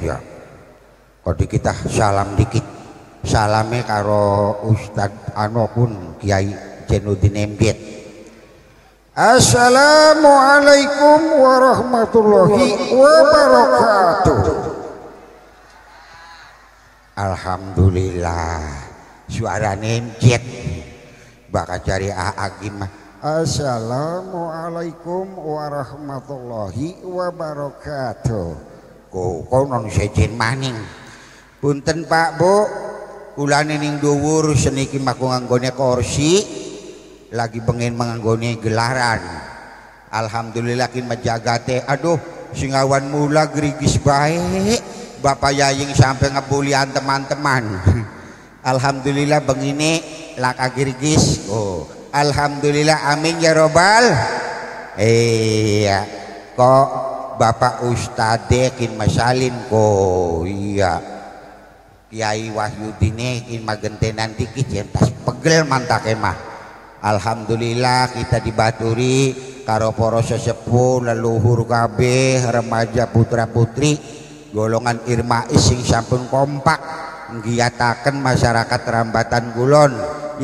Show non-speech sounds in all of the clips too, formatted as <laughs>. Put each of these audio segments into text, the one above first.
ya. Kodi kita salam dikit. Salame karo Ustad anu pun Kiai Jenudin Embit. Assalamualaikum warahmatullahi wabarakatuh. Alhamdulillah. Suara nemjet. Bakal cari aagi mah. Assalamualaikum warahmatullahi wabarakatuh. Kok konon sejen maning. Punten Pak Bu, kulane ning dhuwur seniki maku nganggone kursi lagi pengen menganggone gelaran. Alhamdulillah kin menjagate. Aduh, singawan mula gerigis baik. Bapak Yaying sampai ngebulian teman-teman. <laughs> Alhamdulillah begini laka gerigis. Oh, Alhamdulillah amin ya robbal iya kok Bapak Ustadz kin masalin ko iya. Kiai Wahyudine kin magentenan ya tas pegel mantak emah Alhamdulillah kita dibaturi karo poro sesepuh leluhur kabeh remaja putra putri golongan Irma sing sampun kompak nggiyataken masyarakat Rambatan Kulon.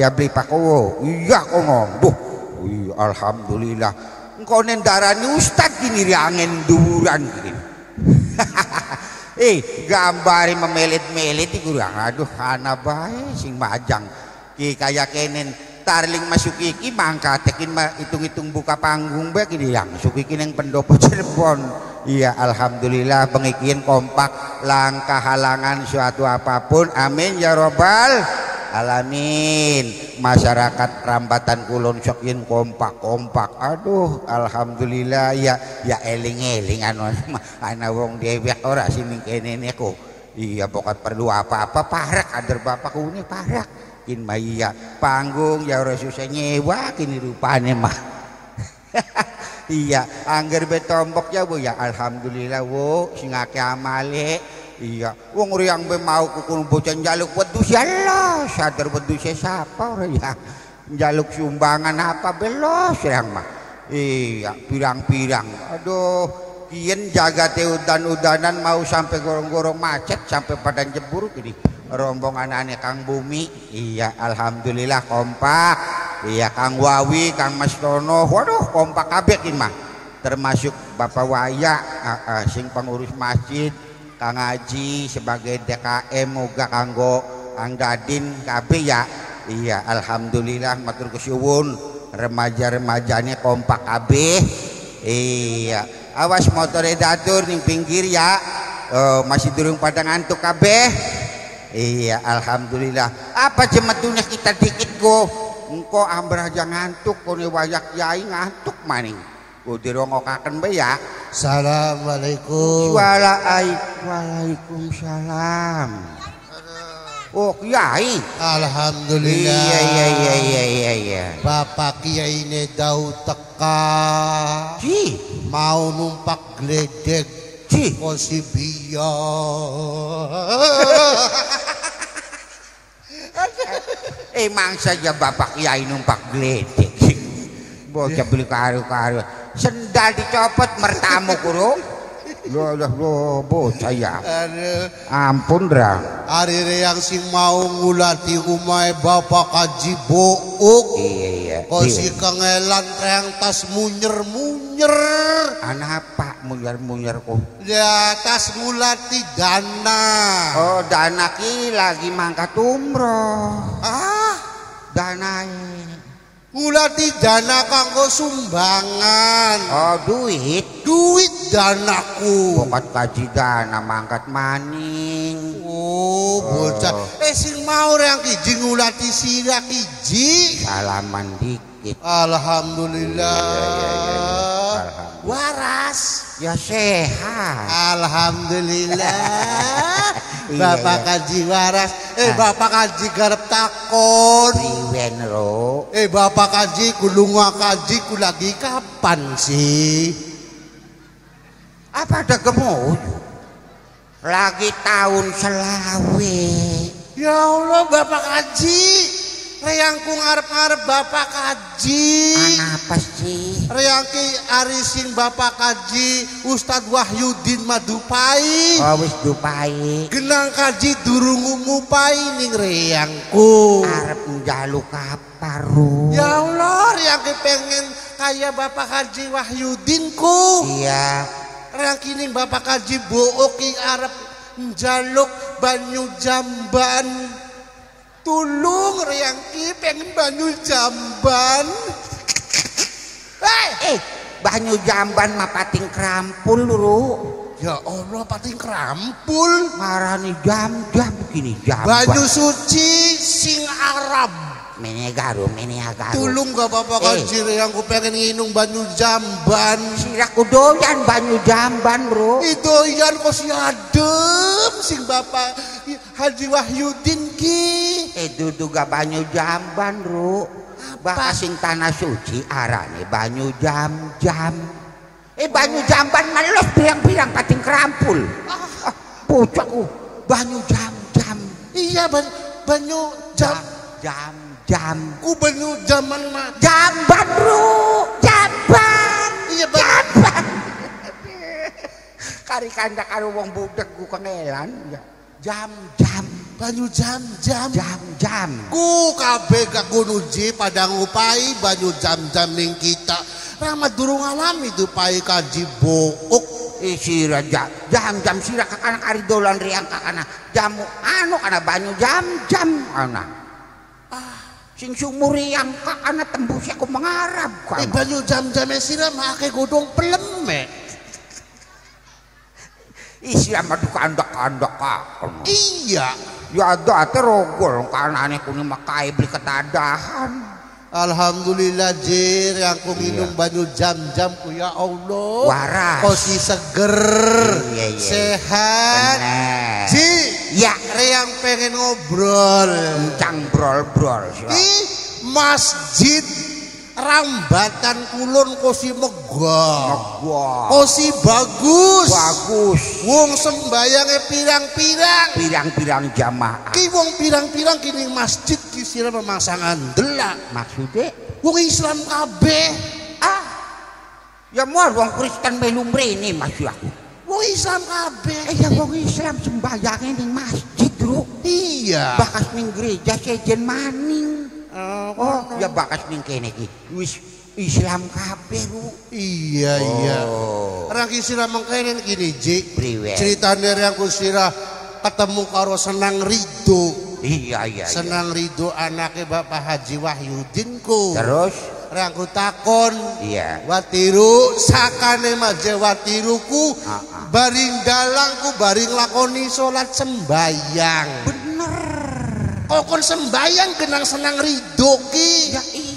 Ya beli pakowo iya kono buh alhamdulillah engkau nendarani ustad gini angin duran gini <laughs> eh gambari memelit-melit iku aduh ana bae sing majang. Ki kaya kenen tarling masuk iki mangka tekin hitung-hitung buka panggung bae gini yang sukiki ning pendopo <laughs> Cirebon. Iya Alhamdulillah pengikin kompak langkah halangan suatu apa pun. Amin ya robbal alamin. Masyarakat rambatan kulon sokin kompak kompak aduh Alhamdulillah ya ya eling eling anu <laughs> ana wong dewek ora sini kene niku iya pokat perlu apa-apa parak ader bapak ini parak. Kin mah iya panggung ya ora susah nyewa kini rupane mah. <laughs> Iya angger betombok ya bu ya. Alhamdulillah bu sing akeh amale iya. Wong riang be mau kukun bocah njaluk wedus ya Allah sadar wedus siapa ora ya. Njaluk sumbangan apa belos riang mah iya pirang-pirang. Aduh kien jaga te udan-udanan mau sampai gorong-gorong macet sampai pada jebur gini. Rombongan aneh Kang Bumi. Iya alhamdulillah kompak. Iya Kang Wawi Kang Mas Tono. Waduh kompak kabeh mah termasuk Bapak Waya uh, uh, sing pengurus masjid Kang Haji sebagai DKM moga kanggo Kang kabeh ya. Iya alhamdulillah matur kesuwun remaja-remajanya kompak kabeh. Iya. Awas motor datur ning pinggir ya. Oh, masih durung pada ngantuk kabeh. Iya alhamdulillah. Apa cemetunya kita dikit go? Engko ambrah aja ngantuk kone wayak yai ngantuk maning ku dirongokaken be ya. Assalamualaikum. Waalaikumsalam. Oh kiai. Alhamdulillah. Iya iya iya iya iya iya. Bapak Kiai ini dau teka. Ci mau numpak gledek. Ci Kosibia. <laughs> Emang saja bapak kiai numpak geledek Bocah beli karu-karu Sendal dicopot mertamu kurung Loh loh loh bocah ya. Ampun dra hari yang sing mau ngulati umai Bapak Kaji Bouk. Iya iya. Kosi kengelan reang tas munyer-munyer. Anak apa munyer-munyer kok Di atas ngulati dana. Oh dana ki lagi mangkat umroh. Ah, Dana ngulati dana kanggo sumbangan. Oh duit Duit danaku. Bokat kaji dana mangkat maning Oh, bocah. Eh sing mau yang kiji ngulati sira kiji. Salaman dikit Alhamdulillah. Iya, iya, iya. Alhamdulillah. Waras. Ya sehat Alhamdulillah. <laughs> Iya, Bapak iya. kaji waras. Eh Ah. Bapak kaji garap takon. Priwen ro Eh Bapak kaji kulunga kaji ku lagi kapan sih? Apa ada gemuk? Lagi tahun selawe Ya Allah Bapak kaji. Reangku ngarep-ngarep Bapak Kaji. Apa sih? Reangki ari sing Bapak Kaji Ustadz Wahyudin Madupai. Oh wis dupai. Genang kaji durung ngumupai ning reangku. Arep njaluk apa, Ru? Ya Allah, reangki pengen kayak Bapak Haji Wahyudin ku. Iya. Reangki ning Bapak Haji Booki arep njaluk banyu jamban. Tulung reangki pengen banyu jamban. Hei, Eh, banyu jamban mah pating krampul, Ru. ya Allah pating kerampul. Ngarani jam-jam begini jamban. Banyu suci sing Arab. Mene garu, mene garu. Tulung gak Bapak Eh. Haji reangku pengen nginung banyu jamban. Siraku doyan banyu jamban, Bro. Itu yan kok si adem sing Bapak Haji Wahyudin ki. Eh dudu gak banyu jamban, Bro. Baka sing tanah suci arane banyu jam-jam. Eh banyu jamban melos pirang-pirang pating kerampul. Ah, pucakku, banyu jam-jam. Iya ban banyu jam Jam, jam, ku banyu zaman mah. jamban, Bro. Jamban. Iya ban Jamban. <laughs> Kari kandak karo wong budek ku kengelan. ya. Jam-jam, banyu jam jam. jam-jam. Ku kabeh gak kunuji pada ngupai banyu jam jam ning kita. Rahmat durung alami tuh pai kaji book. Eh sira ja- jam-jam sira kakana kari dolan riang kakana jamu anu kana banyu jam-jam ana. Ah, sing sumuri yang kakana tembus aku mengarap Eh kan. banyu jam jam sira make godong peleme. Isi amat kandak-kandak kakon. Iya. Ya ada ate rogol kanane kuni makai beli ketadahan. Alhamdulillah Jir yang ku minum Iya. banyu jam-jam ku ya Allah. Waras. Kau si seger, Iya, iya. sehat. Bener. Ji, Ya, yang pengen ngobrol. encang brol-brol sira. Di masjid rambatan kulon kosi megah. Kosi bagus. bagus. Wong sembayangnya pirang-pirang. Pirang-pirang jamaah. Ki wong pirang-pirang kini masjid kisira pemasangan delak. Maksudnya Wong Islam kabeh. Ah, ya mau wong Kristen melu mrene masih aku. Wong Islam kabeh. Eh ya wong Islam sembahyangnya ning masjid, Bro. Iya. Bakas ning gereja sejen maning. Oh, Oh, ya bakas ning kene iki. Wis Islam kabeh, Bro. iya iya. Oh. Orang kisira mengkainin gini Ji. Priwe. Ceritanya yang kusira ketemu karo Senang Rido. Iya, iya, iya. Senang Rido anaknya Bapak Haji Wahyudin ku. Terus Orang ku takon. iya. Watiru sakane maje watiruku baring dalangku baring lakoni salat sembayang. Bener. Kok kon sembayang genang senang rido ki. Ya iya.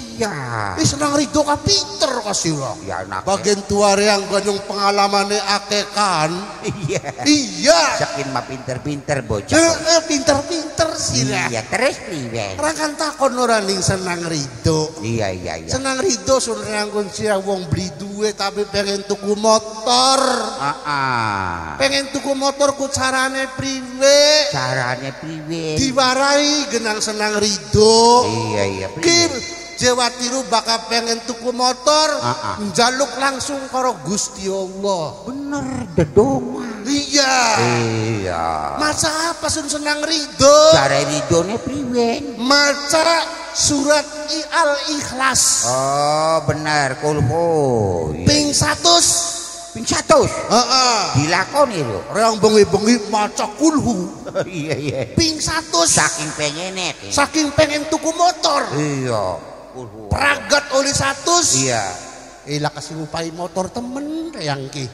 Ih senang rido ka Peter kasira. Ya anak. Bagian tua yang ganyong pengalamannya akekan. Iya. Iya. Sakin mah pinter-pinter bocah. eh, pinter-pinter lah. Iya, terus priwe. Orang kan takon orang ning senang rido. Iya, iya, iya. Senang rido sudah ngangkun sira wong beli duit tapi pengen tuku motor. Ah. Pengen tuku motor ku carane priwe. Caranya priwe. Diwarai genang senang rido. Iya, iya, priwe. Jawa Tiru bakal pengen tuku motor, Ah, ah. njaluk langsung karo Gusti Allah. Bener, dedongan. Iya. Iya. Maca apa sun senang ridho? Cara ridone priwe. Maca surat I Al Ikhlas. Oh, bener, kulhu. Iya. Ping 100. Ping satu. Heeh. Dilakoni lho. Reang bengi-bengi maca kulhu. <laughs> iya, iya. Ping 100. Saking pengennya. Ki. Saking pengen tuku motor. Iya. Pragat oleh 100. Iya. Ila kasih ngupai motor temen yang ki.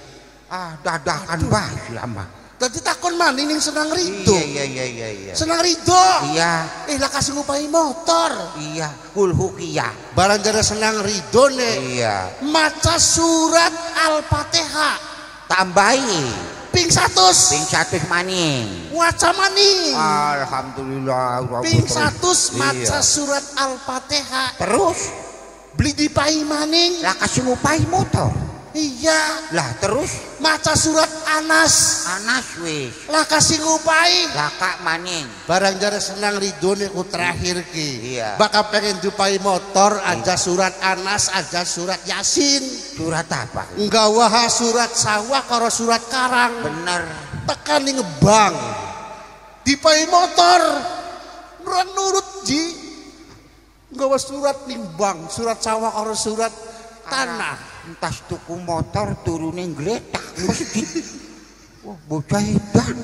Ah, dadakan bah lama. Tadi takon man ini senang ridho. Iya, iya, iya, iya, iya. Senang ridho. Iya, lah kasih ngupai motor. iya. Kulhu kia. Barang jada senang ridho nih. Iya. Maca surat Al-Fatihah. Tambahi. Ping 100. Ping satu maning. Waca maning. Alhamdulillah. Ping 100 maca Iya. surat Al-Fatihah. Terus Beli di pai maning. lah kasih ngupai motor. Iya. Lah terus Maca surat Anas. Anas wis. Lah kasih ngupai. Laka maning. Barang jare senang ridone ku terakhir ki. Iya. Bakal pengen jupai motor aja surat Anas aja surat Yasin. Surat apa? Enggak wah surat sawah karo surat karang. Bener. Tekan ning ngebang. Dipai motor. Nurut nurut ji. Enggak wah surat nimbang, surat sawah karo surat tanah. Entas tuku motor turunin geletak masjid. Wah, bocah edan.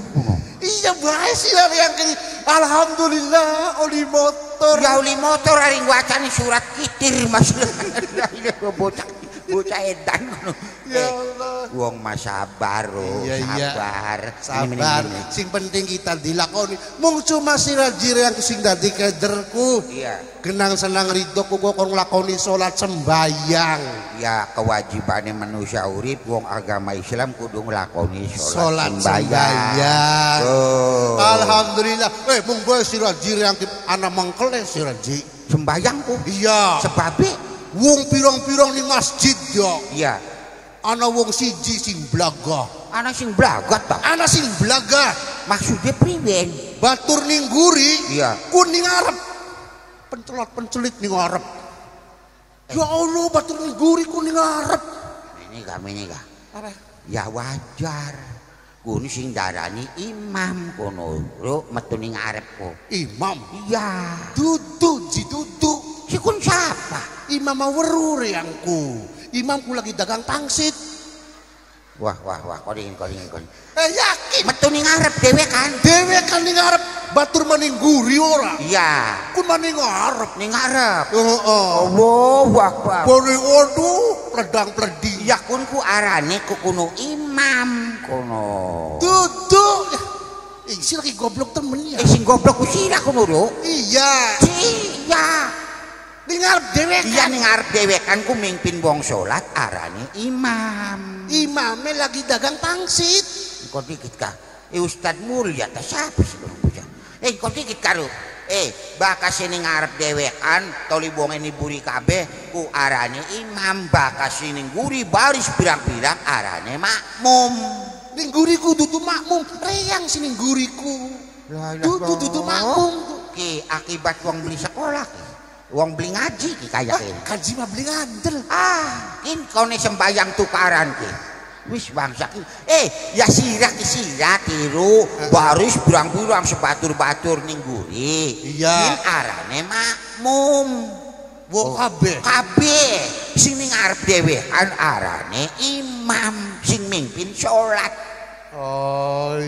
Iya sih lah yang ke Alhamdulillah oli motor. Ya uli motor hari wacane surat kitir Mas. <laughs> Ini bocah bocah edan ngono. Ya Eh, Allah. Wong mas sabar, oh, Iya, iya. sabar. Ini, Sabar, ini, ini. sing penting kita dilakoni. Mung cuma si rajir yang sing dadi kederku. Iya, Genang senang ridho ku kok nglakoni salat sembayang. ya kewajibannya manusia urip wong agama Islam kudu nglakoni Salat salat sembayang. Tuh. Alhamdulillah. Eh mung bae si rajir yang ana mengkele si rajir. Sembayangku. Iya. Sebabnya, Wong pirang-pirang ning masjid yo. iya, Ana wong siji sing blaga. anak sing blagat tak. Ana sing blaga. Maksudnya priwen. Batur ning guri. Iya. Kuning arep. Pencelat pencelit ning arep. Ya Allah, batur ning guri kuning arep. Ini kami ini kah. Apa? Ya wajar. Kuwi sing darani imam kono. Ro metu ning arepku. Imam. Iya. Dudu ji dudu. Si kun siapa? Imam weru reangku. Imamku lagi dagang pangsit. Wah, wah, wah, kau dingin, kau. Eh yakin. Metu ning arep dhewe kan? Dewe kan ning arep batur maning guri ora. Iya, Kun maning arep. ning arep. Heeh. Allahu Akbar. Bori waduh, pledang pledi. Ya kun ku arane ku kuno imam kono. Dudu. Eh, si lagi goblok temen ya. Eh sing goblok ku sira kono lho. Iya. Iya. Ning arep dewe Iya ning arep dhewe kan ku mimpin wong salat arane imam. Imamnya lagi dagang pangsit. Kau dikit kah? Eh Ustad Mulia tak siapa sih? Eh kau dikit karo. Eh bakas ini ngarep dewekan toli ini buri kabeh ku arane imam bakas ini guri baris pirang-pirang arane makmum. Ning guriku dudu makmum. Reyang sini guriku. Dudu dudu makmum. Ki akibat wong beli sekolah ki. Wong beli ngaji ki kayak Ah, ini. kaji mah beli ngandel. Ah, kin kau nih sembayang tukaran ki. Wis bangsa ki. Eh, ya sirah ki sirah tiru baris burang-burang sebatur-batur ning guri. Iya. Kin arane makmum. Wong kabeh. Kabeh sing ning arep dhewean arane imam sing mimpin salat. Oh.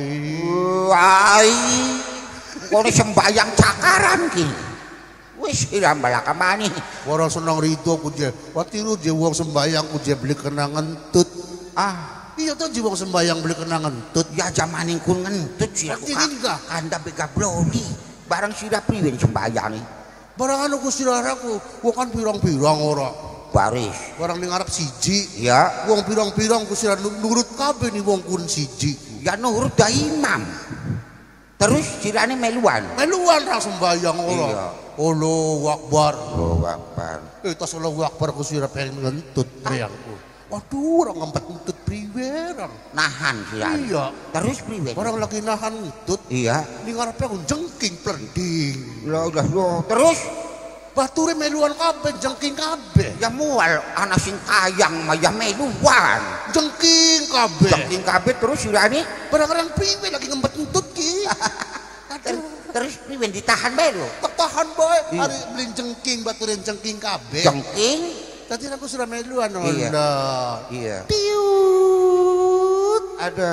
Kau nih sembayang cakaran ki. Wis ira balaka. Orang senang ridho ku je. Watiru je wong sembayang ku je beli kenangan tut. Ah, Iya tuh je wong sembayang beli kenangan tut. Ya jamaning kun ngentut sira ku kanda bega bloli. Barang sira priwen sembayang Barang anu ku siraraku, wong kan pirang-pirang ora. baris. Barang ning arep siji. Ya, Wong pirang-pirang ku sira nurut kabeh ni wong kun siji. ya nurut da imam. Terus sirane meluan. Meluan ra sembayang ora. Iya. Allahu Akbar. Oh, Akbar. Eh tas Allahu Akbar ku sira pengen ngentut reyangku. Waduh, orang ngempet ngentut priwe. Nahan sirane. Iya. Terus priwen? Orang lagi nahan ngentut. Iya. Ning ngarepe jengking plending. Ya udah lo. Terus Bature meluan kabeh, jengking kabeh. ya mual ana sing kayang mah ya meluan. Jengking kabeh. Saking kabeh terus sirane Barang-barang priwe lagi ngempet ngentut ki. ter- <laughs> Aduh. terus priwen ditahan bae lho. Ketahan bae, Iya. hari beli jengking, baturin jengking kabeh. Jengking. Tadi aku sudah meluan, Iya. Iya. Tiut. Ada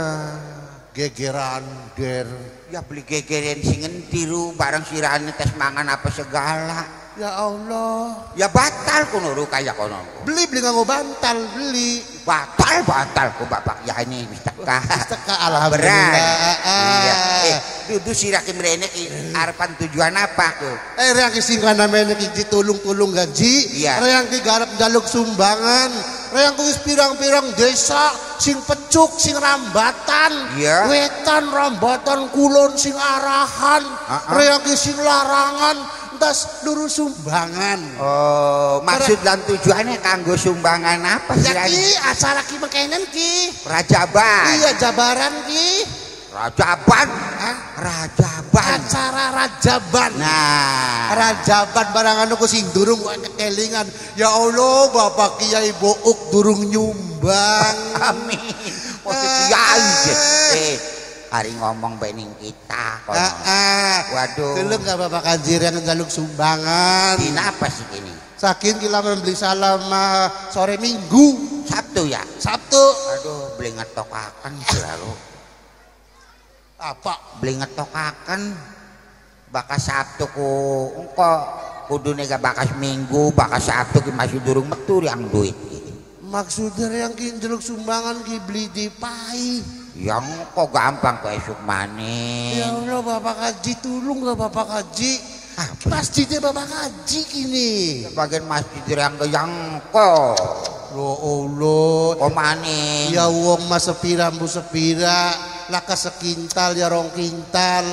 Gegeran der. Ya beli gegeren sing tiru barang sirane tes mangan apa segala. Ya Allah. Ya batal kono ru kaya kono. Beli beli nganggo bantal, beli. Batal batal ku bapak ya ini wis teka. Teka alhamdulillah. Iya. Eh, dudu sirah ki mrene ki arepan tujuan apa ku? Eh reang ki singkan namanya ki tulung-tulung gaji. Iya. Reang ki garap jaluk sumbangan. Reang ku pirang-pirang desa sing pecuk sing rambatan. Iya. Wetan rambatan kulon sing arahan. Ah, ah. Reang ki sing larangan. Pantas nuru sumbangan. Oh, maksud dan tujuannya kanggo sumbangan apa sih? Ya ki acara ki makanan ki. Rajaban. Iya jabaran ki. Rajaban. Hah? Rajaban. Acara rajaban. Nah, Rajaban barang anu ku sing durung gua kekelingan. Ya Allah, Bapak Kiai Bouk durung nyumbang. <laughs> amin. Maksud kiai je. Eh, hari ngomong bening kita. kono. Ah, ah. Waduh. Dulu nggak Bapak Kajir yang jaluk sumbangan. Dina apa sih ini? Saking kita membeli salam ah, sore minggu. Sabtu ya? Sabtu. Aduh, beli ngetokakan selalu. Apa? Beli ngetokakan. Bakas Sabtu ku engko kudune gak bakas minggu, bakas Sabtu ki masih durung metu yang duit. Maksudnya yang ki jaluk sumbangan ki beli di pai. Yang kok gampang ke esuk maning. Ya Allah Bapak Kaji tulung nggak Bapak Kaji? Ah, Masjidnya Bapak Kaji kini. Bagian masjid yang yang kok. Lo Allah. Kok maning. Ya wong mas sepira bu sepira laka sekintal ya rong kintal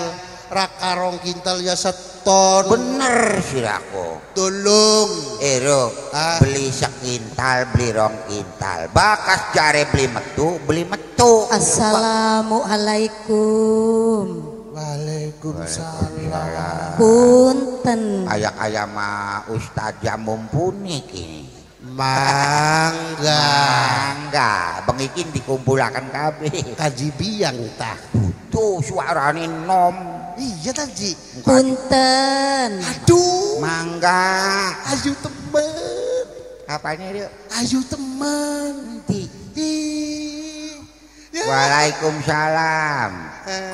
raka rong kintal ya seton Bener sih aku. tolong Eh Ro, Ah. beli sekintal, beli rong kintal. Bakas jare beli metu, beli metu. Assalamualaikum. Waalaikumsalam Punten. Kayak kayak mah ustazah mumpuni kini. mangga Enggak, bengikin dikumpulakan kabeh. kaji biang tah Tuh suarane nom. Iya taji Punten. aduh Mangga. ayu temen Apanya dia? ayu temen Nanti. Ya, Waalaikumsalam.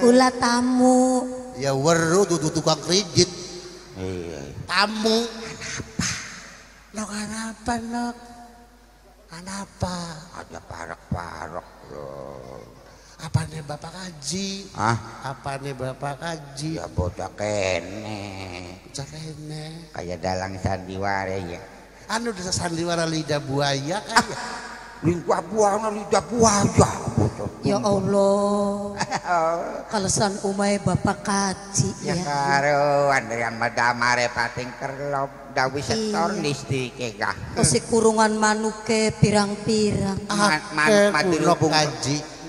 Kula tamu. ya weru tuh tukang kredit Iya. tamu nok kenapa nok kenapa Ada parek-parek loh. Apa nih bapak kaji Ah, apa nih bapak kaji ya bocah kene. cakene Kayak dalang sandiwara ya. anu desa sandiwara lidah buaya kayak <laughs> Lidah buaya, lidah buaya. Bocah. Ya Allah. <laughs> Kalau san umay bapak kaji Ya ya. karo andrean madamare pating kerlop dawi Iya. listrike kah. Kasi kurungan manuke pirang-pirang. Man- man- Ake man- kunok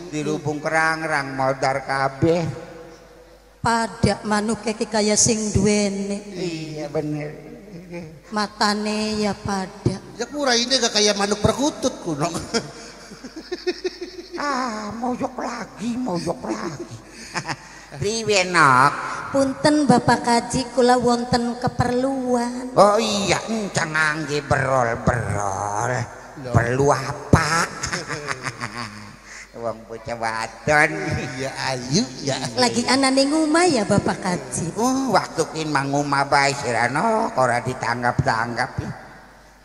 dirubung- kerang-rang modar kabeh. Pada manuke ki kaya sing duwene. Iya bener. Matane ya pada. ya kura ini gak kayak manuk perkutut kunok <laughs> Ah, mojok lagi, mojok lagi. <laughs> Priwe nok? Punten bapak kaji kula wonten keperluan. Oh iya, encang angge berol-berol. Perlu apa? <laughs> Wong bocah wadon. <laughs> ya ayu ya Lagi anak ning omah ya bapak kaji. Oh, waktu kin manguma bae sirano, ora ditanggap-tanggap. ya.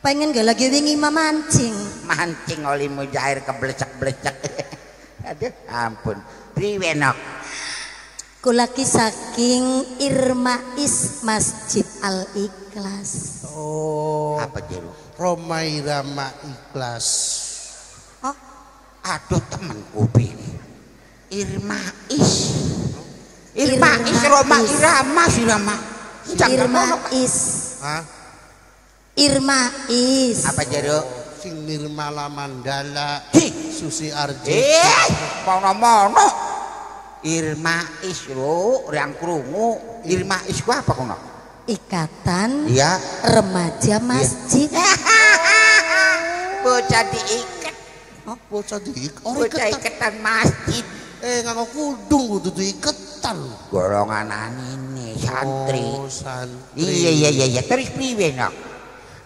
Pengen gak lagi wingi mamancing. Mancing oli mujair keblecek-blecek. <laughs> Aduh, ampun. Priwe nok? Kula ki saking Irmais Masjid Al Ikhlas. oh Apa jeruk? Romai Rama ikhlas Aduh Irma Is Irma Irma Is Roma Is. Irama ngomong. Irmais. Hah? Irmais. Apa jeruk? sing Nirmala Mandala Hi. Susi Arjita Eh Mono-mono Irma Is lo Yang krungu Irma Is ku apa kono? Ikatan Iya Remaja Masjid. <laughs> Bocah diikat bocah di orang Bocah iketan masjid eh nganggo kudung kudu iketan Golongan ini santri oh santri Iya iya iya iya Terus priwe nok?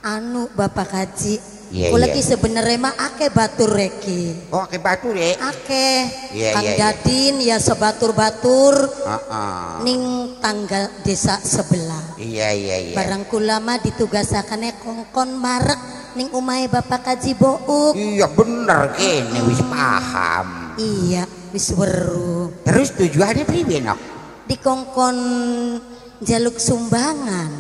Anu Bapak Haji. Iya, Kula iya. ki sebenarnya mah akeh batur reki. Oh ke batu deh Akeh. Iya, Kang iya. Dadin ya sebatur-batur Heeh. ning tangga desa sebelah. Iya iya iya Barang kula mah ditugasakane kongkon marek ning umahe Bapak Kaji Bouk. Iya bener kene wis paham. Iya, wis weruh. Terus tujuannya priwe nok? Dikongkon jaluk sumbangan.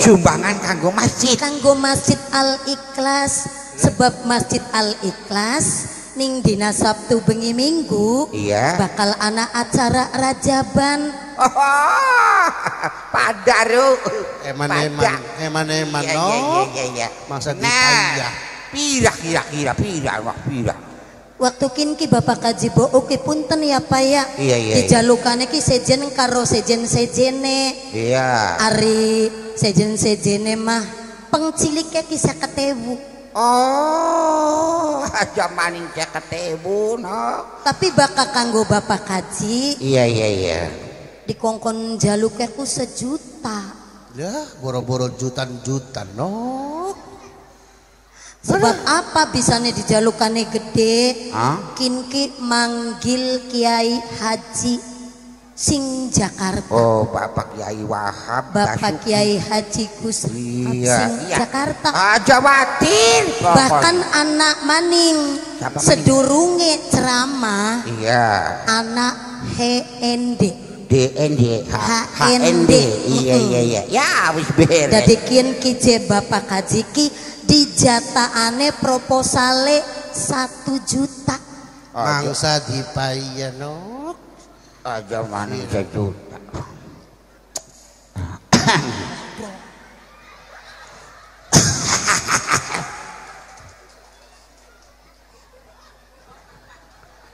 Sumbangan kanggo masjid. kanggo Masjid Al Ikhlas sebab Masjid Al Ikhlas ning dina Sabtu bengi Minggu Iya. bakal ana acara rajaban Oh, <laughs> Padaru. Eman-eman, eman-eman, Iya, no. iya, iya, iya, iya. Masa nah, pira kira-kira pira wah pira. Waktu kin ki Bapak Kaji Book ki punten ya Pak ya. Iya, iya, Dijalukane ki sejen karo sejen-sejene. Iya. Ari sejen-sejene mah pengciliknya kisah ketewu. Oh, aja maning ceket ebu no. Tapi bakal kanggo Bapak Kaji Iya iya iya. dikongkon jaluknya ku sejuta. Ya, boro-boro jutan-jutan, no. Sebab apa bisanya dijalukane gede? Hah? Kinki manggil Kiai Haji sing Jakarta. Oh, Bapak Kiai Wahab. Bapak Basuki. Kiai Haji Gus Iya, sing iya. Jakarta. Aja watir. Bahkan anak maning Siapa maning? sedurunge ceramah Iya. anak HND. DND HND. HND. Iya iya iya. Ya wis beres. Dadi kian kije Bapak Kaji ki dijataane proposale satu juta. Mangsa dipaya, no. aja maning sejuta.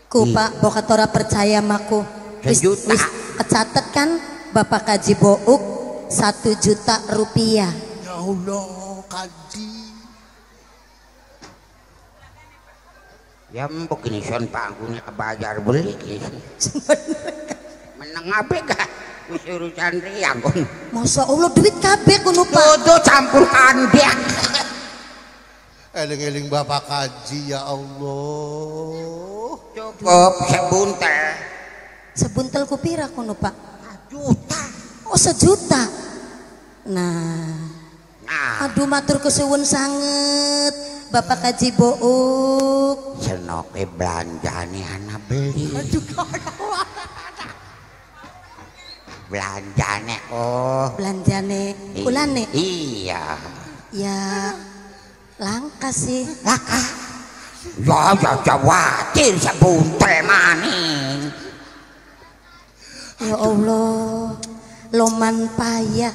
Ku. Pak Bokatora percaya maku. Sejuta. wis kecatet kan Bapak Kaji Bouk satu juta rupiah. Ya Allah, kaji. Ya empuk ini son panggungnya kebajar beli. Meneng apa gak? Wis urusan riang kon. Masya Allah duit kabeh kuno Pak. Dodo campur kandek. Eling-eling Bapak kaji, ya Allah. Cukup sebuntel. Sebuntel kupira kuno Pak. Juta. Oh sejuta. Nah, Nah, aduh matur kesuwun sanget. Bapak Kaji Bouk. senoke belanjane anak beli. Belanjane oh. Belanjane kulane. Iya. Ya langka sih. Laka. Ya ya jawatir sebuntel maning. Ya Allah. Loman payah.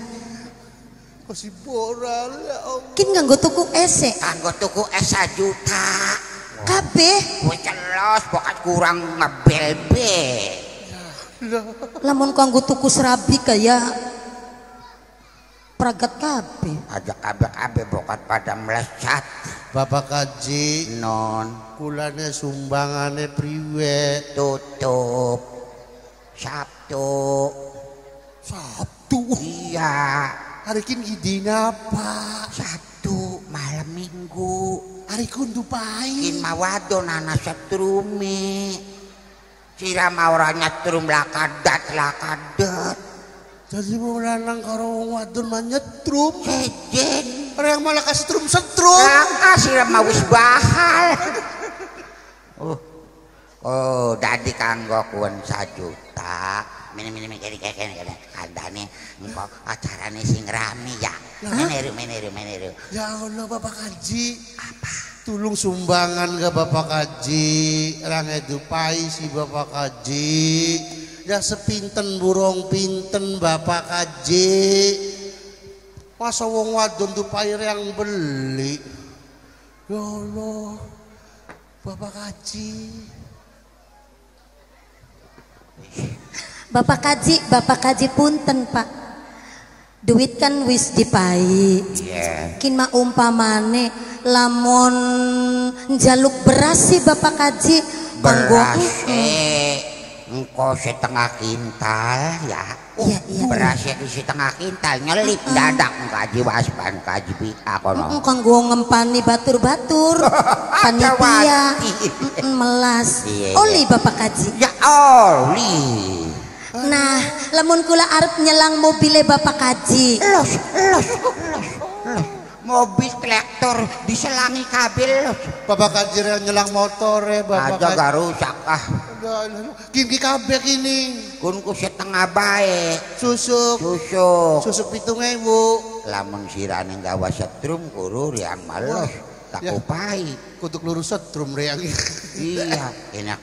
Masih boral, ya Allah. Kin nganggo tuku ese. Kanggo tuku es juta. Kabeh Gue celos bukan kurang ngebel be. lamun kanggo tuku serabi kaya pragat kabeh. Aja kabe-kabe bukan pada melesat. Bapak kaji, Non kulane sumbangane priwe. tutup. Sabtu. Sabtu. Iya. Hari kini dina apa? Sabtu malam minggu. Hari kundu Kin pahit. mawado nana setrume. Sirama orang nyetrum lakadat lakadat. Jadi mau lanang karo wadon manyetrum. Sejen. Orang yang malah kasih trum setrum. Laka sirama wis bahal. Oh. Oh, dadi kanggo kuwen sajuta. Mini mini mini kene kene kene kandane engko acarane sing rame ya. Meneru meneru meneru. Ya Allah Bapak Kaji. Apa? Tulung sumbangan ke Bapak Kaji. Orang edupai si Bapak Kaji. Ya sepinten burung pinten Bapak Kaji. Masa wong wadon tupai yang beli. Ya Allah. Bapak Kaji. <laughs> Bapak Kaji, Bapak Kaji punten, Pak. Duit kan wis dipai. Iya. Kin mah umpamane lamun njaluk beras sih Bapak Kaji. Beras eh engko setengah kintal ya. Iya, iya. Beras di setengah kintal nyelip dadak kaji waspan kaji bita kono. Mm, kanggo ngempani batur-batur. <laughs> Panitia mm, melas. Iya, iya. Oli Bapak Kaji. Ya oli. Nah, lamun kula arep nyelang mobile Bapak Kaji. Los, los, los, los. Mobil traktor diselangi kabel. Bapak Kaji yang nyelang motor ya Bapak Aja Kaji. gak rusak ah. Kini kabeh kini. Kun ku setengah baik. Susuk. Susuk. Susuk pitung ewu. Lamun sirane gawa setrum kurur yang malos. Tak Ya. upai. Kutuk lurus setrum reang. iya enak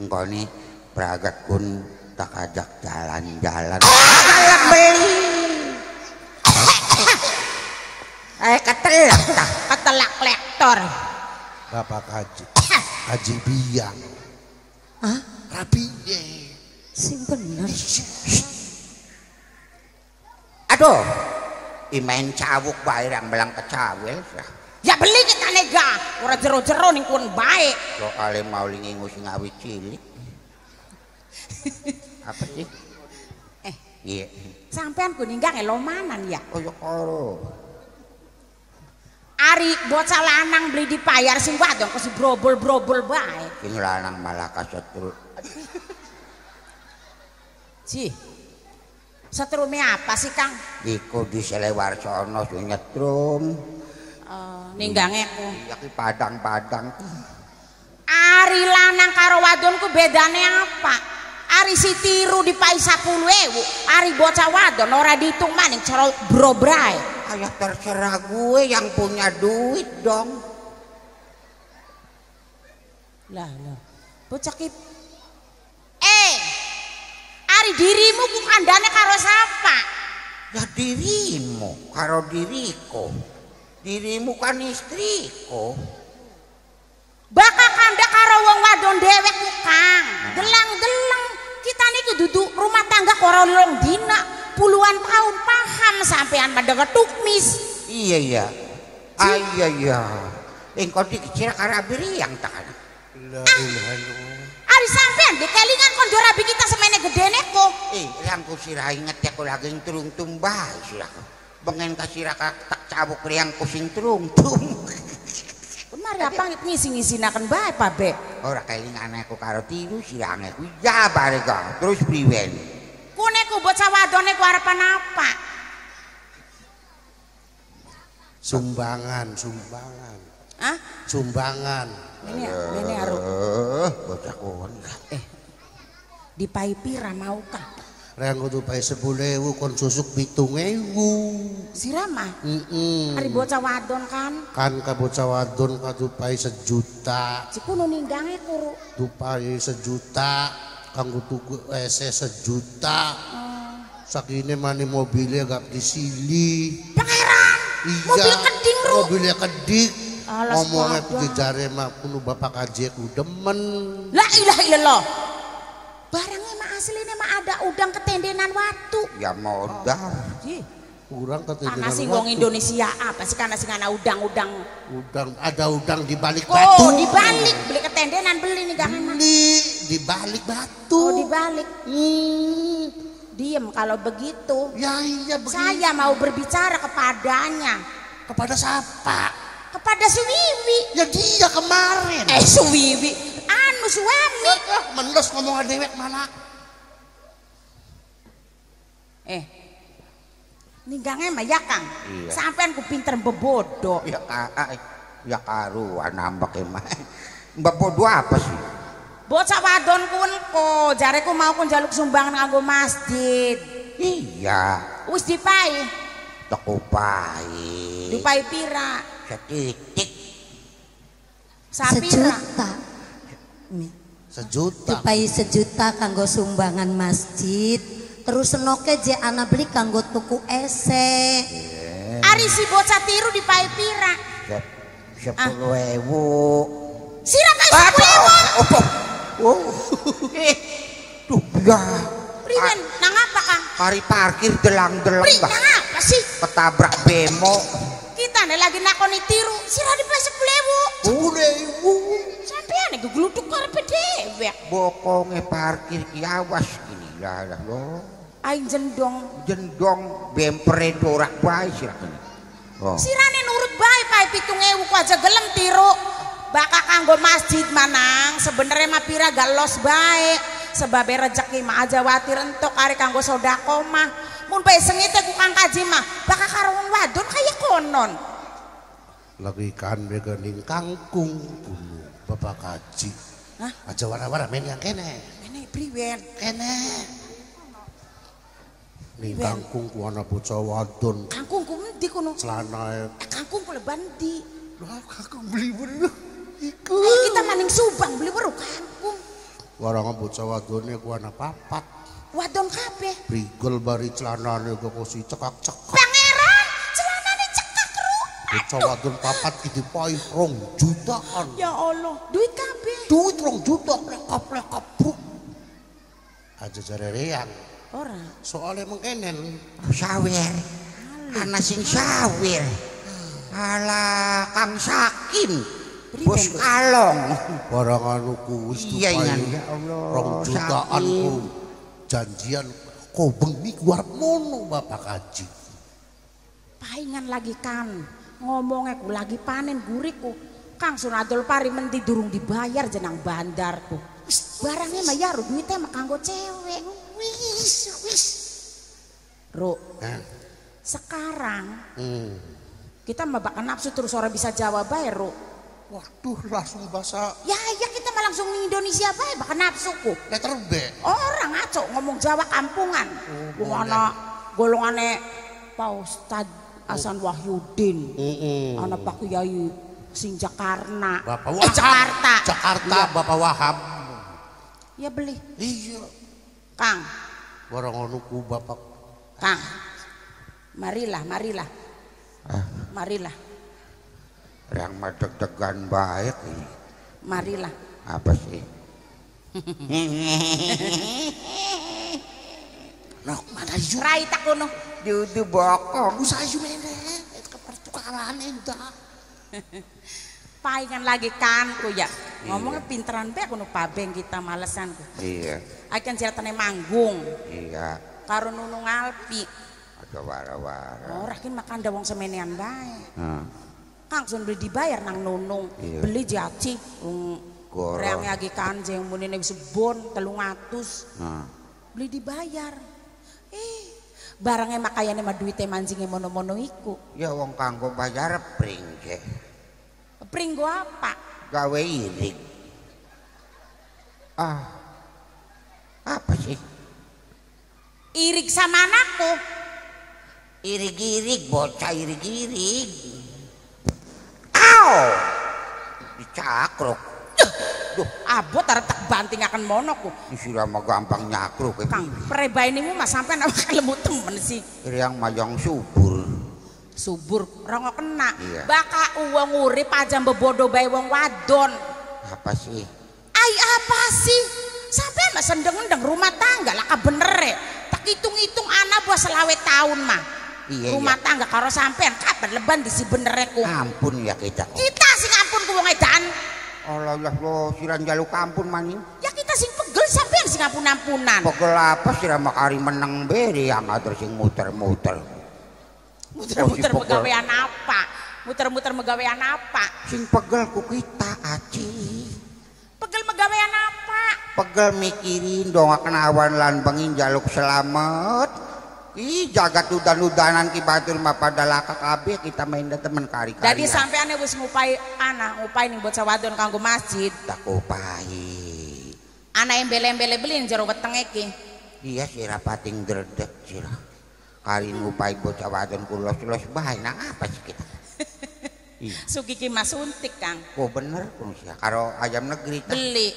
engkau nih pragat kun tak ajak jalan-jalan. Beli. <laughs> Eh ketelak tah. Ketelak lektor. Bapak Haji. Haji Biang. Hah? Rapinya. Sing bener. <laughs> Aduh. Imain cawuk bae rang belang kecawel. Ya beli kita nega. Ora jero-jero ning kun bae. Soale mau lingingus ngawi cilik. <laughs> Apa sih? Eh, Iya. sampean ku ninggang elomanan ya. Oh ya karo. Ari bocah lanang beli dipayar sing wadon ku si brobol-brobol bae. Sing lanang malah kasetru. Ci. Setrume apa sih, Kang? Iku di selewar sono sing nyetrum. Eh, ninggange ku. Ya ki padang-padang. Ari lanang karo wadon ku bedane apa? Ari si tiru dipai 10.000, ari bocah wadon ora dihitung maning cara brobrae. Ayah terserah gue yang punya duit dong. Lah, lah. Bocah ki Eh, ari dirimu ku kandane karo sapa? Ya dirimu, karo diriku. Dirimu kan istriku. Bakal kanda karo wong wadon dewek ku Kang. Delang-delang kita niku duduk rumah tangga karo long dina puluhan tahun paham sampean pada ketukmis. Iya ya. Ah iya ya. Engkau dikira karabiri yang tak ada. La ilaha. Ari sampean di kelingan kon rabi kita semene gedene kok. Eh, yang ku sirah ingat ya ku lagi turung tumbah sirah. Bengen ka sirah ka tak cabuk riang ku sing turung tum. <laughs> Kemari apa ngisi-ngisinaken bae Pak Be. Ora kelingan aku karo tiru sirah aku jabar ka. Terus priwen. Kune ku bocah wadone ku arepan apa? Sumbangan, sumbangan. Hah? Sumbangan. Ini ini aru Eh, bocah kon. eh dipai pira mau kah? Reng kudu pae 10.000 kon susuk 7.000. Sirama. Heeh. Ari bocah wadon kan. Kan ka bocah wadon kudu pae sejuta. Si kuno ninggange kuru. Tupai sejuta, kanggo tuku WC sejuta. Sakine mani mobilnya gak disili. Pangeran. Iya. Mobil keding ru. Mobilnya kedik. Alas Ngomongnya pergi jare mah bapak kaji aku demen. La ilaha illallah. Barangnya mah aslinya mah ada udang ketendenan waktu. Ya modal. Ih, Kurang kata Karena sing wong Indonesia apa sih karena sing ana udang-udang. Udang ada udang di balik batu. Oh, dibalik beli ketendenan beli nih mah. Beli di balik batu. Oh, dibalik. Hmm. Diem kalau begitu. Ya iya begitu. Saya mau berbicara kepadanya. Kepada siapa? Kepada Suwiwi. Ya dia kemarin. Eh, Suwiwi. Anu suami. Ah, mendos ngomong dewek mana? Eh. Ninggangnya mah ya Kang. Iya. Sampean ku pinter bebodo. Ya ka ya karuan nambah emang. Mbak bodoh apa sih? Bocah wadon kun ko, jareku mau kun jaluk sumbangan nganggo masjid. Iya, Wis dipai, toko pai. dipai pira? Sapira? Sejuta. Sejuta. Dipai sejuta kanggo sumbangan masjid. Terus senoke je ana beli kanggo tuku ese. Ari si bocah tiru dipai pira? Se- Sepuluh ewu. Sira pai sepuluh Oh, oh. Tuh ya. Priwen, nang apa Kang? Hari parkir delang-delang Pri, bah. nang apa sih? Ketabrak bemo. Nih lagi nakoni tiru, sira dipai sepuluh ewu. Sepuluh ewu. Sampean nih geluduk karepe dewek. Bokonge parkir kiawas gini lah lah lo. Aing jendong. Jendong bempere dorak bae sih ini. Oh. Sirane nurut bae pae pitung ewu ku aja gelem tiru. Bakal kanggo masjid manang sebenarnya mah pira gak los bae. Sebab rezeki mah aja watir entuk ari kanggo sodako mah. Mun bae sengite ku kang kaji mah bakal karo wong wadon kaya konon. Lagi kan begening kangkung kuno bapak kaji. Hah? Aja wara-wara main yang kene. Ini priwen. Kene. Ning kangkung ku ana bocah wadon Kangkung ku endi kuno? celana Eh, Kangkung ku lebandi. Lah kangkung beli bener. Iku. Ayo kita maning subang beli baru kangkung. Warang bocah wadone ku ana papat. Wadon kabeh. Brigel bari celanane kok si cekak-cekak. Pangeran, celanane cekak ru. Bocah wadon papat ki dipahi rong jutaan. Ya Allah, duit kabeh. Duit rong juta plekap-plekap bruk. Aja jare reang. Ora. Soalnya mengkenen. Sawir. Ana sing sawir. Alah Kang Sakim. Bos Bu. Kalong. Barang anu ku wis Iya, iya, ya Allah, Rong jutaan ku. Janjian kau bengi keluar mono Bapak Kaji. Paingan lagi kan. Ngomongnya ku lagi panen guriku. Kang Sunadol pari menti durung dibayar jenang bandarku. Barangnya mah ya ru, duitnya mah kanggo cewek. Wis, wis. Ru, Hah? sekarang Hmm. kita mah bakal nafsu terus orang bisa jawab bae, Ru. Waduh langsung bahasa Ya, ya kita mah langsung di Indonesia bae bakal nafsuku. letter B. Orang ngaco ngomong Jawa kampungan. Oh, Wong ana golongane Pak Ustad Hasan Wahyudin. Mm-mm. Ana Pak Kiai sing Jakarta. Bapak Eh, Wahab. Jakarta. Jakarta Bapak Wahab. Ya beli. Iya. Kang, Barang anu ku Bapak Kang. Marilah, marilah. Ah, Marilah, yang mah deg-degan baik. marilah. Apa sih? Nah, mana yu? Rai tak kono. Dudu bokong. Usaha yu mene. Itu. Paingan lagi kan ku ya. Ngomongnya pinteran be kono pabeng kita malesan ku. Iya, Akan ceritane manggung iya. karo nunung alpi. Ada wara-wara. Ora kin makan da wong semenean bae. Nah, Langsung beli dibayar nang nunung. Iya. Beli jaci. Um, Goro. Reang lagi kanjeng munine wis bon 300. nah. Beli dibayar. Eh, barangnya makayane mah duite manjinge mono-mono iku. Ya wong kanggo bayar pring ke. Pringgo apa? Gawe irik. Ah. Apa sih? Irik sama anakku. Irik-irik, bocah irik-irik. Aw! Dicakruk. Duh, abot arep tak banting akan monoku. Disuruh mah gampang nyakruk. eh. Kang, prebae nimu mah sampean awak lemu temen sih. Yang mayang subur. Subur, kok kena. Iya. Baka uang urip aja mbebodo bae wong wadon. Apa sih? Ai apa sih? Sampean mah sendeng-endeng rumah tangga lah bener e. Tak hitung-hitung anak buah selawe tahun mah. Iya, rumah iya. tangga karo sampean kapan leban di si bener ku. Ampun ya kita. Kita sing ampun ku wong edan. Allah lo siran jaluk ampun maning. Ya kita sing pegel sampean sing ampun-ampunan. Pegel apa sira makari meneng beri yang ada sing muter-muter. Muter-muter Oh, si apa? Muter-muter megawean apa? Sing pegel ku kita aci. Pegel megawean apa? Pegel mikirin dong akan awan lan bengin jaluk selamat. Ih jagat udan-udanan ki batur mah pada laka kabeh kita main da temen kari-kari. Jadi sampean wis ngupai anak, ngupai ning bocah wadon kanggo masjid. tak upahi. Anak embel-embel beli jero wetenge iki. Iya sira pating dredeg sira. Kari ngupai bocah wadon kulos-los bae nang apa sih kita? <laughs> Sugi ki mas suntik, Kang. kok bener kun sia karo ayam negeri tah. Beli.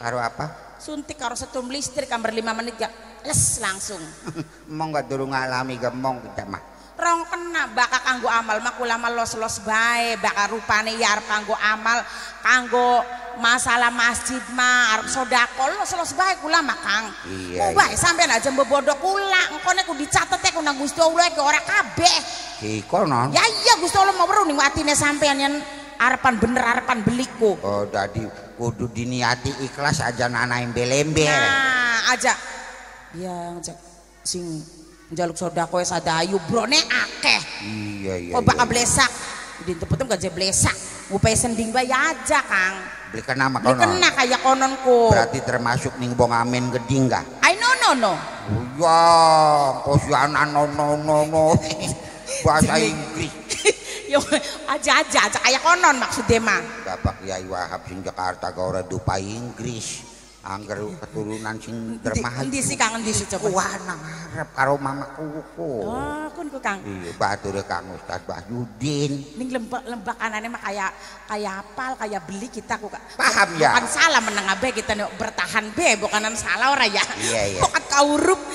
Karo apa? Suntik karo setrum listrik kamar 5 menit ya. Les langsung. <laughs> Emang gak durung ngalami gemong kita mah. Rong kena baka kanggo amal mah kula mah los-los bae, baka rupane ya arep kanggo amal, kanggo masalah masjid mah arep sedekah los-los bae kula mah Kang. Iya, Mau bae sampean aja mbebodo kula, engkone ku dicatet ku nang Gusti Allah iki ora kabeh. Si konon. Ya iya Gusti Allah mau ning atine sampean yen arepan bener arepan beliku. Oh dadi kudu diniati ikhlas aja nana embel-embel. Nah, aja. Ya aja sing njaluk sedekah sadayu brone akeh. Iya iya. Kok bakal iya. blesak? Dintepetem gak je blesak. Upaya sending bae aja, Kang. Beli kena mah Beli konon. kena kayak kononku. Berarti termasuk ning bong amin geding gak? I no no no. Oh ya, posiana no no no no. <laughs> Bahasa Inggris. <laughs> Yo aja aja aja kayak konon maksudnya mah. Bapak Kiai Wahab sing Jakarta gak ora dupa Inggris. Angger keturunan sing Di, dermaha. di si Kang di si coba. Wah nang arep karo mamaku ku. Oh, kun ku Kang. Iya, batur Kang Ustaz Bahyudin. Ning lembak lembak anane mah kayak kayak apal kayak beli kita ku Kak. Paham ya? Bukan salah menang abe kita nih bertahan be bukanan salah ora ya. Iya, iya. Bukan kaurup. <laughs>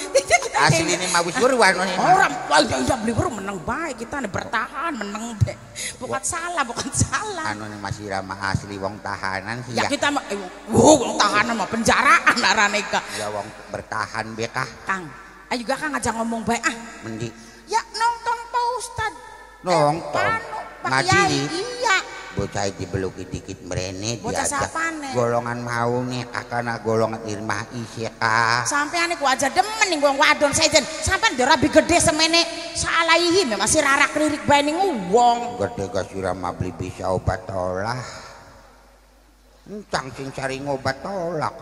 Asli ini mah ini. Orang, wah iya iya beli baru menang baik kita nih bertahan menang be. Bukan salah, bukan salah. Anu masih ramah asli wong tahanan sih Ya ya. kita mah, eh, wong tahanan mah penjaraan arane ka. Ya wong bertahan be kah. Kang, ayo juga Kang aja ngomong baik ah. Mendi Ya nonton Pak Ustad. Nonton? Anu, Pak Ngajili? Yai, Iya. bocah dibeluki dikit merene Bocah diajak sapane? golongan mau nih kakana golongan irmah isya kah Sampean niku aja demen ning wong wadon sejen. Sampean ndek rabi gede semene salaihi me masih rarak lirik bae ning wong. gede gak mah beli bisa obat tolak encang sing cari ngobat tolak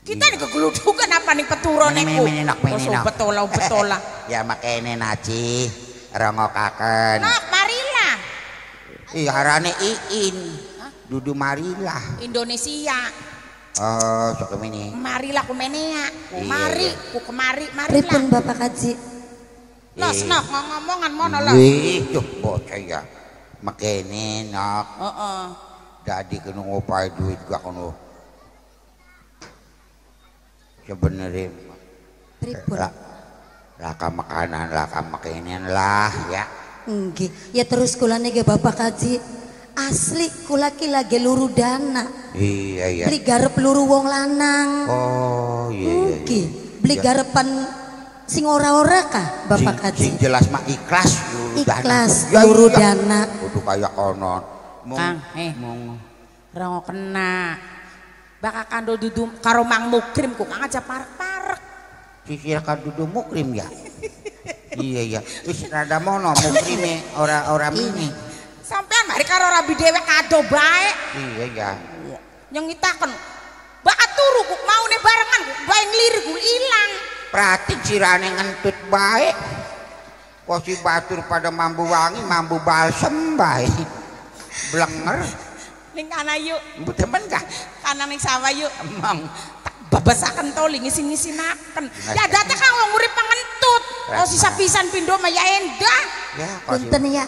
Kita nih kegeludukan apa nih peturo Meni, niku. Bosok nak. betola betola. ya makanya naci rongokaken Nak marilah ih harane iin dudu marilah Indonesia. oh sok ini Marilah ku menea. Ku Iya, mari, iya. ku kemari, Pripun marilah. Bapak Kaji? Los Iya. nok ngomongan mono los. Wih, tuh bocah ya makanya nak Heeh. Jadi kena ngopai duit gak kena sebenarnya Pripun? lah laka makanan laka makanan lah ya Nggih, ya terus kula niki Bapak Kaji asli kula ki lagi luru dana. iya iya Beli garep luru wong lanang. oh iya iya, iya. Nggih, beli Ya. garepan sing ora-ora kah Bapak sing, sing Kaji? jelas mah ikhlas luru Ikhlas, dana. luru dana. kudu kayak konon Mung- Kang, eh. mung- Rongo kena. Bakal kando dudu karo Mang Mukrim ku Kang aja parek-parek. sisir dudu mukrim ya <laughs> iya iya wis rada mono mukrime ora-ora mini Sampean mari karo rabi dewek kado bae. iya ya Yang ngitaken. Turu ku mau barengan ku bae ngelirik ku ilang. Pratik sirane ngentut baik. Kok si batur pada mambu wangi, mambu balsem baik. Blenger, Ning kana yuk, temen kah? kanan ning sawah yuk. Emang. Tak babasaken to li ngisi-ngisinaken. Ya date kang wong urip pangentut. Oh sisa pisan pindho mah ya endah. Ya, Punten ya.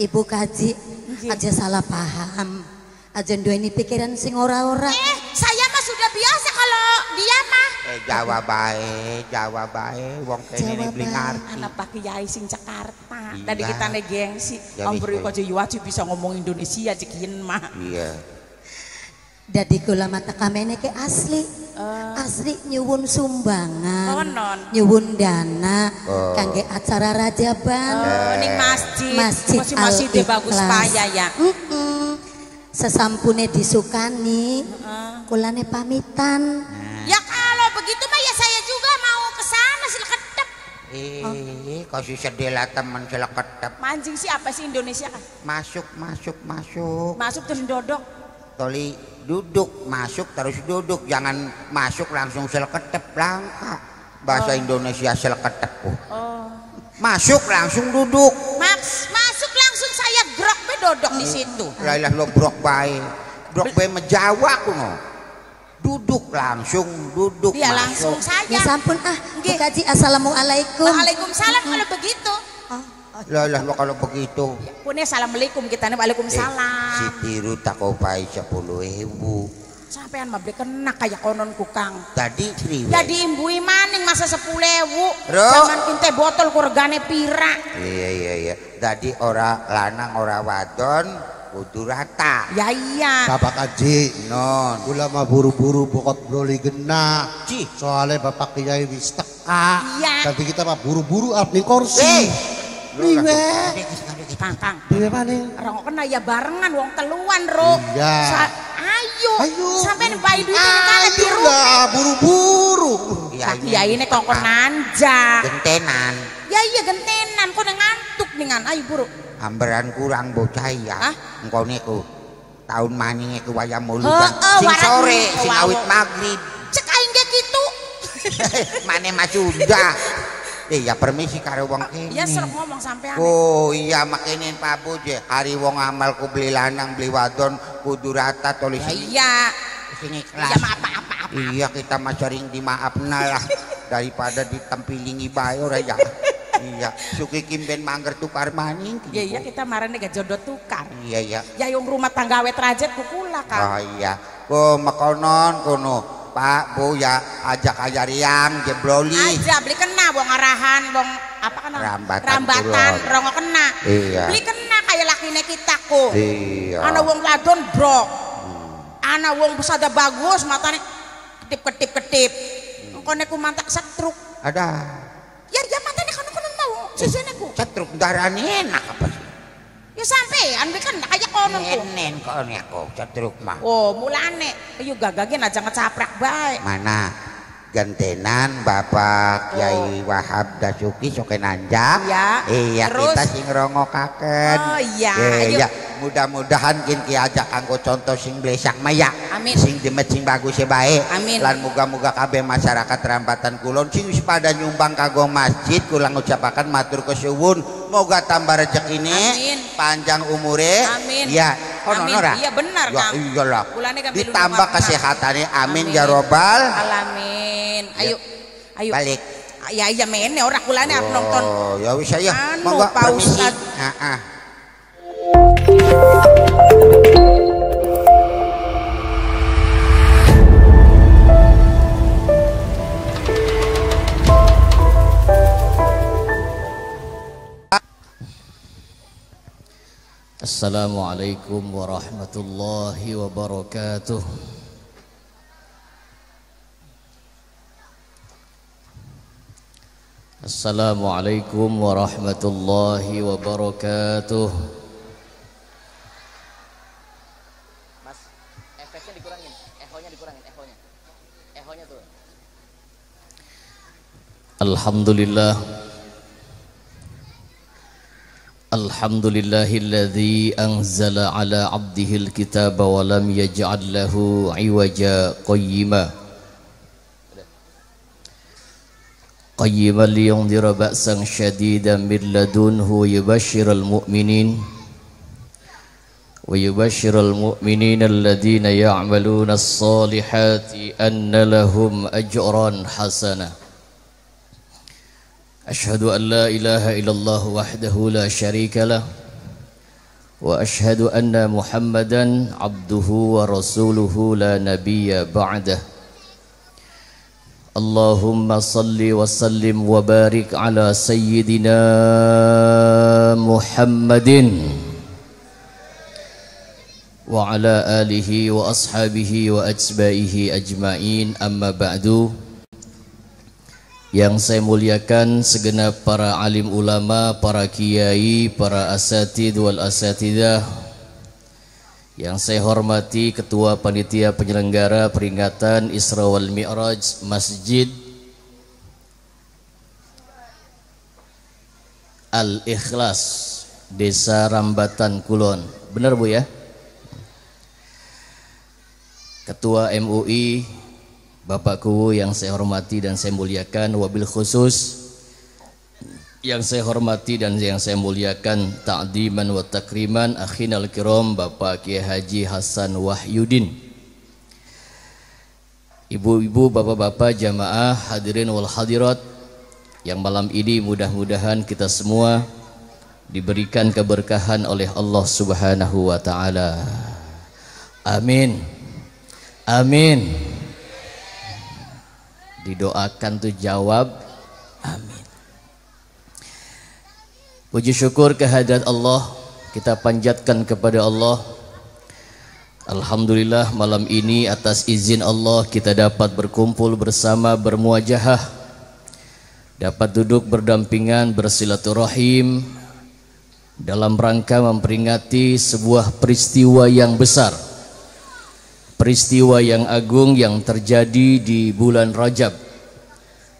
Ibu Kaji aja salah paham. Aja duweni pikiran sing ora-ora. Eh, saya mah sudah biasa dia mah. eh, Jawa bae, Jawa bae, wong kene Jawa beli bae. ngarti. Anak Pak Kiai sing Jakarta. Iya. Tadi kita nih gengsi. Om wis. kok wajib bisa ngomong Indonesia cekin mah. Iya. Dadi kula mata kamene ke asli. Asli nyuwun sumbangan. Konon. Nyuwun dana Oh. kangge acara rajaban. Oh, ning masjid. Masjid masih masih dia bagus payah ya. Mm-mm. Sesampune disukani, kulane pamitan. Ya kalau begitu mah ya saya juga mau ke sana silkedep. Eh, kok si sedela temen seleketep. Mancing sih apa sih Indonesia kan? Masuk, masuk, masuk. Masuk terus dodok. Toli duduk, masuk terus duduk. Jangan masuk langsung seleketep langka. Bahasa Indonesia seleketep. Oh. Oh. Masuk langsung duduk. Max, masuk langsung saya grok be dodok di situ. Lailah lo brok bae. Brok bae menjawa kuno. Duduk langsung, duduk Dia masuk. langsung saja. Ya sampun ah. Kaji assalamualaikum. Waalaikumsalam kalau begitu. Lailah lo kalau begitu. Punya assalamualaikum kita nih Eh, waalaikumsalam. si tiru tak kau bayi sepuluh ribu. Sampean mah beli kena kayak konon kukang. Tadi kriwe. Jadi imbui maning masa sepuluh. Ro. Zaman kinte botol kurgane pira. Iya iya iya. Tadi ora lanang ora wadon kudu rata. Ya iya. Bapak Kaji, Non. kula mah buru-buru bokot broli gena. Ci. Soalnya Bapak Kiai wis teka. Iya. Tapi kita mah buru-buru ning kursi. Eh. Liwe. Kang kang. Liwe maning. Orang kena ya barengan wong teluan ro. Iya. Sa- ayo. Ayo. Sampean bayi duit Ayo biru. lah, buru-buru. Ya ini kongkon nanja. Gentenan. Ya iya gentenan kok ngantuk dengan ayo buru. Hambaran kurang bocah ya. Engkau niku tahun maning iku wayah Heeh, mulutan. Sing sore, sing awit maghrib. Cek aing ge gitu. <laughs> Mane mas sudah. Eh ya permisi karo wong kene. Ya serok ngomong sampean. Oh iya makene Pak Buje. Hari wong amal ku beli lanang beli wadon kudu rata tulis Ya iya. sing Ya ikhlas. maaf maaf maaf. Iya kita mah sering dimaafna lah <laughs> daripada ditempilingi bae ora ya. Iya, suki kimben mangger tukar maning. Ya iya kita marane gak jodoh tukar. Iya iya. Ya yung rumah tangga wet rajet kukula kan. Oh iya. Oh makonon kono Pak Bu ya ajak aja riang jebroli. Aja beli kena wong arahan wong apa kan Rambatan rambatan kulon. rongo kena. Iya. Beli kena kayak lakine kita ku. Iya. Ana wong wadon brok. Ana wong pesada bagus matane ketip-ketip-ketip. Engko neku mantak setruk. Ada darahnya enak apa sih? Ya sampean beli kena kayak kono ku. Enen kok nih aku cetruk mah. Oh, mulane ayo gagagin aja ngecaprak bae. Mana gentenan Bapak Kiai Wahab Dasuki soke nanjak. Oh. Iya. Iya Terus? kita sing rongokaken. Oh, iya. Ayo. Iya. Mudah-mudahan kin ki ajak kanggo contoh sing blesak maya. Amin. Sing demet sing bagus ya bae. Amin. Lan muga-muga kabeh masyarakat rambatan kulon sing wis pada nyumbang kanggo masjid kula ngucapaken matur kesuwun moga tambah rezekine Amin. panjang umure. Amin. Iya. Kono Amin. Nora? Iya, benar, Ya Kang. iyalah. Kan Ditambah belum kesehatannya. Amin, Amin. ya robbal. Alamin. Ayo. Ayo. Balik. Ya iya mene ora kulane arep nonton. Oh, ya wis ayo. Anu, Monggo Pak Assalamualaikum warahmatullahi wabarakatuh Assalamualaikum warahmatullahi wabarakatuh Mas, efeknya dikurangin, ehonya dikurangin, ehonya. Ehonya tuh. Alhamdulillah الحمد لله الذي أنزل على عبده الكتاب ولم يجعل له عوجا قيما. قيما لينذر بأسا شديدا من لدنه يبشر المؤمنين ويبشر المؤمنين الذين يعملون الصالحات أن لهم أجرا حسنا. أشهد أن لا إله إلا الله وحده لا شريك له وأشهد أن محمدا عبده ورسوله لا نبي بعده. اللهم صل وسلم وبارك على سيدنا محمد وعلى آله وأصحابه وأتباعه أجمعين. أما بعد Yang saya muliakan segenap para alim ulama, para kiai, para asatid wal asatidah Yang saya hormati Ketua Panitia Penyelenggara Peringatan Isra wal Mi'raj Masjid Al-Ikhlas Desa Rambatan Kulon Benar Bu ya? Ketua MUI Bapak Kuwu yang saya hormati dan saya muliakan wabil khusus yang saya hormati dan yang saya muliakan ta'diman wa takriman akhinal kiram Bapak Kiai Haji Hasan Wahyudin Ibu-ibu, bapak-bapak, jamaah, hadirin wal hadirat yang malam ini mudah-mudahan kita semua diberikan keberkahan oleh Allah Subhanahu wa taala. Amin. Amin. Didoakan tuh jawab amin. Puji syukur kehadirat Allah kita panjatkan kepada Allah. Alhamdulillah malam ini atas izin Allah kita dapat berkumpul bersama bermuajahah dapat duduk berdampingan bersilaturahim dalam rangka memperingati sebuah peristiwa yang besar peristiwa yang agung yang terjadi di bulan Rajab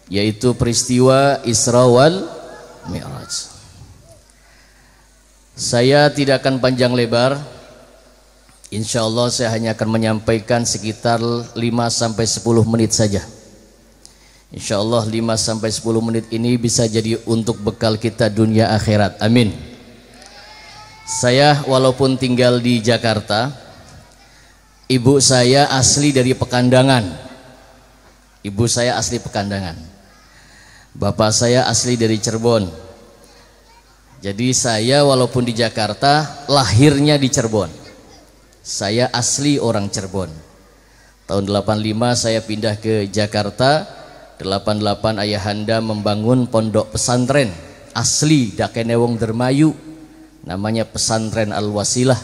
yaitu peristiwa Isra wal Mi'raj. Saya tidak akan panjang lebar. Insya Allah saya hanya akan menyampaikan sekitar 5 sampai 10 menit saja. Insya Allah 5 sampai 10 menit ini bisa jadi untuk bekal kita dunia akhirat. Amin. Saya walaupun tinggal di Jakarta, Ibu saya asli dari Pekandangan. Ibu saya asli Pekandangan. Bapak saya asli dari Cirebon. Jadi saya walaupun di Jakarta, lahirnya di Cirebon. Saya asli orang Cirebon. Tahun 85 saya pindah ke Jakarta. 88 ayahanda membangun pondok pesantren asli Dakenewong Dermayu namanya pesantren Al Wasilah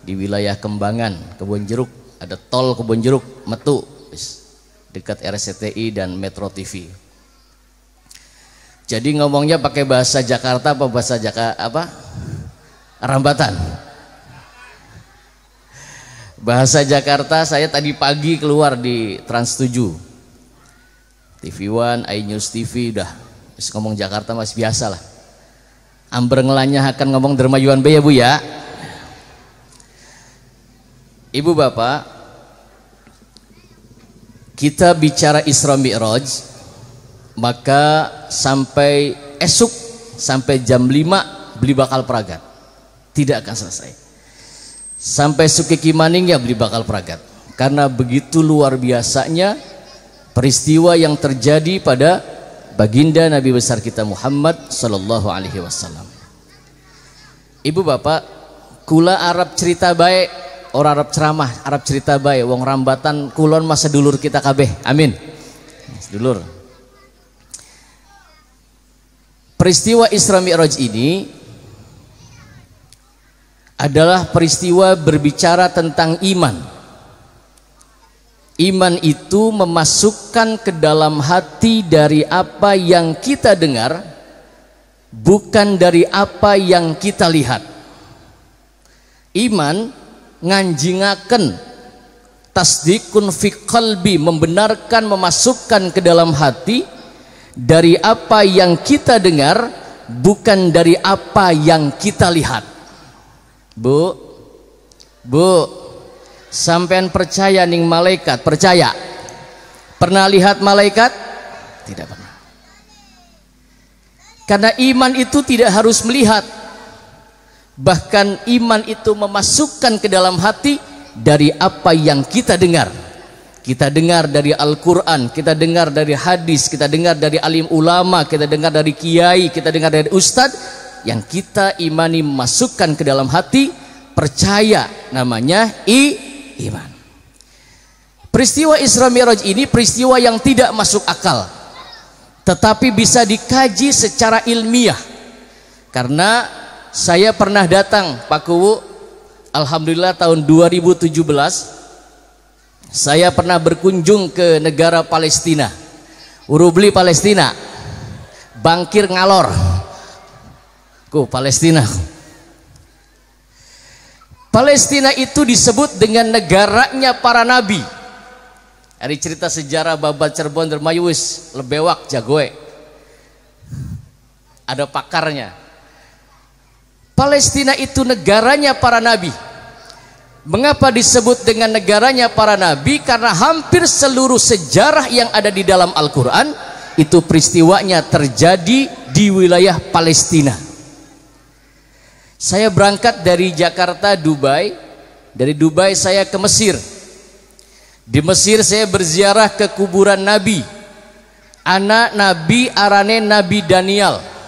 di wilayah Kembangan, Kebun Jeruk. Ada tol Kebun Jeruk, Metu, dekat RCTI dan Metro TV. Jadi ngomongnya pakai bahasa Jakarta apa bahasa Jakarta apa? Rambatan. Bahasa Jakarta saya tadi pagi keluar di Trans 7. TV One, iNews TV udah ngomong Jakarta masih biasa lah. Amber ngelanya akan ngomong Dermayuan B ya Bu ya. Ibu Bapak, kita bicara Isra Mi'raj, maka sampai esok sampai jam 5 beli bakal peragat tidak akan selesai. Sampai Sukiki Maning ya beli bakal peragat karena begitu luar biasanya peristiwa yang terjadi pada baginda Nabi besar kita Muhammad sallallahu alaihi wasallam. Ibu bapak kula Arab cerita baik orang Arab ceramah Arab cerita baik wong rambatan kulon masa dulur kita kabeh amin dulur Peristiwa Isra Mi'raj ini adalah peristiwa berbicara tentang iman. Iman itu memasukkan ke dalam hati dari apa yang kita dengar, bukan dari apa yang kita lihat. Iman nganjingaken tasdikun fi qalbi membenarkan memasukkan ke dalam hati dari apa yang kita dengar bukan dari apa yang kita lihat. Bu Bu sampean percaya ning malaikat? Percaya? Pernah lihat malaikat? Tidak pernah. Karena iman itu tidak harus melihat bahkan iman itu memasukkan ke dalam hati dari apa yang kita dengar kita dengar dari Al-Quran, kita dengar dari hadis, kita dengar dari alim ulama, kita dengar dari kiai, kita dengar dari ustadz yang kita imani masukkan ke dalam hati percaya namanya i iman. Peristiwa Isra Mi'raj ini peristiwa yang tidak masuk akal. Tetapi bisa dikaji secara ilmiah. Karena saya pernah datang Pak Kuwu. Alhamdulillah tahun 2017 saya pernah berkunjung ke negara Palestina. Urubli Palestina. Bangkir Ngalor. Ku Palestina. Palestina itu disebut dengan negaranya para nabi. Dari cerita sejarah babat Cirebon Dermayuis lebewak jagoe. Ada pakarnya Palestina itu negaranya para nabi Mengapa disebut dengan negaranya para nabi? Karena hampir seluruh sejarah yang ada di dalam Al-Quran itu peristiwanya terjadi di wilayah Palestina. Saya berangkat dari Jakarta, Dubai. Dari Dubai saya ke Mesir. Di Mesir saya berziarah ke kuburan Nabi. Anak Nabi arane Nabi Daniel.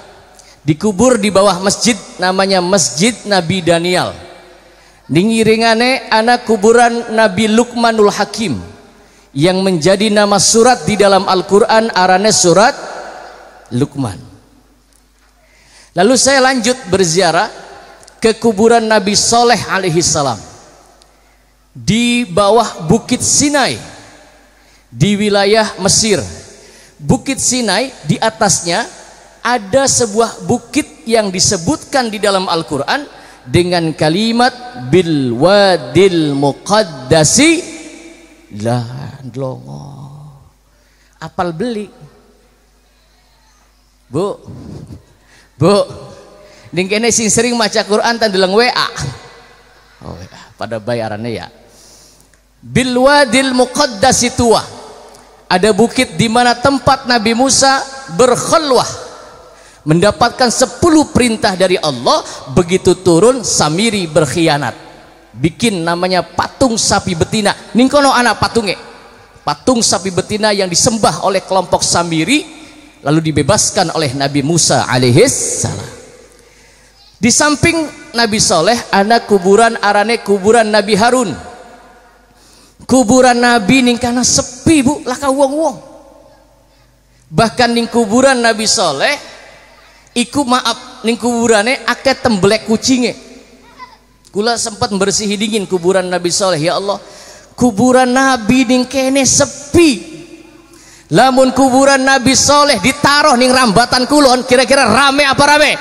Dikubur di bawah masjid namanya Masjid Nabi Daniel Ningiringane anak kuburan Nabi Luqmanul Hakim yang menjadi nama surat di dalam Al-Quran arane surat Luqman. Lalu saya lanjut berziarah ke kuburan Nabi Soleh alaihi salam di bawah Bukit Sinai di wilayah Mesir. Bukit Sinai di atasnya ada sebuah bukit yang disebutkan di dalam Al-Quran dengan kalimat bil wadil muqaddasi la longo apal beli. Bu. Bu. Ning kene sing sering maca Quran tan deleng WA oh WA pada bayarannya ya. Bil wadil muqaddasi tua. Ada bukit di mana tempat Nabi Musa berkhulwah mendapatkan 10 perintah dari Allah begitu turun Samiri berkhianat. Bikin namanya patung sapi betina. Ningkono anak patungnya patung sapi betina yang disembah oleh kelompok Samiri lalu dibebaskan oleh Nabi Musa alaihis salam. Di samping Nabi Soleh anak kuburan arane kuburan Nabi Harun. Kuburan nabi ning kana sepi bu. Laka wong-wong. Bahkan ning kuburan nabi soleh iku maaf ning kuburane akeh tembelek kucinge. Kula sempat bersihi dingin kuburan nabi soleh ya Allah. Kuburan nabi ning kene sepi. Lamun kuburan nabi soleh ditaruh ning rambatan kulon kira-kira rame apa rame?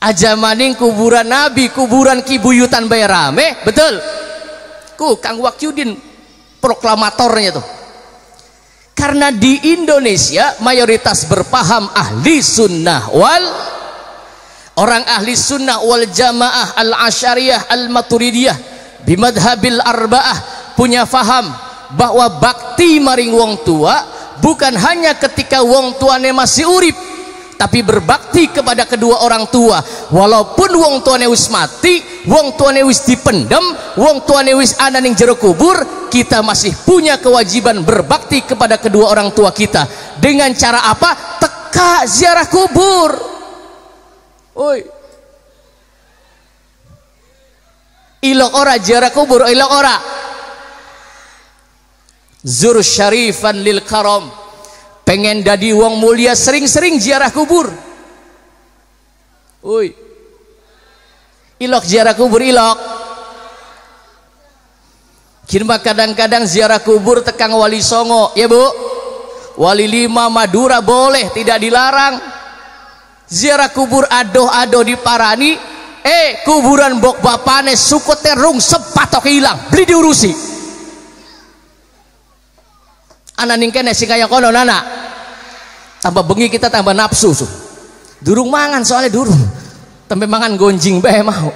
Aja maning kuburan nabi kuburan kibuyutan bae rame betul? Ku Kang Wakyudin proklamatornya tuh karena di Indonesia mayoritas berpaham ahli sunnah wal orang ahli sunnah wal jamaah al asyariyah al maturidiyah bimadhabil arba'ah punya faham bahwa bakti maring wong tua bukan hanya ketika wong tuane masih urip tapi berbakti kepada kedua orang tua. Walaupun wong tuane wis mati wong tuane wis dipendem wong tuane wis ana ning jero kubur kita masih punya kewajiban berbakti kepada kedua orang tua kita. Dengan cara apa? Teka ziarah kubur. Oi. Ilok ora ziarah kubur ilok ora. Zur syarifan lil karam pengen dadi wong mulia sering-sering ziarah kubur Uy. Ilok ziarah kubur ilok. Kirma kadang-kadang ziarah kubur tekang wali songo, ya Bu. Wali lima Madura boleh, tidak dilarang. Ziarah kubur adoh-adoh di Parani, eh kuburan bok bapane suku terung sepatok hilang, beli diurusi. Anak ningkene sing kaya kono nana. Tambah bengi kita tambah nafsu. Su. Durung mangan soalnya durung. Tempe mangan gonjing bae mau.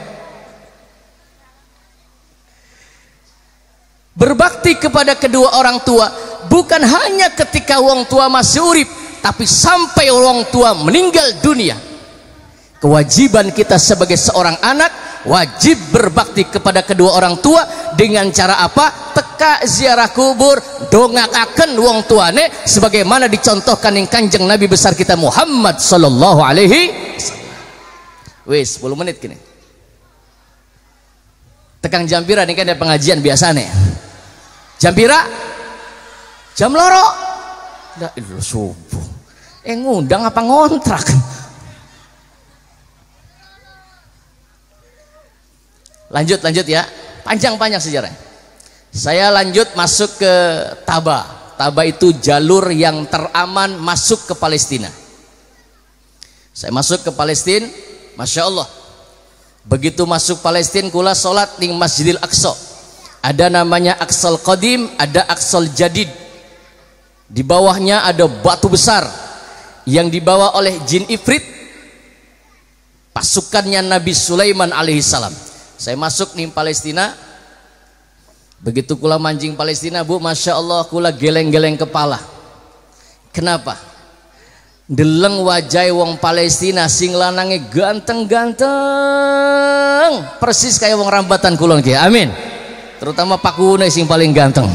Berbakti kepada kedua orang tua bukan hanya ketika wong tua masih urip, tapi sampai wong tua meninggal dunia. Kewajiban kita sebagai seorang anak wajib berbakti kepada kedua orang tua dengan cara apa? Teka ziarah kubur, dongakaken wong tuane sebagaimana dicontohkan yang Kanjeng Nabi besar kita Muhammad sallallahu alaihi Wis 10 menit kini. Tekang jampira nih kan ada pengajian biasa nih. Jampira jam loro. Itu subuh. Eh ngundang apa ngontrak? Lanjut lanjut ya. Panjang-panjang sejarah. Saya lanjut masuk ke Taba. Taba itu jalur yang teraman masuk ke Palestina. Saya masuk ke Palestina, Masya Allah. Begitu masuk Palestina, kula sholat di Masjidil Aqsa. Ada namanya Aqsal Qadim, ada Aqsal Jadid. Di bawahnya ada batu besar yang dibawa oleh jin Ifrit. Pasukannya Nabi Sulaiman alaihissalam. Saya masuk nih Palestina. Begitu kula mancing Palestina, Bu, Masya Allah, kula geleng-geleng kepala. Kenapa? Deleng wajah wong Palestina sing lanange ganteng-ganteng. Persis kayak wong rambatan kulon ki. Amin. Terutama Pak Kune sing paling ganteng.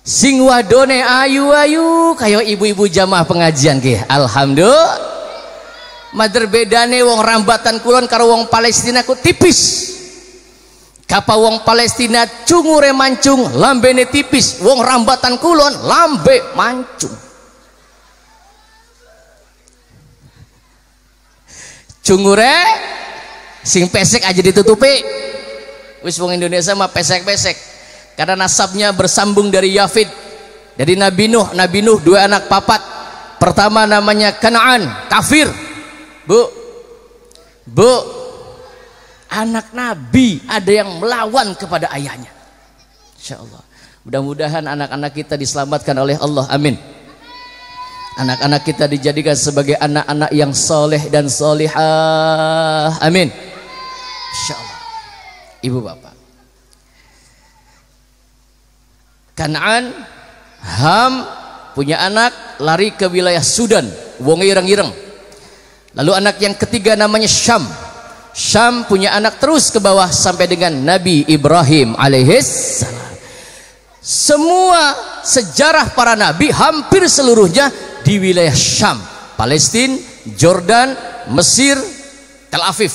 Sing wadone ayu-ayu kayak ibu-ibu jamaah pengajian ki. Alhamdulillah. Mader bedane wong rambatan kulon karo wong Palestina ku tipis. Kapa wong Palestina cungure mancung, lambene tipis. Wong rambatan kulon lambe mancung. Cungure sing pesek aja ditutupi. Wis wong Indonesia mah pesek-pesek. Karena nasabnya bersambung dari Yafid. Dari Nabi Nuh, Nabi Nuh dua anak papat. Pertama namanya Kanaan, kafir. Bu. Bu. Anak Nabi ada yang melawan kepada ayahnya. Insya Allah. Mudah-mudahan anak-anak kita diselamatkan oleh Allah. Amin. Anak-anak kita dijadikan sebagai anak-anak yang soleh dan solihah. Amin. Insya Allah. Ibu bapak. Kanaan, Ham punya anak lari ke wilayah Sudan. Wong ireng-ireng. Lalu anak yang ketiga namanya Syam. Syam punya anak terus ke bawah sampai dengan Nabi Ibrahim alaihissalam. Semua sejarah para nabi hampir seluruhnya di wilayah Syam, Palestina, Jordan, Mesir, Tel Aviv.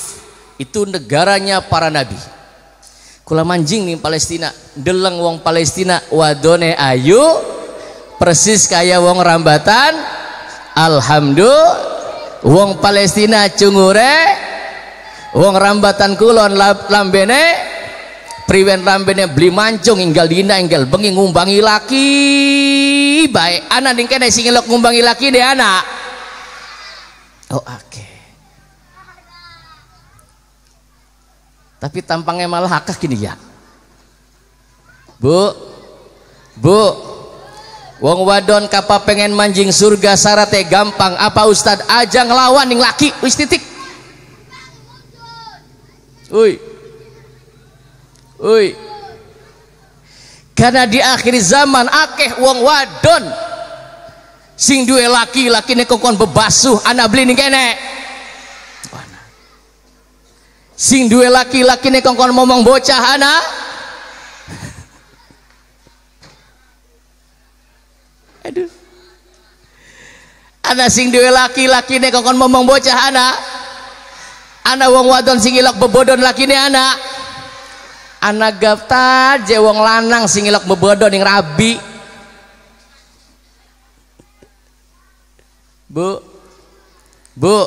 Itu negaranya para nabi. kula manjing nih Palestina deleng wong Palestina wadone ayu persis kaya wong rambatan alhamdulillah wong Palestina cungure wong rambatan kulon lambene priwen lambene beli mancung inggal dina inggal bengi ngumbangi laki. Baik anak ning kene sing ngumbangi laki deh anak. Oh oke okay. tapi tampangnya malah akah gini ya. Bu bu wong wadon kapa pengen manjing surga sarate gampang apa ustad aja ngelawan ning laki wis titik Uy. Uy. Karena di akhir zaman akeh wong wadon sing duwe laki laki ne kokon bebasuh anak beli ning kene sing duwe laki laki ne kokon ngomong bocah anak aduh. Anak sing duwe laki laki ne kokon ngomong bocah anak anak wong wadon sing ilok bebodon laki ne anak anak gapta je wong lanang sing ilok bebodon yang rabi. Bu. Bu.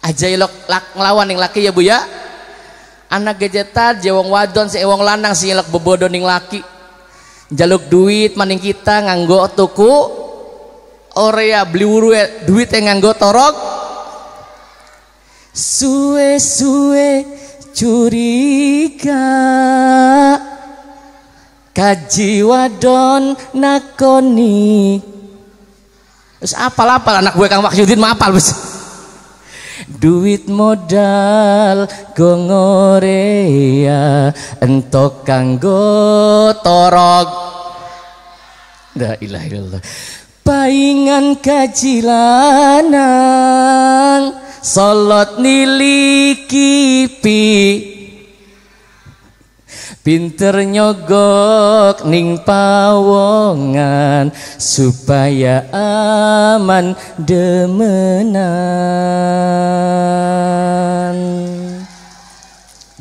Aja ilok lak, ngelawan yang laki ya bu ya? Anak gajetar je wong wadon si wong lanang sing ilok bebodon yang laki jaluk duit maning kita nganggo tuku. Orea beli wuru duit yang nganggo torok. Suwe-suwe curiga. Kaji wadon nakoni. Terus apal-apal anak gue kang Makyudin mah apal bes duit modal gongorea entok kanggo torok. La ilaha illallah. Paingan kajilanang Solot nilikipi Pinter nyogok ning pawongan supaya aman demenan.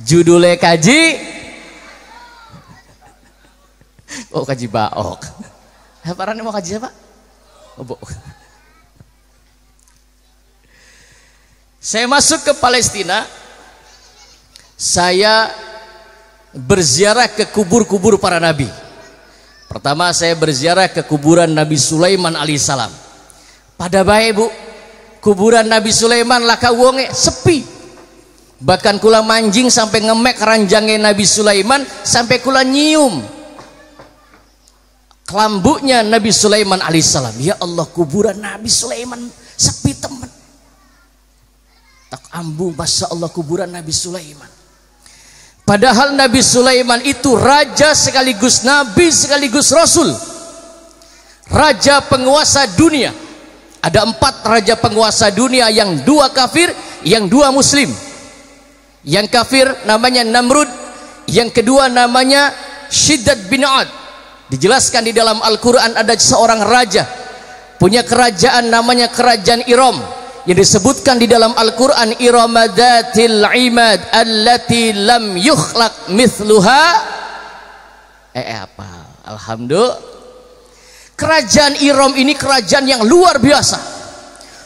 Judulnya kaji Oh kaji baok. Apa mau kaji apa? Oh, Saya masuk ke Palestina, saya berziarah ke kubur-kubur para nabi. Pertama saya berziarah ke kuburan Nabi Sulaiman alaihissalam. Pada baik bu, kuburan Nabi Sulaiman laka wonge sepi. Bahkan kula manjing sampai ngemek ranjangnya Nabi Sulaiman sampai kula nyium kelambuknya Nabi Sulaiman alaihissalam. Ya Allah kuburan Nabi Sulaiman sepi teman tak ambu Masya Allah kuburan Nabi Sulaiman padahal Nabi Sulaiman itu raja sekaligus Nabi sekaligus Rasul. Raja penguasa dunia. Ada empat raja penguasa dunia yang dua kafir yang dua muslim. Yang kafir namanya Namrud yang kedua namanya Shiddad bin Ad. Dijelaskan di dalam Al-Quran ada seorang raja. Punya kerajaan namanya kerajaan Iram yang disebutkan di dalam Al-Quran iramadatil imad allati lam yukhlaq mithluha. Eh, eh apa? Alhamdulillah. Kerajaan Iram ini kerajaan yang luar biasa.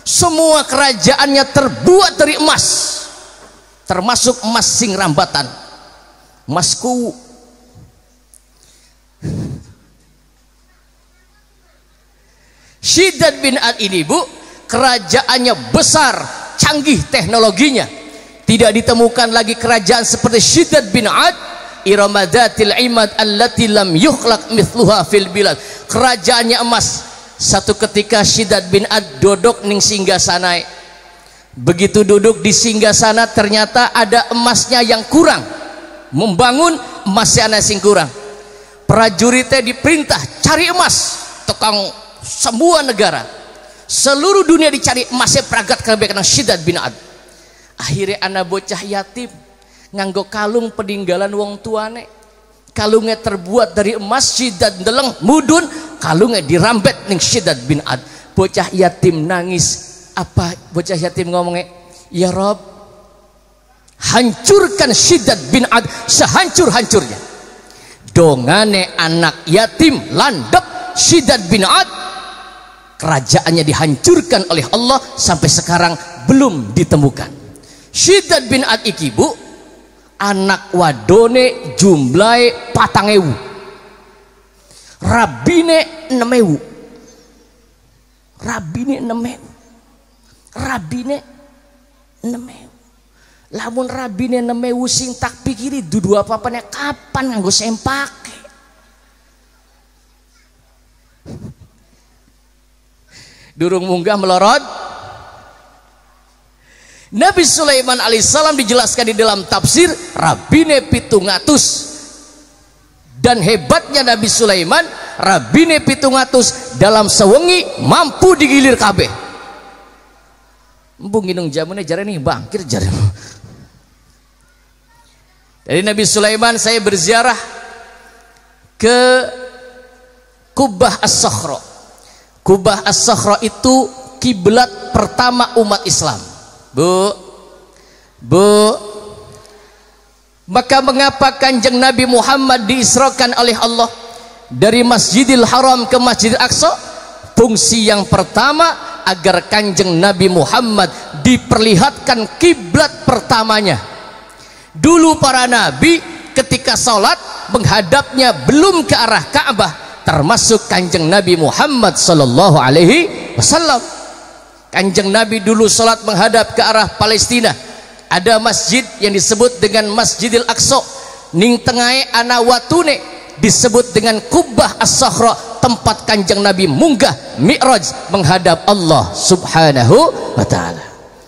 Semua kerajaannya terbuat dari emas. Termasuk emas sing rambatan. Emas kuwu. Syidad bin Ad ini bu kerajaannya besar canggih teknologinya. Tidak ditemukan lagi kerajaan seperti Syidad bin Ad iramadatil imad allati lam yukhlaq mithluha fil bilad. Kerajaannya emas. Satu ketika Syidad bin Ad duduk ning singgah sana. Begitu duduk di singgah sana ternyata ada emasnya yang kurang. Membangun emasnya ada sing kurang. Prajuritnya diperintah cari emas. Tukang semua negara seluruh dunia dicari emasnya pragat kebaikan Syidad bin Ad akhirnya anak bocah yatim nganggo kalung peninggalan wong tuane. Kalungnya terbuat dari emas Syidad deleng mudun kalungnya dirambet ning bin Ad bocah yatim nangis. Apa bocah yatim ngomongnya? Ya Rob hancurkan bin Ad sehancur-hancurnya. Dongane anak yatim landep bin Ad kerajaannya dihancurkan oleh Allah sampai sekarang belum ditemukan. Syidad bin Ad iki bu anak wadone jumlahe patangewu rabine enemewu rabine enemewu rabine enemewu lamun rabine enemewu sing tak pikiri dudu apa apanya kapan nganggo sempake durung munggah melorot. Nabi Sulaiman alaihissalam dijelaskan di dalam tafsir Rabine Pitungatus. Dan hebatnya Nabi Sulaiman Rabine Pitungatus dalam sewengi mampu digilir kabeh. Mbung nginung jamune jare nih bangkir jare. Dari Nabi Sulaiman saya berziarah ke Kubah As-Sakhra Kubah As-Sakhra itu kiblat pertama umat Islam Bu Bu Maka mengapa kanjeng Nabi Muhammad diisrakan oleh Allah dari Masjidil Haram ke Masjidil Aqsa? Fungsi yang pertama agar kanjeng Nabi Muhammad diperlihatkan kiblat pertamanya. Dulu para nabi ketika sholat menghadapnya belum ke arah Ka'bah termasuk kanjeng Nabi Muhammad sallallahu alaihi wasallam. Kanjeng Nabi dulu sholat menghadap ke arah Palestina. Ada masjid yang disebut dengan Masjidil Aqsa. Ning tengai ana watune disebut dengan Kubah As-Sakhra, tempat kanjeng Nabi munggah Mi'raj menghadap Allah Subhanahu wa taala.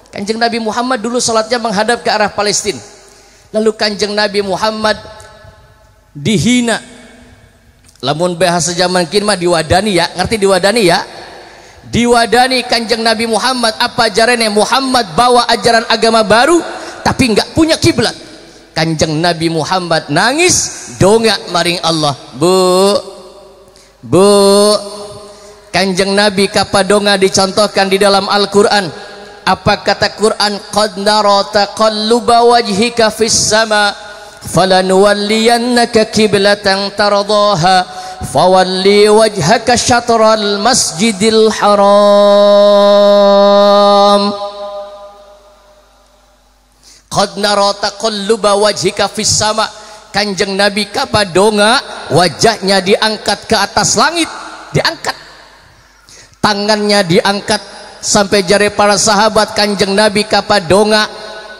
Kanjeng Nabi Muhammad dulu sholatnya menghadap ke arah Palestina. Lalu kanjeng Nabi Muhammad dihina. Lamun bahasa zaman kini mah diwadani ya, ngerti diwadani ya? diwadani kanjeng Nabi Muhammad apa ajarannya Muhammad bawa ajaran agama baru tapi nggak punya kiblat. Kanjeng Nabi Muhammad nangis dongak maring Allah. Bu bu. Kanjeng Nabi kapadonga dicontohkan di dalam Al-Quran? Apa kata Quran? Qad nara taqalluba wajhika fis sama falanuwalliyannaka kiblatan tardaha فولي وجهك شطر المسجد الحرام قد نرى تقلب وجهك في السماء kanjeng Nabi kapadonga wajahnya diangkat ke atas langit diangkat tangannya diangkat sampai jari para sahabat kanjeng Nabi kapadonga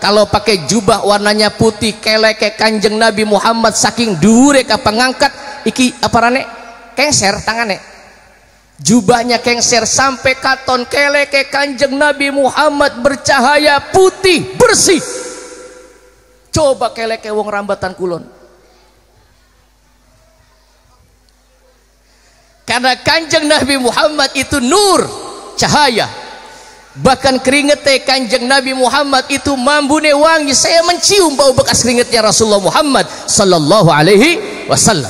kalau pakai jubah warnanya putih keleke kanjeng Nabi Muhammad saking dure kapang ngangkat iki apa rane? Kengser tangannya jubahnya kengser sampai katon keleke kanjeng Nabi Muhammad bercahaya putih bersih. Coba keleke wong rambatan kulon. Karena kanjeng Nabi Muhammad itu nur cahaya bahkan keringetnya kanjeng Nabi Muhammad itu mambune wangi. Saya mencium bau bekas keringetnya Rasulullah Muhammad sallallahu alaihi wasallam.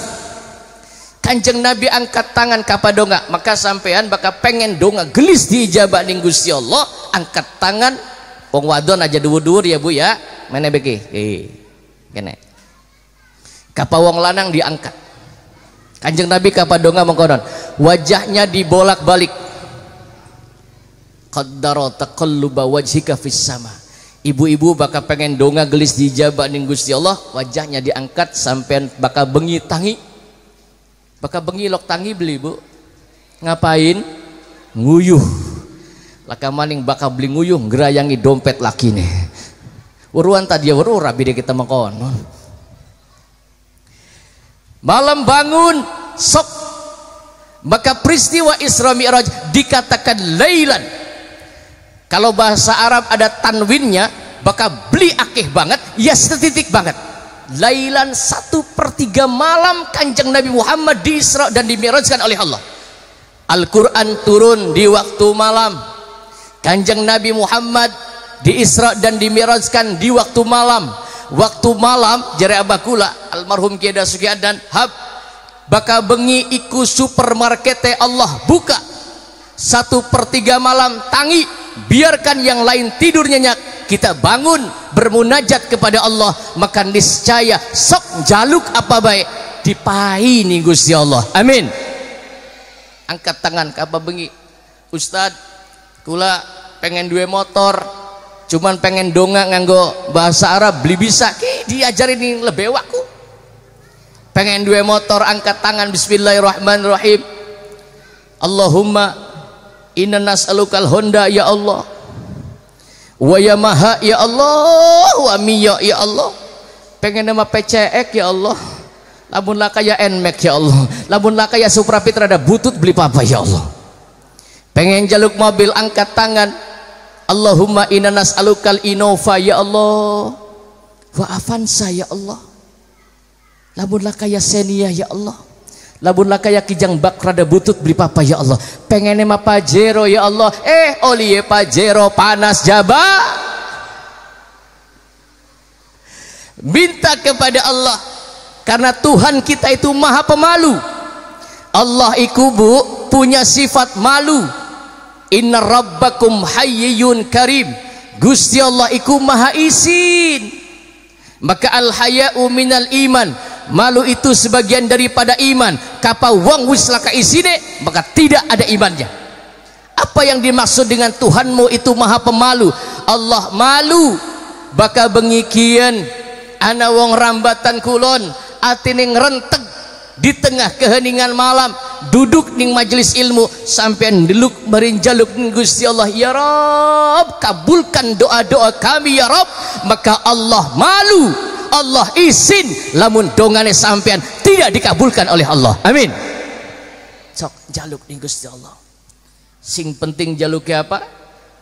Kanjeng Nabi angkat tangan kapadonga maka sampean bakal pengen donga gelis diijabah ning Gusti Allah. Angkat tangan wong wadon aja dhuwur-dhuwur ya Bu ya. Mana beki eh kene. Kapa wong lanang diangkat. Kanjeng Nabi kapadonga mengkonon wajahnya dibolak-balik qaddara taqalluba wajhika fis sama. Ibu-ibu bakal pengen donga gelis dijabah ning Gusti Allah wajahnya diangkat sampai bakal bengi tangi. Bakal bengi lok tangi beli bu. Ngapain? Nguyuh. Laka maning bakal beli nguyuh ngerayangi dompet laki nih uruan tadi ya uru rabi kita makon malam bangun sok. Maka peristiwa Isra Mi'raj dikatakan lailan kalau bahasa Arab ada tanwinnya bakal beli akeh banget ya setitik banget. Lailan satu per tiga malam kanjeng Nabi Muhammad di Isra dan dimirajkan oleh Allah. Al-Quran turun di waktu malam. Kanjeng Nabi Muhammad di Isra dan dimirajkan di waktu malam. Waktu malam jari abakula almarhum Kieda Sukiadan hab bakal bengi iku supermarket Allah buka. Satu per tiga malam tangi biarkan yang lain tidur nyenyak. Kita bangun bermunajat kepada Allah. Maka niscaya sok jaluk apa baik. Dipai nih Gusti Allah. Amin. Angkat tangan ke apa bengi? Ustad kula pengen dua motor. Cuman pengen dongak nganggo bahasa Arab. Beli bisa. Ki diajarin ini lebih waku pengen dua motor angkat tangan. Bismillahirrahmanirrahim. Allahumma inna nas'alukal honda ya Allah. Wa yamaha ya Allah. Wa miya ya Allah. Pengen nama PCX ya Allah. Lamun kaya NMAX ya Allah. Lamun kaya Supra Fitra ada butut beli apa ya Allah. Pengen jaluk mobil angkat tangan. Allahumma inna nas'alukal Innova ya Allah. Wa Avanza ya Allah. Lamun kaya Xenia ya Allah lamun lah kaya kijang bak rada butut beli apa ya Allah. Pengen nama Pajero ya Allah. Eh oli Pajero panas jaba. Minta kepada Allah. Karena Tuhan kita itu maha pemalu. Allah iku bu punya sifat malu. Inna rabbakum hayyun karim. Gusti Allah iku maha isin. Maka al haya'u minal iman malu itu sebagian daripada iman. Kapa wong wis laka isine maka tidak ada imannya. Apa yang dimaksud dengan Tuhanmu itu maha pemalu? Allah malu. Baka bengikian ana wong rambatan kulon. Atine ngrenteg di tengah keheningan malam. Duduk ning majelis ilmu. Sampean deluk merinjaluk Gusti Allah. Ya Rob kabulkan doa-doa kami ya Rob. Maka Allah malu Allah izin lamun dongane sampean tidak dikabulkan oleh Allah. Amin. Sok jaluk ning Gusti Allah. Sing penting jaluknya apa?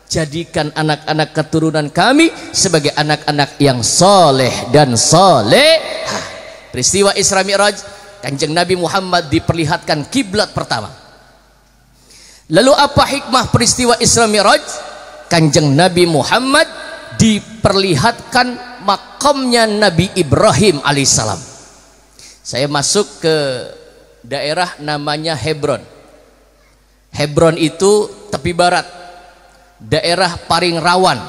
Jadikan anak-anak keturunan kami sebagai anak-anak yang soleh dan soleh. Peristiwa Isra Mi'raj kanjeng Nabi Muhammad diperlihatkan kiblat pertama. Lalu apa hikmah peristiwa Isra Mi'raj? Kanjeng Nabi Muhammad diperlihatkan makamnya Nabi Ibrahim alaihissalam. Saya masuk ke daerah namanya Hebron. Hebron itu tepi barat daerah paling rawan.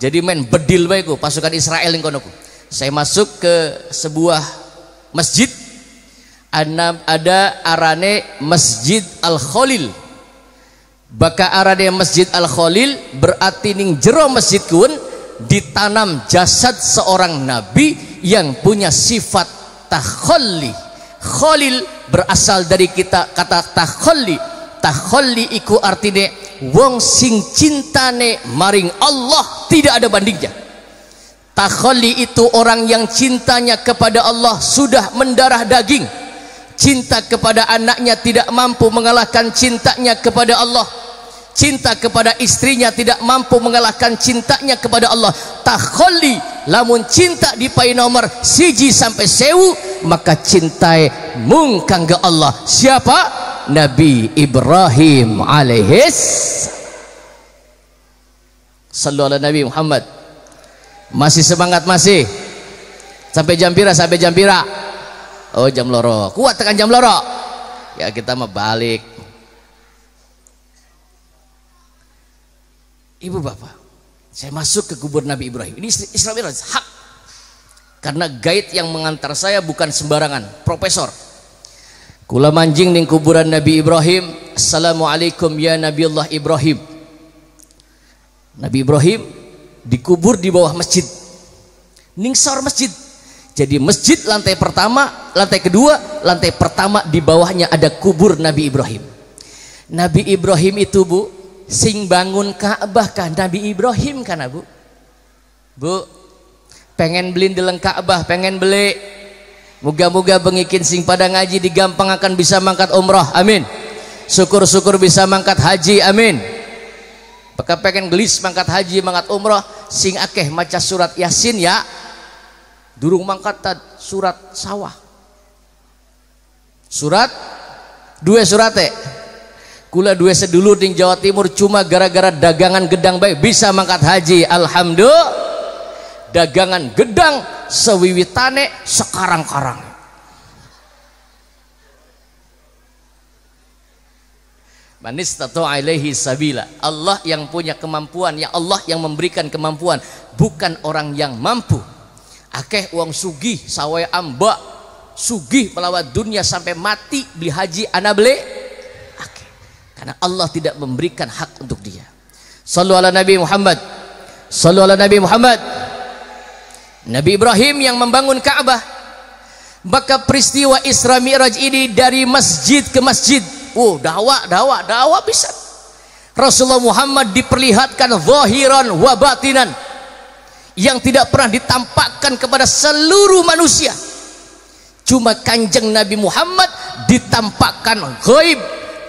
Jadi main bedil baikku pasukan Israel yang konoku saya masuk ke sebuah masjid. Ada arane Masjid Al Khalil baka arane Masjid Al Khalil berarti ning jero masjid kun ditanam jasad seorang nabi yang punya sifat takhalli. Khalil berasal dari kita kata takhalli. Takhalli iku artine wong sing cintane maring Allah tidak ada bandingnya. Takhalli itu orang yang cintanya kepada Allah sudah mendarah daging. Cinta kepada anaknya tidak mampu mengalahkan cintanya kepada Allah cinta kepada istrinya tidak mampu mengalahkan cintanya kepada Allah. Takhalli lamun cinta di pai nomor siji sampai sewu maka cintai mungkang ke Allah. Siapa? Nabi Ibrahim alaihis Sallu ala Nabi Muhammad. Masih semangat masih? Sampai jam pira sampai jam pira? Oh jam loro. Kuat tekan jam loro. Ya kita mau balik ibu bapak saya masuk ke kubur Nabi Ibrahim. Ini Islam hak. Karena guide yang mengantar saya bukan sembarangan. Profesor kula manjing ning kuburan Nabi Ibrahim. Assalamualaikum ya Nabi Allah Ibrahim. Nabi Ibrahim dikubur di bawah masjid. Ningsor masjid. Jadi masjid lantai pertama lantai kedua lantai pertama di bawahnya ada kubur Nabi Ibrahim. Nabi Ibrahim itu bu sing bangun Ka'bah kan Nabi Ibrahim kan Bu Bu pengen beli deleng Ka'bah pengen beli. Moga-moga bengikin sing pada ngaji digampang akan bisa mangkat umroh amin. Syukur-syukur bisa mangkat haji amin. Maka pengen gelis mangkat haji mangkat umroh sing akeh maca surat yasin ya. Durung mangkat tad surat sawah. Surat? Dua surat eh kula dua sedulur di Jawa Timur cuma gara-gara dagangan gedang baik bisa mangkat haji alhamdulillah dagangan gedang sewiwitane sekarang-karang Manistatu alaihi sabila. Allah yang punya kemampuan, ya Allah yang memberikan kemampuan, bukan orang yang mampu. Akeh uang sugih sawai amba sugih melawat dunia sampai mati beli haji ana beli. Karena Allah tidak memberikan hak untuk dia. Sallu ala Nabi Muhammad. Sallu ala Nabi Muhammad. Nabi Ibrahim yang membangun Ka'bah. Maka peristiwa Isra Mi'raj ini dari masjid ke masjid Oh, dakwah, dakwah, dakwah bisa. Rasulullah Muhammad diperlihatkan zahiran wa batinan yang tidak pernah ditampakkan kepada seluruh manusia. Cuma kanjeng Nabi Muhammad ditampakkan gaib,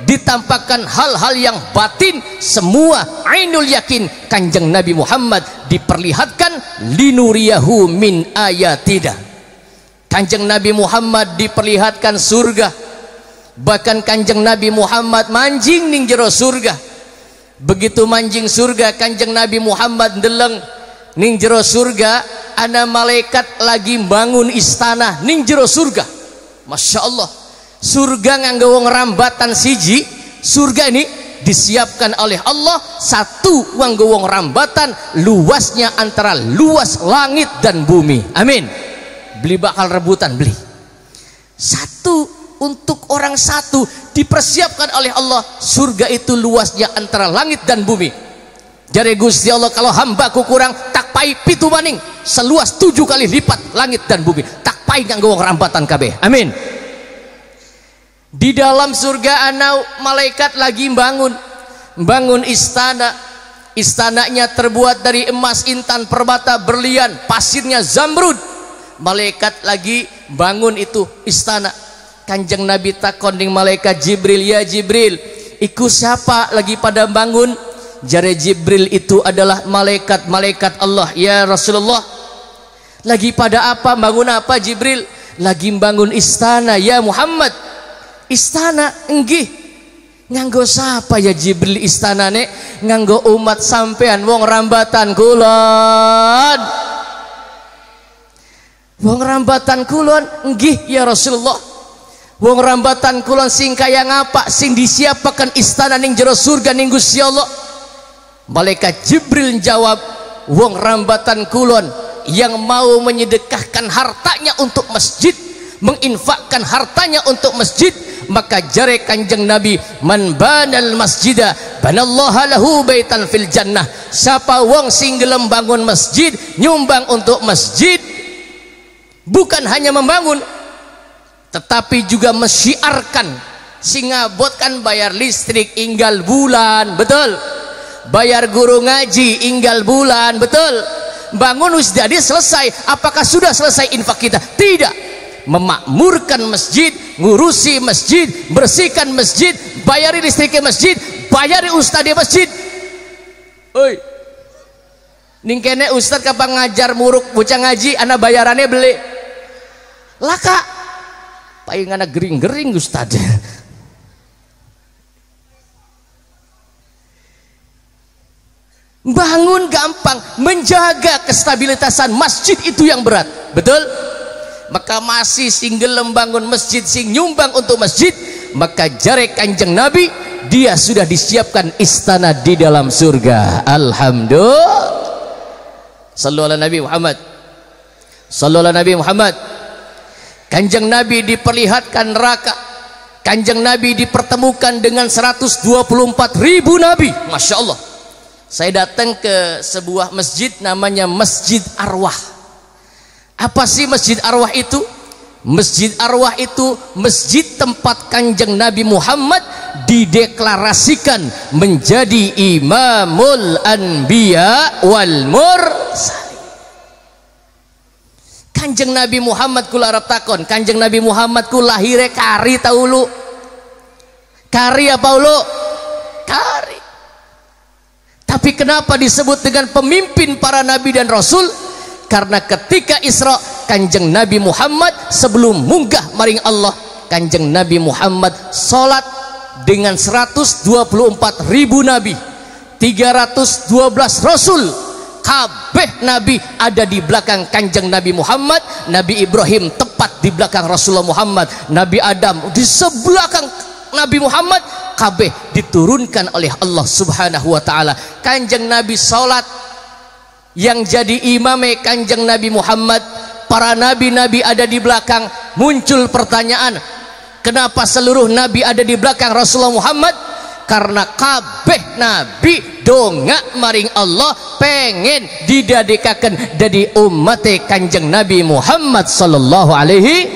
ditampakkan hal-hal yang batin, semua ainul yakin. Kanjeng Nabi Muhammad diperlihatkan linuriyahu min ayatina. Kanjeng Nabi Muhammad diperlihatkan surga, bahkan kanjeng Nabi Muhammad manjing ning jero surga. Begitu manjing surga kanjeng Nabi Muhammad deleng ning jero surga ana malaikat lagi bangun istana ning jero surga. Masya Allah surga nganggo wong rambatan siji surga ini disiapkan oleh Allah. Satu nganggo wong rambatan luasnya antara luas langit dan bumi. Amin. Beli bakal rebutan beli. Satu untuk orang satu dipersiapkan oleh Allah. Surga itu luasnya antara langit dan bumi. Jadi Gusti Allah kalau hambaku kurang tak pai pitu maning. Seluas tujuh kali lipat langit dan bumi. Tak pai nganggo rambatan kabeh. Amin di dalam surga anau malaikat lagi bangun. Bangun istana. Istananya terbuat dari emas intan perbata berlian pasirnya zamrud. Malaikat lagi bangun itu istana. Kanjeng Nabi takon malaikat Jibril ya Jibril iku siapa lagi pada bangun? Jare Jibril itu adalah malaikat-malaikat Allah ya Rasulullah lagi pada apa? Bangun apa Jibril? Lagi bangun istana ya Muhammad istana enggih nganggo siapa ya Jibril istana nek nganggo umat sampean wong rambatan kulon. Wong rambatan kulon enggih ya Rasulullah. Wong rambatan kulon sing kaya ngapa? Sing disiapakan istana ning jero surga ning Gusti Allah? Malaikat Jibril jawab wong rambatan kulon yang mau menyedekahkan hartanya untuk masjid menginfakkan hartanya untuk masjid maka jare kanjeng Nabi man banal masjida banallaha lahu baitan fil jannah. Siapa wong sing gelem bangun masjid nyumbang untuk masjid bukan hanya membangun tetapi juga mensyiarkan singa kan bayar listrik inggal bulan betul? Bayar guru ngaji inggal bulan betul? Bangun jadi selesai apakah sudah selesai infak kita? Tidak memakmurkan masjid ngurusi masjid bersihkan masjid bayari listriknya masjid bayari ustad di masjid. Oi. Ning kene ustad kapan ngajar muruk bocah ngaji anak bayarannya beli. Laka paling gering-gering Ustaz bangun gampang menjaga kestabilitasan masjid itu yang berat. Betul maka masih single membangun masjid sing nyumbang untuk masjid maka jare kanjeng nabi dia sudah disiapkan istana di dalam surga alhamdulillah sallallahu nabi Muhammad sallallahu nabi Muhammad Kanjeng Nabi diperlihatkan neraka. Kanjeng Nabi dipertemukan dengan 124 ribu Nabi. Masya Allah. Saya datang ke sebuah masjid namanya Masjid Arwah. Apa sih Masjid Arwah itu? Masjid Arwah itu masjid tempat Kanjeng Nabi Muhammad dideklarasikan menjadi Imamul Anbiya wal Mursalin. Kanjeng Nabi Muhammad kula arep takon kanjeng Nabi Muhammad ku lahire kari taulu kari apa ulu kari. Tapi kenapa disebut dengan pemimpin para nabi dan rasul karena ketika Isra kanjeng Nabi Muhammad sebelum munggah maring Allah kanjeng Nabi Muhammad salat dengan 124 ribu nabi 312 rasul kabeh nabi ada di belakang kanjeng Nabi Muhammad Nabi Ibrahim tepat di belakang Rasulullah Muhammad Nabi Adam di sebelah Nabi Muhammad kabeh diturunkan oleh Allah Subhanahu wa taala. Kanjeng Nabi salat yang jadi imame kanjeng Nabi Muhammad para nabi-nabi ada di belakang muncul pertanyaan kenapa seluruh nabi ada di belakang Rasulullah Muhammad? Karena kabeh nabi dongak maring Allah pengen didadikakan jadi umat kanjeng Nabi Muhammad sallallahu alaihi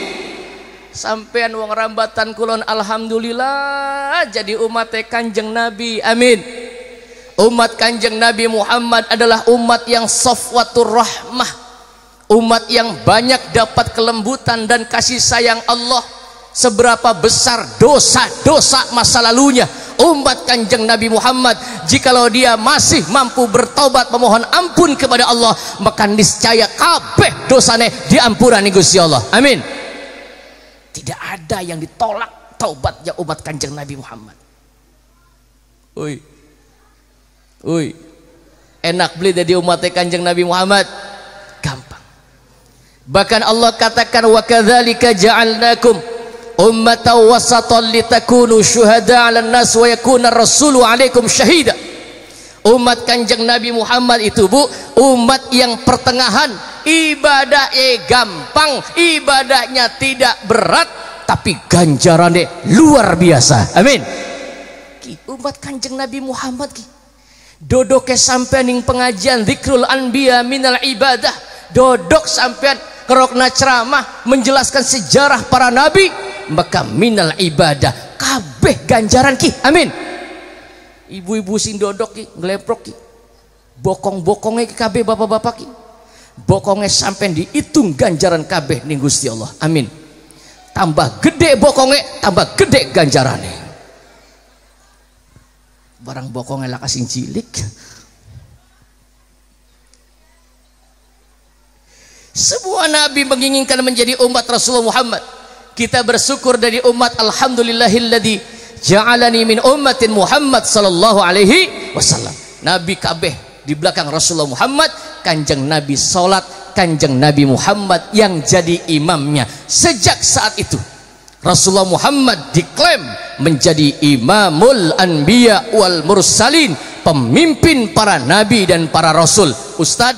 sampean wong rambatan kulon alhamdulillah jadi umat kanjeng Nabi amin umat kanjeng Nabi Muhammad adalah umat yang safwatur rahmah. Umat yang banyak dapat kelembutan dan kasih sayang Allah. Seberapa besar dosa-dosa masa lalunya. Umat kanjeng Nabi Muhammad jikalau dia masih mampu bertobat memohon ampun kepada Allah maka niscaya kabeh dosane diampurani Gusti Allah. Amin. Tidak ada yang ditolak taubatnya umat kanjeng Nabi Muhammad. Ui Ui enak beli jadi umat kanjeng Nabi Muhammad. Gampang. Bahkan Allah katakan wa kadzalika ja'alnakum ummatan wasatan litakunu syuhada 'alan nas wa yakuna rasulu 'alaikum syahida. Umat kanjeng Nabi Muhammad itu bu umat yang pertengahan. Ibadahnya gampang ibadahnya tidak berat tapi ganjarannya luar biasa. Amin. Umat kanjeng Nabi Muhammad ki dodok sampean ning pengajian zikrul anbiya minal ibadah. Dodok sampean kerokna ceramah menjelaskan sejarah para nabi. Maka minal ibadah. Kabeh ganjaran ki. Amin. Ibu-ibu sing dodok ki ngeleprok ki. Bokong-bokongnya ki kabeh bapak-bapak ki. Bokongnya sampai dihitung ganjaran kabeh ning Gusti Allah. Amin. Tambah gede bokongnya tambah gede ganjarannya barang bokongnya lah kasing cilik. Semua nabi menginginkan menjadi umat Rasulullah Muhammad. Kita bersyukur dari umat alhamdulillahilladzi ja'alani min ummatin Muhammad sallallahu alaihi wasallam. Nabi kabeh di belakang Rasulullah Muhammad kanjeng nabi salat kanjeng nabi Muhammad yang jadi imamnya. Sejak saat itu Rasulullah Muhammad diklaim menjadi imamul anbiya wal mursalin pemimpin para nabi dan para rasul. Ustadz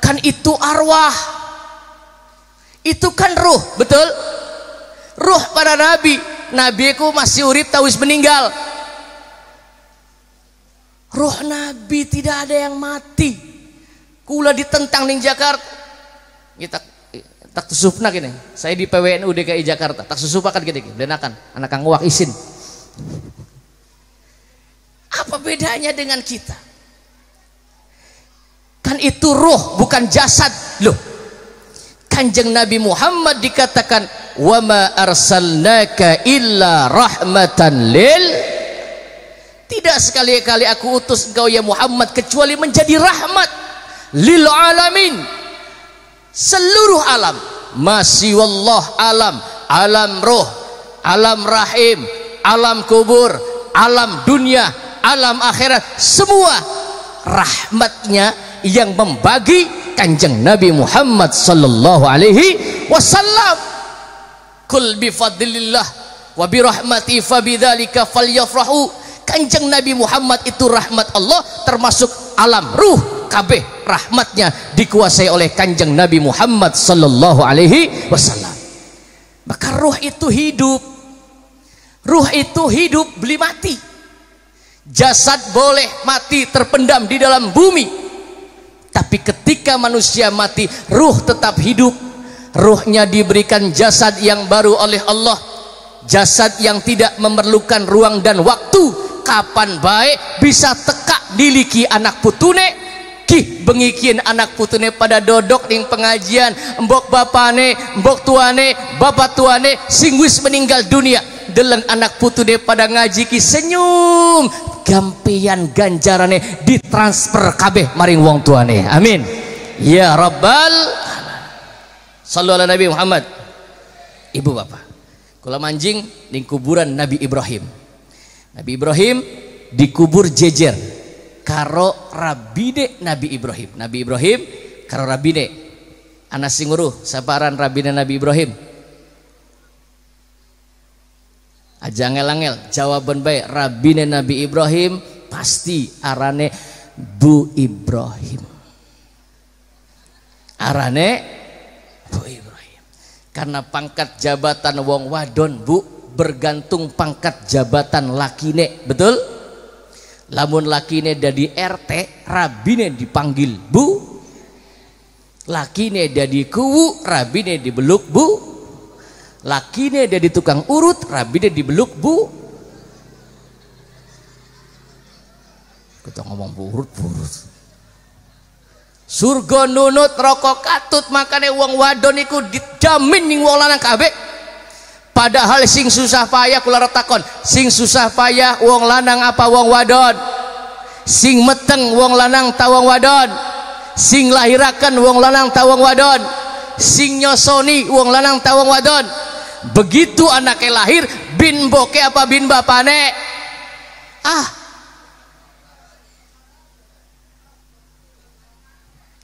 kan itu arwah. Itu kan ruh betul? Ruh para nabi. Nabi ku masih urip tawis meninggal. Ruh nabi tidak ada yang mati. Kula ditentang ning Jakarta. Kita tak susupna gini saya di PWNU DKI Jakarta. Tak susupakan gini benakan anak kang wak isin. Apa bedanya dengan kita? Kan itu ruh bukan jasad. Loh kanjeng Nabi Muhammad dikatakan wa ma arsalnaka illa rahmatan lil tidak sekali-kali aku utus engkau ya Muhammad kecuali menjadi rahmat lil alamin seluruh alam. Masih wallah alam alam roh alam rahim alam kubur alam dunia alam akhirat. Semua rahmatnya yang membagi kanjeng Nabi Muhammad sallallahu alaihi wasallam. Kul bi fadlillah wa bi rahmati fa bidzalika falyafrahu. Kanjeng Nabi Muhammad itu rahmat Allah termasuk alam ruh kabeh rahmatnya dikuasai oleh kanjeng Nabi Muhammad sallallahu alaihi wasallam. Maka ruh itu hidup. Ruh itu hidup beli mati. Jasad boleh mati terpendam di dalam bumi. Tapi ketika manusia mati ruh tetap hidup. Ruhnya diberikan jasad yang baru oleh Allah. Jasad yang tidak memerlukan ruang dan waktu. Kapan baik bisa tekak diliki anak putune Ki bengikin anak putune pada dodok ning pengajian. Mbok bapane mbok tuane bapak tuane sing wis meninggal dunia. Delen anak putune pada ngaji ki senyum. Gampian ganjarane ditransfer kabeh maring wong tuane. Amin. Ya rabbal sallu ala nabi Muhammad. Ibu bapak kula manjing ning kuburan Nabi Ibrahim. Nabi Ibrahim dikubur jejer karo rabine Nabi Ibrahim. Nabi Ibrahim karo rabine anak singuruh saparan rabine Nabi Ibrahim. Aja angel-angel jawaban baik rabine Nabi Ibrahim pasti arane Bu Ibrahim. Arane Bu Ibrahim. Karena pangkat jabatan wong wadon Bu bergantung pangkat jabatan lakine betul lamun lakine dari RT rabine dipanggil Bu. Lakine dari kuwu rabine dibeluk Bu. Lakine dari tukang urut rabine dibeluk Bu. Kita ngomong burut burut surga nunut rokok katut makanya uang wadon iku dijamin ning wong lanang kabeh padahal sing susah payah kula retakon. Sing susah payah wong lanang apa wong wadon? Sing meteng wong lanang ta wong wadon? Sing lahirakan wong lanang ta wong wadon? Sing nyosoni wong lanang ta wong wadon? Begitu anaknya lahir bin boke apa bin bapane? Ah.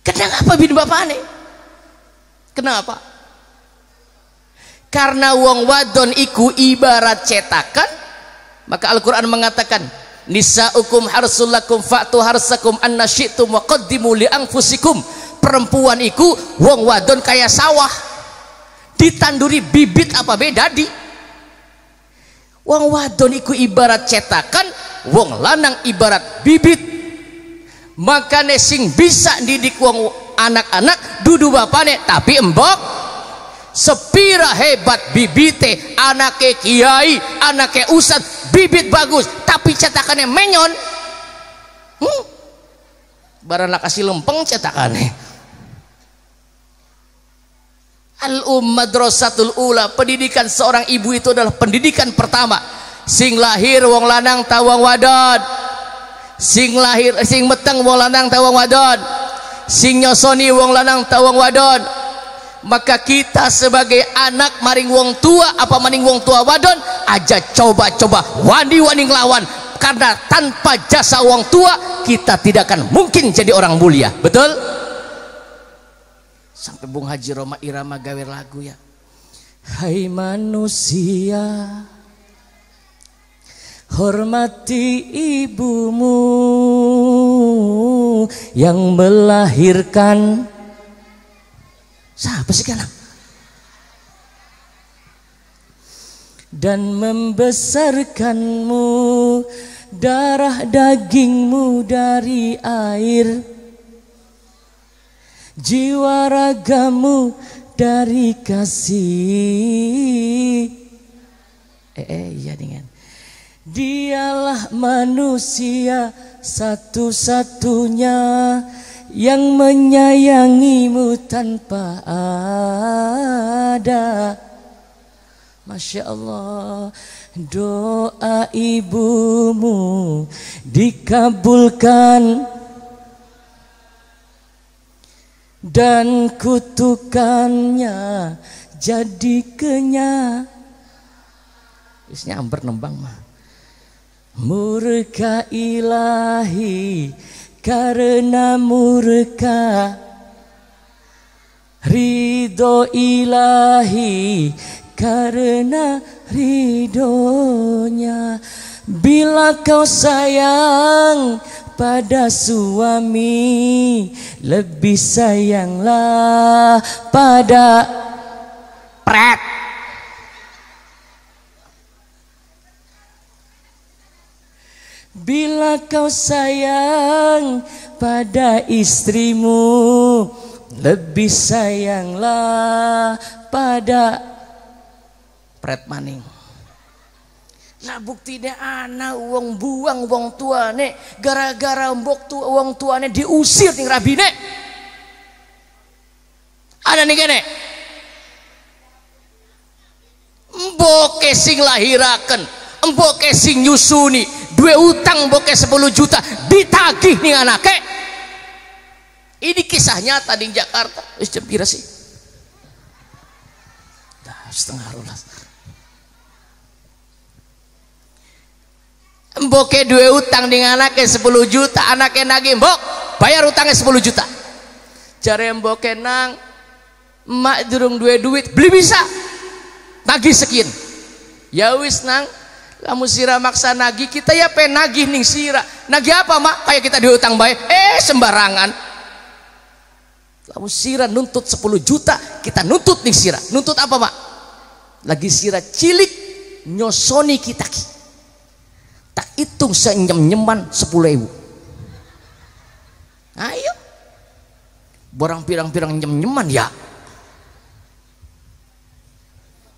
Kenapa bin bapane? Kenapa? Karena wong wadon iku ibarat cetakan, maka Al-Qur'an mengatakan, Nisa'ukum harsulakum fa'tu harsakum anna syi'tum wa qaddimu li anfusikum. Perempuan iku wong wadon kayak sawah. Ditanduri bibit apa beda di? Wong wadon iku ibarat cetakan, wong lanang ibarat bibit makanya sing bisa didik wong anak-anak dudu bapane tapi embok sepira hebat bibite anake kiai anake usad bibit bagus tapi cetakannya menyon. Hmm. barana kasih lempeng cetakannya. Al ummadrasatul ula pendidikan seorang ibu itu adalah pendidikan pertama. Sing lahir wong lanang tawang wadon. Sing lahir sing meteng wong lanang ta wong wadon. Sing nyosoni wong lanang ta wong wadon maka kita sebagai anak maring wong tua apa maring wong tua wadon aja coba-coba wani-wani ngelawan. Karena tanpa jasa wong tua kita tidak akan mungkin jadi orang mulia. Betul? Sampai Bung Haji Roma Irama gawe lagu ya. Hai manusia Hormati ibumu yang melahirkan. Siapa sih kan? Dan membesarkanmu darah dagingmu dari air. Jiwa ragamu dari kasih. Eh, eh iya dengan Dialah manusia satu-satunya yang menyayangimu tanpa ada. Masya Allah, doa ibumu dikabulkan dan kutukannya jadi kenyang. Isnya amber nembang mah murka ilahi karena murka ridho ilahi. Karena ridhonya bila kau sayang pada suami lebih sayanglah pada pret Bila kau sayang pada istrimu Lebih sayanglah pada Pret maning Nah buktinya anak uang buang uang tuane gara-gara mbok tu uang tuane diusir nih rabine. Ada nih kene. Mbok sing lahiraken, mbok sing nyusuni, dua utang bokeh 10 juta ditagih nih anaknya ini kisah nyata di Jakarta. Wis jam sih? Nah, setengah rolas. Mboke dua utang dengan anaknya 10 juta anaknya nagih mbok bayar utangnya 10 juta. Cari mboke nang emak durung dua duit beli bisa. Nagih sekian. Ya wis nang kamu sira maksa nagih kita ya pengen nagih ning sira nagih apa mak? Kayak kita diutang baik eh sembarangan. Kamu sira nuntut 10 juta kita nuntut ning sira nuntut apa mak? Lagi sira cilik nyosoni kita ki. Tak hitung senyem-nyeman 10 ribu. Ayo. Borang pirang-pirang nyem-nyeman ya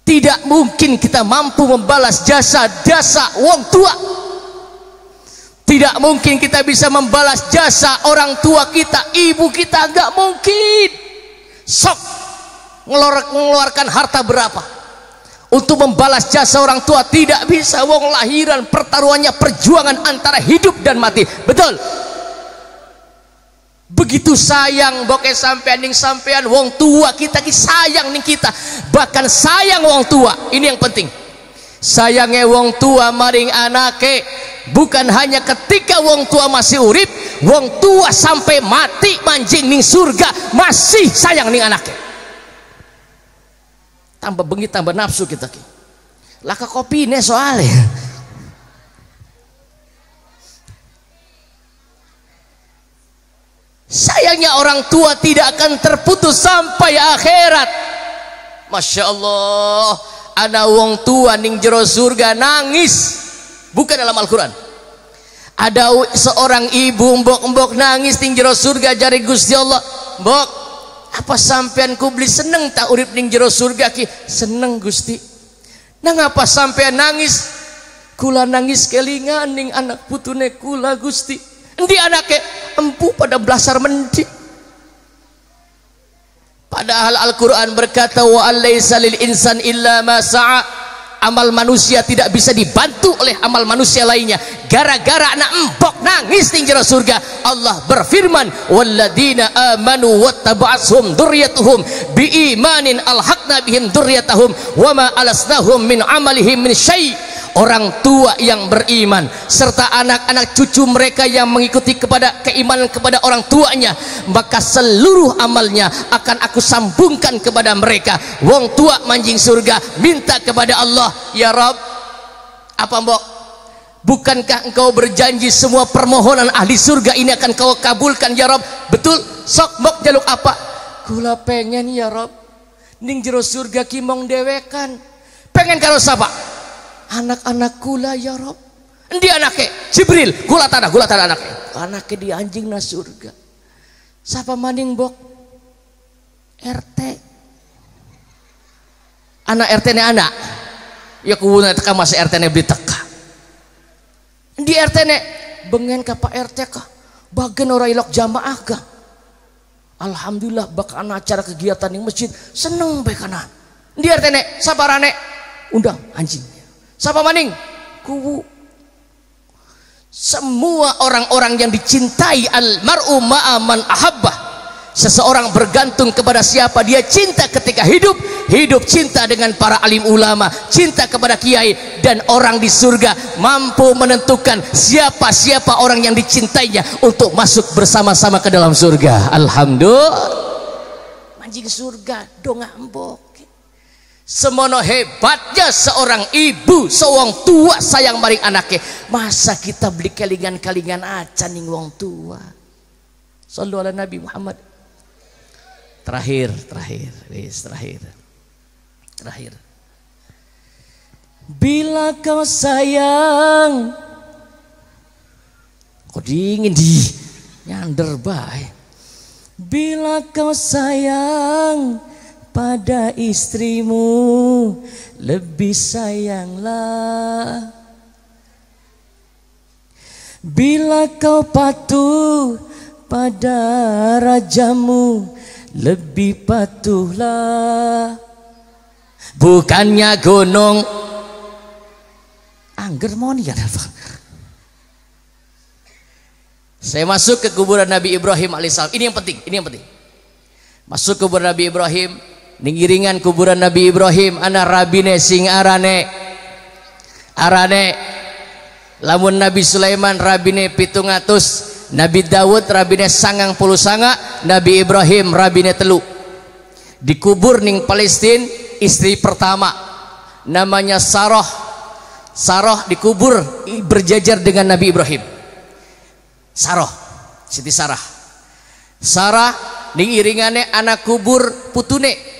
tidak mungkin kita mampu membalas jasa-jasa wong tua. Tidak mungkin kita bisa membalas jasa orang tua kita ibu kita nggak mungkin. Sok mengeluarkan harta berapa? Untuk membalas jasa orang tua tidak bisa. Wong lahiran pertaruhannya perjuangan antara hidup dan mati. Betul begitu sayang boke sampean ning sampean wong tua kita ki sayang ning kita. Bahkan sayang wong tua ini yang penting. Sayangnya wong tua maring anake bukan hanya ketika wong tua masih urip wong tua sampai mati manjing ning surga masih sayang ning anake. Tambah bengi tambah nafsu kita ki. Laka kopi ini soalnya sayangnya orang tua tidak akan terputus sampai akhirat. Masya Allah ada wong tua ning jero surga nangis. Bukan dalam Al-Quran. Ada seorang ibu mbok-mbok nangis ning jero surga jari Gusti Allah. Mbok apa sampean kubli seneng tak urip ning jero surga ki? Seneng Gusti. Nang apa sampean nangis? Kula nangis kelingan ning anak putune kula Gusti Endi anaknya empu pada belasar mendik. Padahal Al-Quran berkata wa alaysa lil insan illa ma. Amal manusia tidak bisa dibantu oleh amal manusia lainnya. Gara-gara anak empok nangis di jero surga. Allah berfirman, "Walladzina amanu wattaba'ashum dzurriyyatuhum biimanin alhaqna bihim dzurriyyatahum wama alasnahum min amalihim min syai'." Orang tua yang beriman serta anak-anak cucu mereka yang mengikuti kepada keimanan kepada orang tuanya maka seluruh amalnya akan aku sambungkan kepada mereka. Wong tua manjing surga minta kepada Allah ya Rob apa mbok? Bukankah engkau berjanji semua permohonan ahli surga ini akan kau kabulkan ya Rob betul sok mbok jaluk apa? Kula pengen ya Rob ning jero surga kimong dewekan. Pengen kalau siapa anak-anak kula ya Rob. Di anaknya Jibril gula tanah gula tanah anaknya anaknya di anjing na surga. Siapa maning bok? RT anak RT ini anak? Ya kuwuna teka masih RT ini beli teka. Di RT ini bengen ke Pak RT kah bagian orang ilok jamaah kah Alhamdulillah bak anak acara kegiatan di masjid. Seneng baik anak di RT ini sabarane? Undang anjing Siapa maning? Kuwu. Semua orang-orang yang dicintai almar'u ma'aman ahabbah. Seseorang bergantung kepada siapa dia cinta ketika hidup, hidup cinta dengan para alim ulama, cinta kepada kiai dan orang di surga mampu menentukan siapa-siapa orang yang dicintainya untuk masuk bersama-sama ke dalam surga. Alhamdulillah. Manjing surga dongambok semono hebatnya seorang ibu seorang tua sayang maring anaknya. Masa kita beli kelingan-kelingan acan ning wong tua? Sallu ala nabi Muhammad. Terakhir terakhir wis terakhir. Terakhir. Bila kau sayang kok dingin di nyander baik bila kau sayang pada istrimu lebih sayanglah. Bila kau patuh pada rajamu lebih patuhlah. Bukannya gunung. Angger ya saya masuk ke kuburan Nabi Ibrahim alaihissalam. Ini yang penting ini yang penting. Masuk ke kuburan Nabi Ibrahim ningiringan kuburan Nabi Ibrahim anak rabine sing arane. Arane lamun Nabi Sulaiman rabine pitungatus Nabi Dawud rabine sangang puluh sanga Nabi Ibrahim rabine telu. Dikubur ning Palestina istri pertama. Namanya Sarah Saroh dikubur berjajar dengan Nabi Ibrahim. Saroh, Siti Sarah. Sarah ning iringane anak kubur putune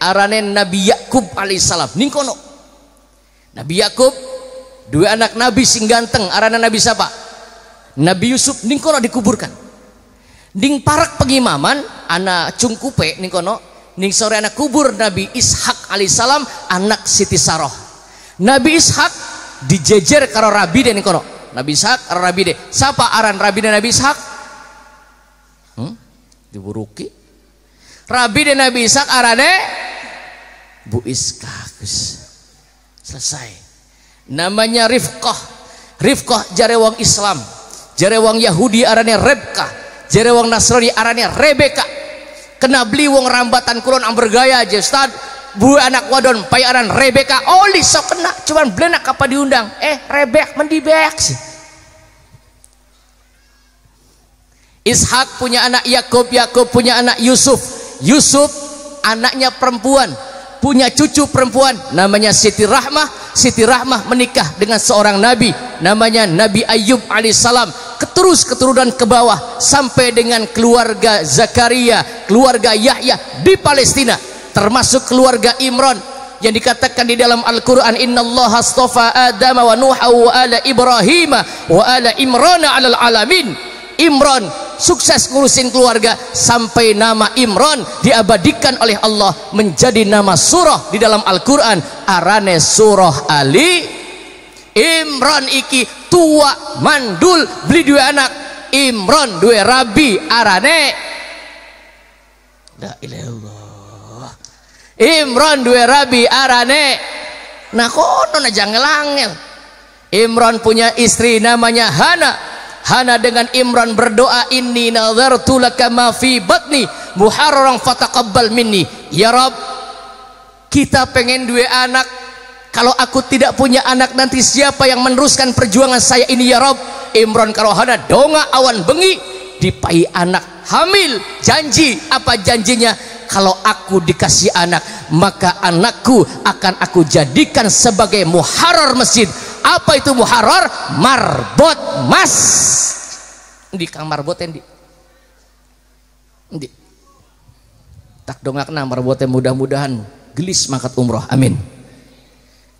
arane Nabi Yakub alaihissalam ning kono. Nabi Yakub dua anak Nabi sing ganteng arane Nabi siapa? Nabi Yusuf ning kono dikuburkan. Ning parak pengimaman anak cungkupe ning kono ning sore anak kubur Nabi Ishak alaihissalam anak Siti Saroh. Nabi Ishak dijejer karo Rabi ning kono. Nabi Ishak karo Rabi deh. Siapa aran Rabi dan Nabi Ishak? Hmm? Diburuki. Rabi dan Nabi Ishak arane Bu Iskah. Selesai. Namanya Rifqah. Rifqah jare wong Islam. Jare wong Yahudi arane Rebka. Jare wong Nasrani arane Rebeka. Kena beli wong rambatan kulon ambergaya aja Ustaz. Bu anak wadon payaran Rebeka oli sok kena cuman blenak apa diundang eh Rebek mendibek sih Ishak punya anak Yakub, Yakub punya anak Yusuf. Yusuf anaknya perempuan, punya cucu perempuan namanya Siti Rahmah. Siti Rahmah menikah dengan seorang nabi namanya Nabi Ayub alaihissalam. Keterus keturunan ke bawah sampai dengan keluarga Zakaria, keluarga Yahya di Palestina, termasuk keluarga Imran yang dikatakan di dalam Al-Quran Inna Allah astafa Adam wa Nuh wa ala Ibrahim wa ala Imran alal alamin Imran sukses ngurusin keluarga sampai nama Imran diabadikan oleh Allah menjadi nama surah di dalam Al-Quran. Arane surah Ali Imran iki tua mandul beli dua anak. Imran dua rabi arane. La ilallah Imran dua rabi arane. Nah kono aja ngelangel. Imran punya istri namanya Hana Hana dengan Imran berdoa inni nazartu laka ma fi batni muharraran fataqabbal minni. Ya Rob kita pengen dua anak. Kalau aku tidak punya anak nanti siapa yang meneruskan perjuangan saya ini ya Rob Imran karo Hana donga awan bengi dipai anak. Hamil. Janji. Apa janjinya? Kalau aku dikasih anak maka anakku akan aku jadikan sebagai muharrar masjid. Apa itu muharrar? Marbot mas. Di kang marbot endi? Di tak dongakna marbotnya mudah-mudahan gelis mangkat umroh. Amin.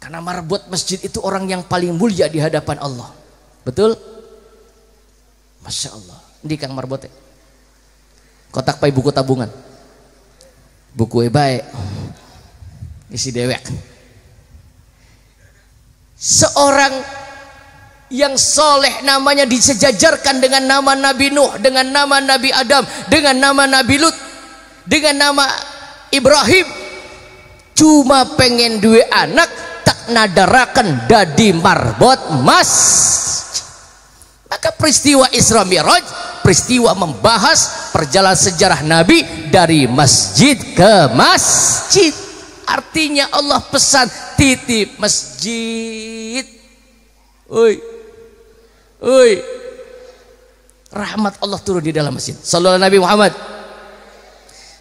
Karena marbot masjid itu orang yang paling mulia di hadapan Allah. Betul? Masya Allah di kang marbotnya kotak pai buku tabungan. Buku baik isi dewek. Seorang yang soleh namanya disejajarkan dengan nama Nabi Nuh dengan nama Nabi Adam dengan nama Nabi Lut dengan nama Ibrahim. Cuma pengen dua anak tak nadarakan dadi marbot mas maka peristiwa Isra Miraj peristiwa membahas perjalanan sejarah Nabi dari masjid ke masjid. Artinya Allah pesan titip masjid. Oi oi. Rahmat Allah turun di dalam masjid. Sallallahu Nabi Muhammad.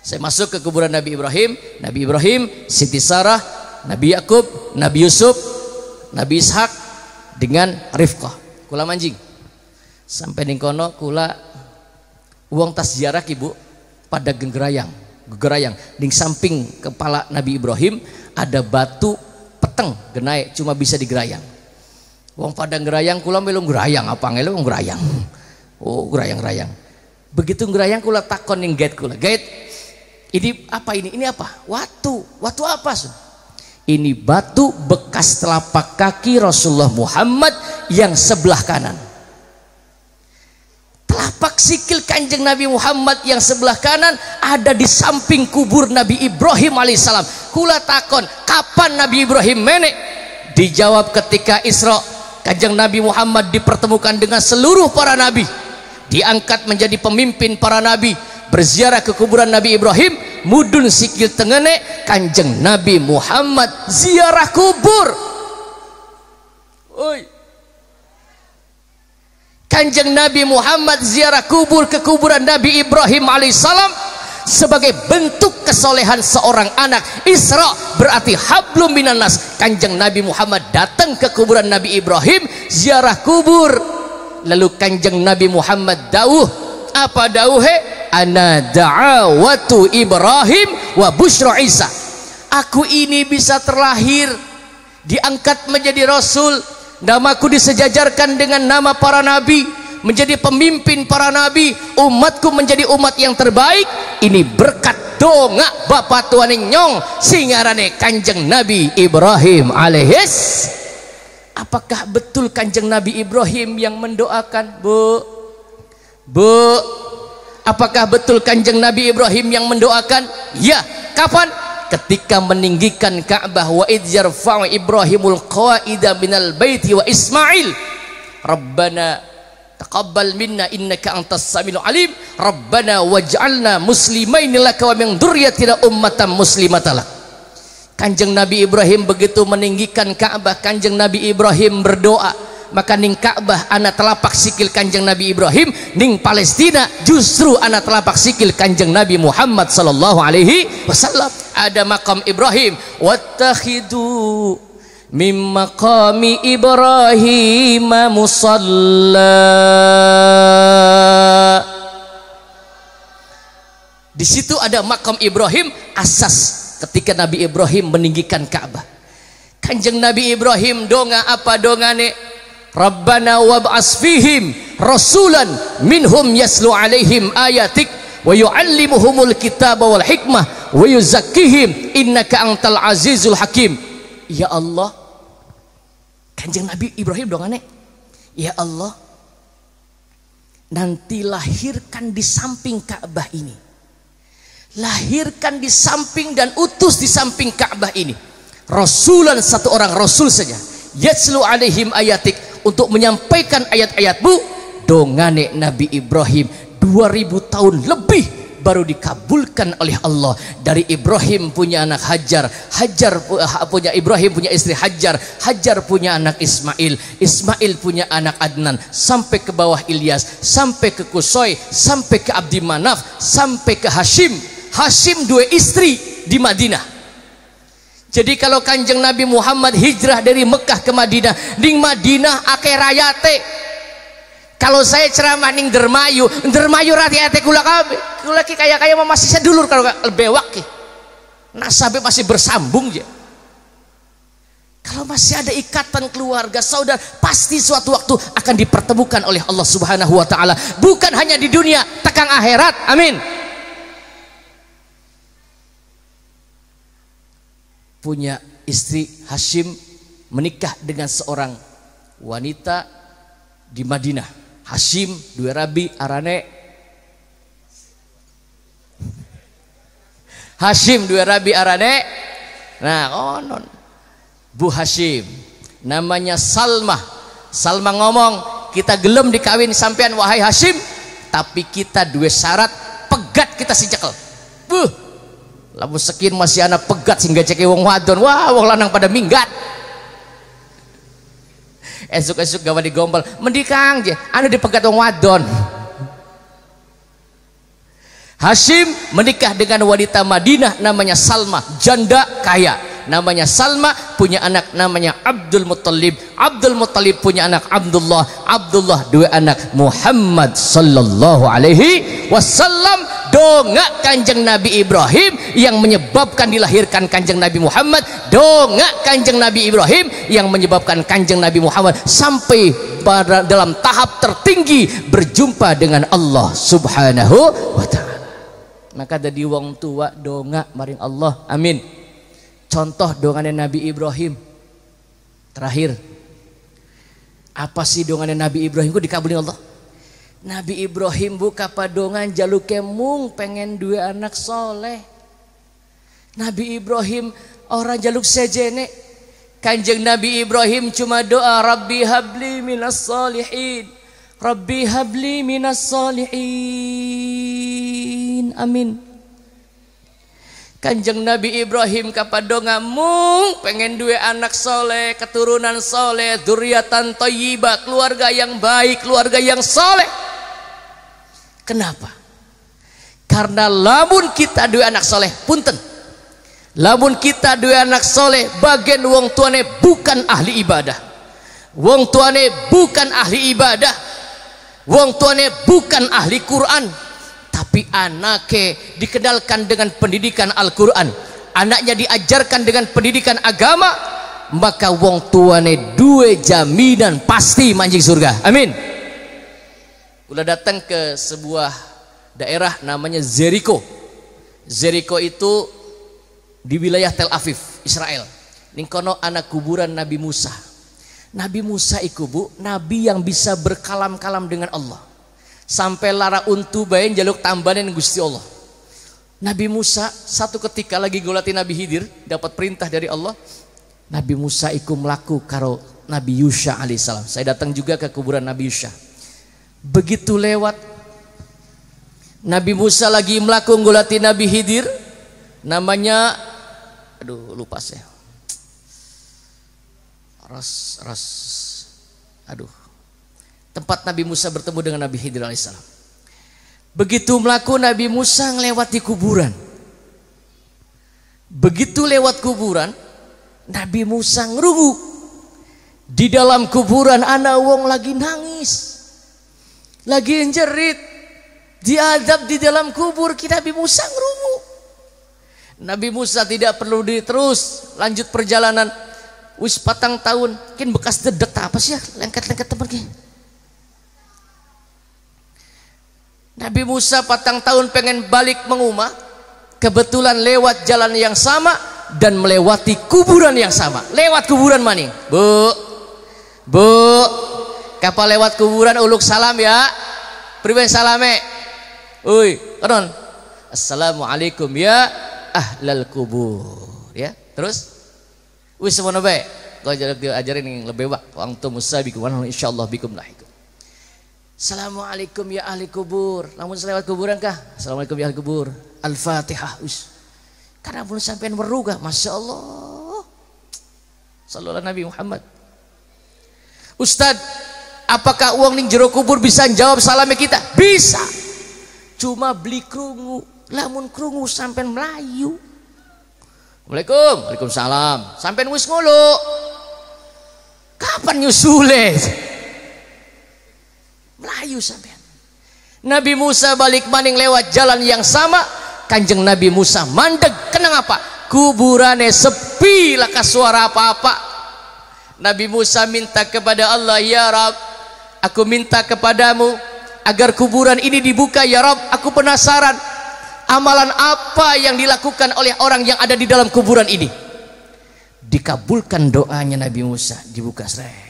Saya masuk ke kuburan Nabi Ibrahim. Nabi Ibrahim Siti Sarah Nabi Yakub Nabi Yusuf Nabi Ishak dengan Rifqah. Kula manjing sampai di kono kula uang tas ziarah ibu pada genggerayang gegerayang di samping kepala Nabi Ibrahim ada batu peteng genai cuma bisa digerayang. Wong pada gerayang kula melu gerayang apa ngelu gerayang? Oh gerayang-gerayang. Begitu gerayang kula takon ning gate kula gate ini apa ini? Ini apa? Watu. Watu apa sun? Ini batu bekas telapak kaki Rasulullah Muhammad yang sebelah kanan telapak sikil kanjeng Nabi Muhammad yang sebelah kanan ada di samping kubur Nabi Ibrahim alaihissalam. Kula takon kapan Nabi Ibrahim menek? Dijawab ketika Isra kanjeng Nabi Muhammad dipertemukan dengan seluruh para nabi. Diangkat menjadi pemimpin para nabi. Berziarah ke kuburan Nabi Ibrahim. Mudun sikil tengene kanjeng Nabi Muhammad ziarah kubur. Oi. Kanjeng Nabi Muhammad ziarah kubur ke kuburan Nabi Ibrahim alaihissalam sebagai bentuk kesolehan seorang anak. Isra berarti hablum minanas. Kanjeng Nabi Muhammad datang ke kuburan Nabi Ibrahim ziarah kubur. Lalu kanjeng Nabi Muhammad dawuh apa dawuhe? Ana da'awatu Ibrahim wa bushra Isa. Aku ini bisa terlahir diangkat menjadi rasul namaku disejajarkan dengan nama para nabi menjadi pemimpin para nabi umatku menjadi umat yang terbaik. Ini berkat donga bapak tuan nyong singarane kanjeng nabi Ibrahim alaihis apakah betul kanjeng nabi Ibrahim yang mendoakan? Bu bu apakah betul kanjeng nabi Ibrahim yang mendoakan? Ya kapan ketika meninggikan Ka'bah wa idh yarfa'u Ibrahimul qawaida minal baiti wa Ismail. Rabbana taqabbal minna innaka antas samiul alim. Rabbana waj'alna muslimaini laka wa min dzurriyyatina ummatan muslimatan lak. Kanjeng Nabi Ibrahim begitu meninggikan Ka'bah Kanjeng Nabi Ibrahim berdoa maka ning Ka'bah anak telapak sikil Kanjeng Nabi Ibrahim ning Palestina justru anak telapak sikil Kanjeng Nabi Muhammad sallallahu alaihi wasallam. Ada makam Ibrahim wattakhidu min maqami Ibrahim musalla. Di situ ada makam Ibrahim asas ketika Nabi Ibrahim meninggikan Ka'bah. Kanjeng Nabi Ibrahim donga apa dongane Rabbana wab'as fihim rasulan minhum yaslu alaihim ayatik wa yu'allimuhumul kitaba wal hikmah wa yuzakkihim innaka antal azizul hakim. Ya Allah kanjeng Nabi Ibrahim dong aneh ya Allah nanti lahirkan di samping Ka'bah ini. Lahirkan di samping dan utus di samping Ka'bah ini. Rasulan satu orang rasul saja yatslu alaihim ayatik. Untuk menyampaikan ayat-ayatmu dongane Nabi Ibrahim. 2000 tahun lebih baru dikabulkan oleh Allah. Dari Ibrahim punya anak Hajar. Hajar punya Ibrahim punya istri Hajar. Hajar punya anak Ismail. Ismail punya anak Adnan. Sampai ke bawah Ilyas. Sampai ke Kusoy. Sampai ke Abdi Manaf. Sampai ke Hashim. Hashim dua istri di Madinah jadi kalau kanjeng Nabi Muhammad hijrah dari Mekah ke Madinah di Madinah akeh rayate kalau saya ceramah ning dermayu dermayu rati ate kula kabeh kula ki kaya kaya masih sedulur kalau lebewak ki. Nasabe masih bersambung ya kalau masih ada ikatan keluarga saudara pasti suatu waktu akan dipertemukan oleh Allah Subhanahu wa taala. Bukan hanya di dunia tekang akhirat. Amin punya istri Hashim menikah dengan seorang wanita di Madinah. Hashim dua rabi arane. Hashim dua rabi arane. Nah konon. Bu Hashim namanya Salma Salma ngomong kita gelem dikawin sampean wahai Hashim tapi kita dua syarat pegat kita si cekel buh lamun sekian masih anak pegat sehingga cek wong wadon. Wah wong lanang pada minggat. Esuk-esuk gawa digombal. Mendikang je. Anu dipegat wong wadon. Hashim menikah dengan wanita Madinah namanya Salma janda kaya. Namanya Salma punya anak namanya Abdul Muttalib. Abdul Muttalib punya anak Abdullah. Abdullah dua anak Muhammad sallallahu alaihi wasallam dongak kanjeng Nabi Ibrahim yang menyebabkan dilahirkan kanjeng Nabi Muhammad. Dongak kanjeng Nabi Ibrahim yang menyebabkan kanjeng Nabi Muhammad sampai pada dalam tahap tertinggi berjumpa dengan Allah subhanahu wa ta'ala. Maka dari wong tua dongak maring Allah. Amin. Contoh dongannya Nabi Ibrahim. Terakhir. Apa sih dongannya Nabi Ibrahim ku dikabulin Allah Nabi Ibrahim buka padongan jaluk kemung pengen dua anak soleh. Nabi Ibrahim orang jaluk sejene. Kanjeng Nabi Ibrahim cuma doa Rabbi habli minas salihin Rabbi habli minas salihin. Amin. Kanjeng Nabi Ibrahim kapadonga mung pengen dua anak soleh, keturunan soleh, duriatan toyiba, keluarga yang baik, keluarga yang soleh. Kenapa? karena lamun kita dua anak soleh punten. Lamun kita dua anak soleh bagian wong tuane bukan ahli ibadah. Wong tuane bukan ahli ibadah. Wong tuane bukan ahli Quran. Tapi anaknya dikenalkan dengan pendidikan Al-Quran. Anaknya diajarkan dengan pendidikan agama. Maka wong tuane dua jaminan pasti mancing surga. Amin udah datang ke sebuah daerah namanya Jericho. Jericho itu di wilayah Tel Aviv, Israel. Ningkono anak kuburan Nabi Musa. Nabi Musa iku bu, nabi yang bisa berkalam-kalam dengan Allah. Sampai lara untu bayin jaluk tambahan Gusti Allah. Nabi Musa satu ketika lagi golati Nabi Hidir dapat perintah dari Allah. Nabi Musa iku melaku karo Nabi Yusha alaihissalam. Saya datang juga ke kuburan Nabi Yusha. Begitu lewat Nabi Musa lagi melakukan gulati Nabi Hidir. Namanya aduh lupa saya. Ras ras aduh. Tempat Nabi Musa bertemu dengan Nabi Hidir alaihissalam. Begitu melakukan Nabi Musa melewati kuburan. Begitu lewat kuburan Nabi Musa ngerungu di dalam kuburan anak wong lagi nangis lagi jerit. Diadab di dalam kubur kita Nabi Musa ngerungu. Nabi Musa tidak perlu diterus lanjut perjalanan. Wis patang tahun. Mungkin bekas dedet apa sih ya? Lengket-lengket teman Nabi Musa patang tahun pengen balik mengumah kebetulan lewat jalan yang sama dan melewati kuburan yang sama. Lewat kuburan maning? Bu. Bu kapal lewat kuburan uluk salam ya pribadi salame Oi, kanon. Assalamualaikum ya ahlal kubur. Ya, terus wis semono bae. Kau jarak dia ajarin yang lebih bak. Wang tu musabikum wa insyaallah bikum lahikum. Assalamualaikum ya ahli kubur. Namun selewat kuburan kah? Assalamualaikum ya ahli kubur. Al-Fatihah. Wis. Karena pun sampean meruga, Masya Allah. Sallallahu Nabi Muhammad. Ustad, apakah uang ning jero kubur bisa jawab salamnya kita? Bisa. Cuma beli kerungu lamun kerungu sampai melayu Assalamualaikum. Waalaikumsalam. Sampai wis ngulu kapan nyusule? Melayu sampai Nabi Musa balik maning lewat jalan yang sama. Kanjeng Nabi Musa mandeg. Kenapa kuburannya sepi laka suara apa-apa. Nabi Musa minta kepada Allah ya Rab aku minta kepadamu agar kuburan ini dibuka ya Rob. Aku penasaran amalan apa yang dilakukan oleh orang yang ada di dalam kuburan ini. Dikabulkan doanya Nabi Musa dibuka seret.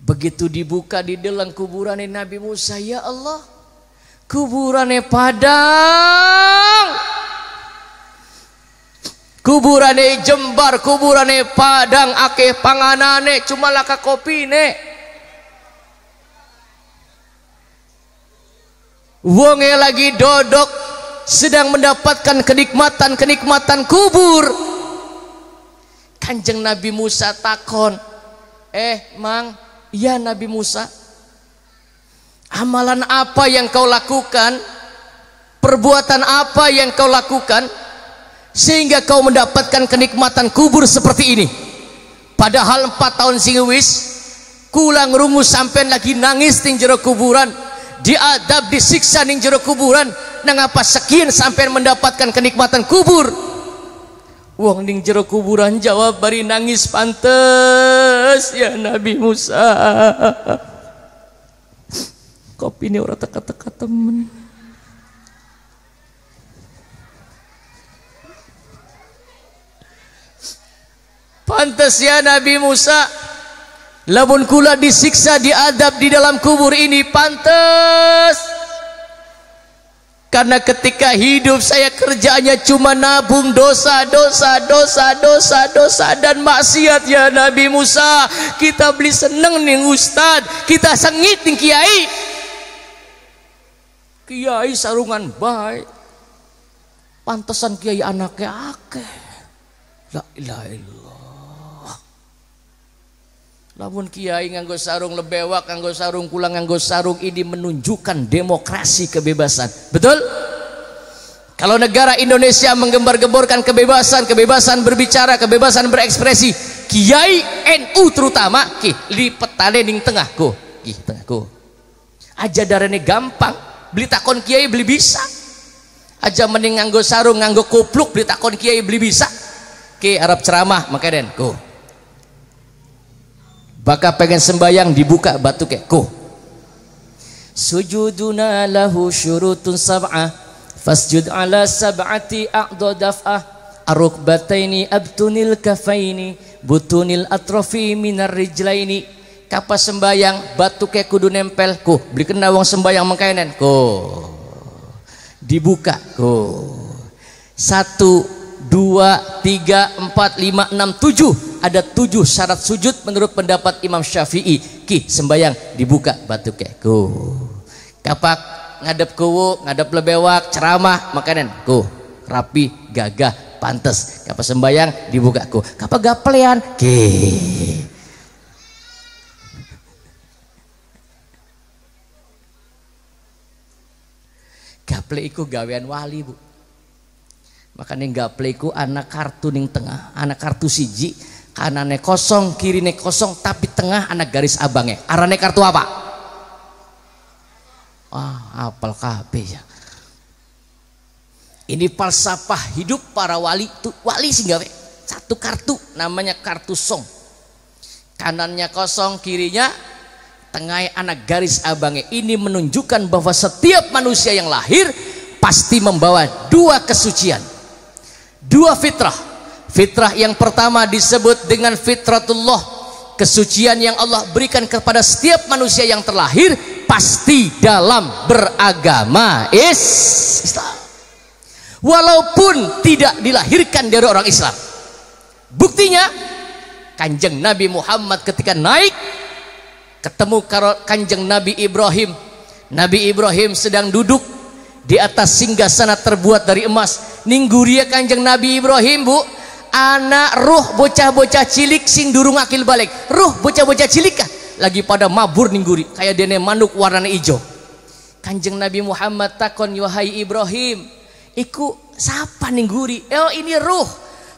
Begitu dibuka di dalam kuburan Nabi Musa ya Allah kuburannya padang. Kuburannya jembar kuburannya padang akeh panganane cuma laka kopi nek Wonge lagi dodok sedang mendapatkan kenikmatan-kenikmatan kubur. Kanjeng Nabi Musa takon, "Eh, Mang, ya Nabi Musa, amalan apa yang kau lakukan? Perbuatan apa yang kau lakukan sehingga kau mendapatkan kenikmatan kubur seperti ini?" Padahal empat tahun singwis, kulang rumus sampai lagi nangis jero kuburan diadab disiksa ning jero kuburan nang apa sekian sampai mendapatkan kenikmatan kubur? Wong ning jero kuburan jawab bari nangis pantes ya Nabi Musa. Kopi ini orang teka-teka temen. Pantes ya Nabi Musa lamun kula disiksa diadab di dalam kubur ini pantas. Karena ketika hidup saya kerjanya cuma nabung dosa dosa dosa dosa dosa dan maksiat ya Nabi Musa. Kita beli seneng nih Ustad kita sengit nih Kiai. Kiai sarungan baik. Pantesan Kiai anaknya akeh. La ilaha illallah Lamun kiai nganggo sarung lebewak, nganggo sarung kulang, nganggo sarung ini menunjukkan demokrasi kebebasan. Betul? Kalau negara Indonesia menggembar-gemborkan kebebasan, kebebasan berbicara, kebebasan berekspresi, kiai NU terutama ki lipetane ning tengah ko, ki. Aja darane gampang, beli takon kiai beli bisa. Aja mending nganggo sarung, nganggo kupluk, beli takon kiai beli bisa. Ki Arab ceramah makanya den. Baka pengen sembayang dibuka batu kayak ko. Sujuduna lahu syurutun sab'ah Fasjud ala sab'ati a'dha daf'ah. Arukbataini abtunil kafaini Butunil atrofi minar rijlaini. Kapa sembayang batu kayak kudu nempel ko Beli kena wong sembayang mengkainen ko Dibuka ko Satu dua tiga empat lima enam tujuh. Ada tujuh syarat sujud menurut pendapat Imam Syafi'i. Ki sembayang dibuka batu keku. Kapak ngadep kuwu ngadep lebewak ceramah makanan ku. Rapi gagah pantes. Kapak sembayang dibuka ku. Kapak gaplean ki. Gaple iku gawean wali bu makanya gapleku anak kartu ning tengah anak kartu siji kanane kosong kirine kosong tapi tengah anak garis abangnya. Arane kartu apa? Ah apal kabeh ya. Ini falsafah hidup para wali tuh wali sih gawe. Satu kartu namanya kartu song. Kanannya kosong kirinya tengah anak garis abangnya. Ini menunjukkan bahwa setiap manusia yang lahir pasti membawa dua kesucian dua fitrah. Fitrah yang pertama disebut dengan fitratullah. Kesucian yang Allah berikan kepada setiap manusia yang terlahir pasti dalam beragama Islam. Walaupun tidak dilahirkan dari orang Islam. Buktinya kanjeng Nabi Muhammad ketika naik ketemu kanjeng Nabi Ibrahim. Nabi Ibrahim sedang duduk di atas singgasana terbuat dari emas. Ningguria kanjeng Nabi Ibrahim bu. Anak ruh bocah-bocah cilik sing durung akil balik. Ruh bocah-bocah cilik kah? Lagi pada mabur ningguri kayak dene manuk warna hijau kanjeng Nabi Muhammad takon wahai Ibrahim iku siapa ningguri oh ini ruh.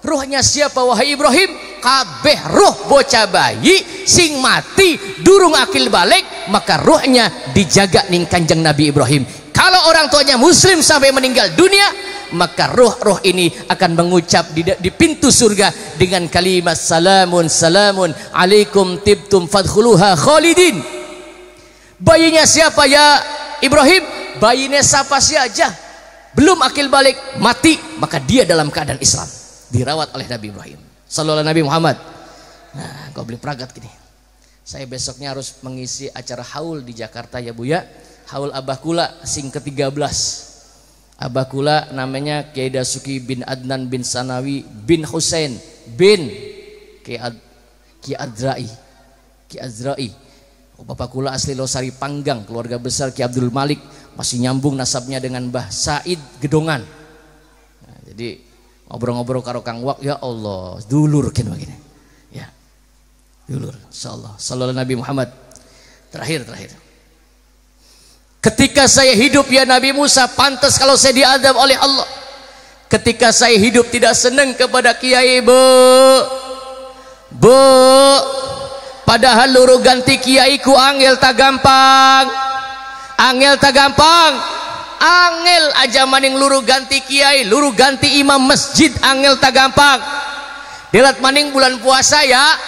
Ruhnya siapa wahai Ibrahim? Kabeh ruh bocah bayi sing mati durung akil balik. Maka ruhnya dijaga ning kanjeng Nabi Ibrahim kalau orang tuanya muslim sampai meninggal dunia maka roh-roh ini akan mengucap di, di pintu surga dengan kalimat salamun salamun alaikum tibtum fadkhuluha khalidin. Bayinya siapa ya Ibrahim? Bayinya siapa saja. Belum akil balik mati maka dia dalam keadaan Islam. Dirawat oleh Nabi Ibrahim. Sallallahu Nabi Muhammad. Nah kau beli peragat gini. Saya besoknya harus mengisi acara haul di Jakarta ya Bu ya haul Abah Kula sing ke-13 Abah Kula namanya Kiai Dasuki bin Adnan bin Sanawi bin Husain bin Ki Ad, Ki Adrai. Ki Azrai oh, Bapak Kula asli Losari Panggang keluarga besar Ki Abdul Malik. Masih nyambung nasabnya dengan Mbah Said Gedongan. Nah, jadi ngobrol-ngobrol karo Kang Wak ya Allah dulur kan begini. Ya dulur insyaallah sallallahu Nabi Muhammad. Terakhir terakhir Ketika saya hidup ya Nabi Musa pantas kalau saya diadab oleh Allah. Ketika saya hidup tidak senang kepada kiai bu. Bu. Padahal luru ganti kiai ku angel tak gampang. Angel tak gampang. Angel aja maning luru ganti kiai, luru ganti imam masjid angel tak gampang. Dilat maning bulan puasa ya.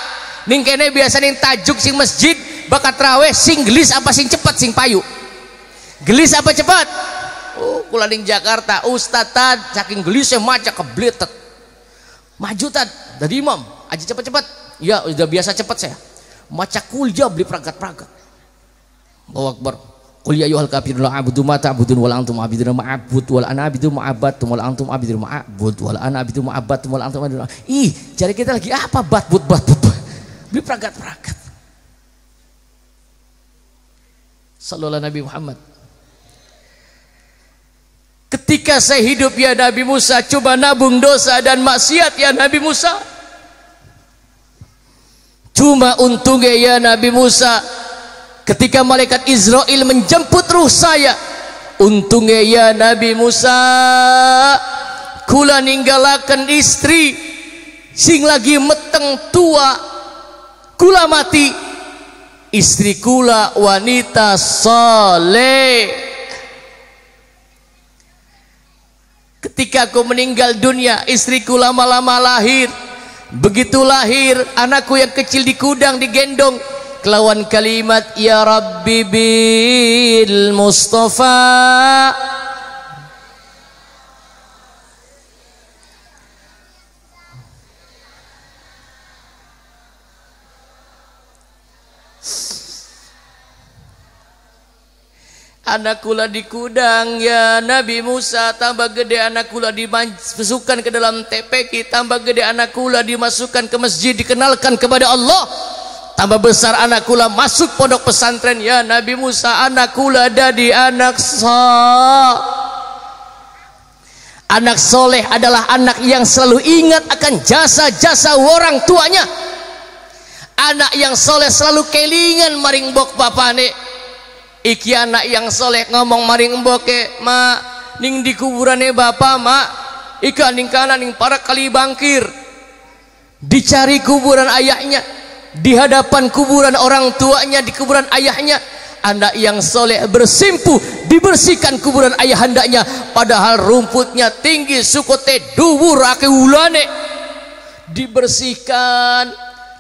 Ning kene biasa ning tajuk sing masjid bakat raweh sing gelis apa sing cepat sing payu gelis apa cepat? Oh kulaning Jakarta Ustad tad saking gelisnya maca kebletet. Maju tad. Dari imam aja cepat-cepat. Ya udah biasa cepat saya. Maca kuliah beli peragat-peragat Allahu Akbar. Qul ya ayyuhal kafirun la a'budu ma ta'budun wal antum abidun ma a'bud wal ana abidu ma abadtum wal antum abidun ma a'bud wal ana abidu ma abadtum wal antum abidun ih cari kita lagi apa? Bat but bat beli peragat-peragat Sallallahu Nabi Muhammad Ketika saya hidup ya Nabi Musa coba nabung dosa dan maksiat ya Nabi Musa. cuma untungnya ya Nabi Musa ketika malaikat Israel menjemput ruh saya untungnya ya Nabi Musa kula ninggalakan istri sing lagi meteng tua kula mati istri kula wanita soleh ketika aku meninggal dunia istriku lama-lama lahir. Begitu lahir anakku yang kecil di kudang digendong. Kelawan kalimat ya rabbi bil mustafa anak kula di kudang ya Nabi Musa tambah gede anak kula dimasukkan ke dalam TPK tambah gede anak kula dimasukkan ke masjid dikenalkan kepada Allah. Tambah besar anak kula masuk pondok pesantren ya Nabi Musa anak kula jadi anak sa anak soleh adalah anak yang selalu ingat akan jasa-jasa orang tuanya. Anak yang soleh selalu kelingan maring bok bapane iki anak yang soleh ngomong maring emboke ma ning di kuburane bapak ma ika ning kanan ning para kali bangkir. Dicari kuburan ayahnya di hadapan kuburan orang tuanya di kuburan ayahnya. Anak yang soleh bersimpu dibersihkan kuburan ayah hendaknya padahal rumputnya tinggi sukote duwur ake ulane. Dibersihkan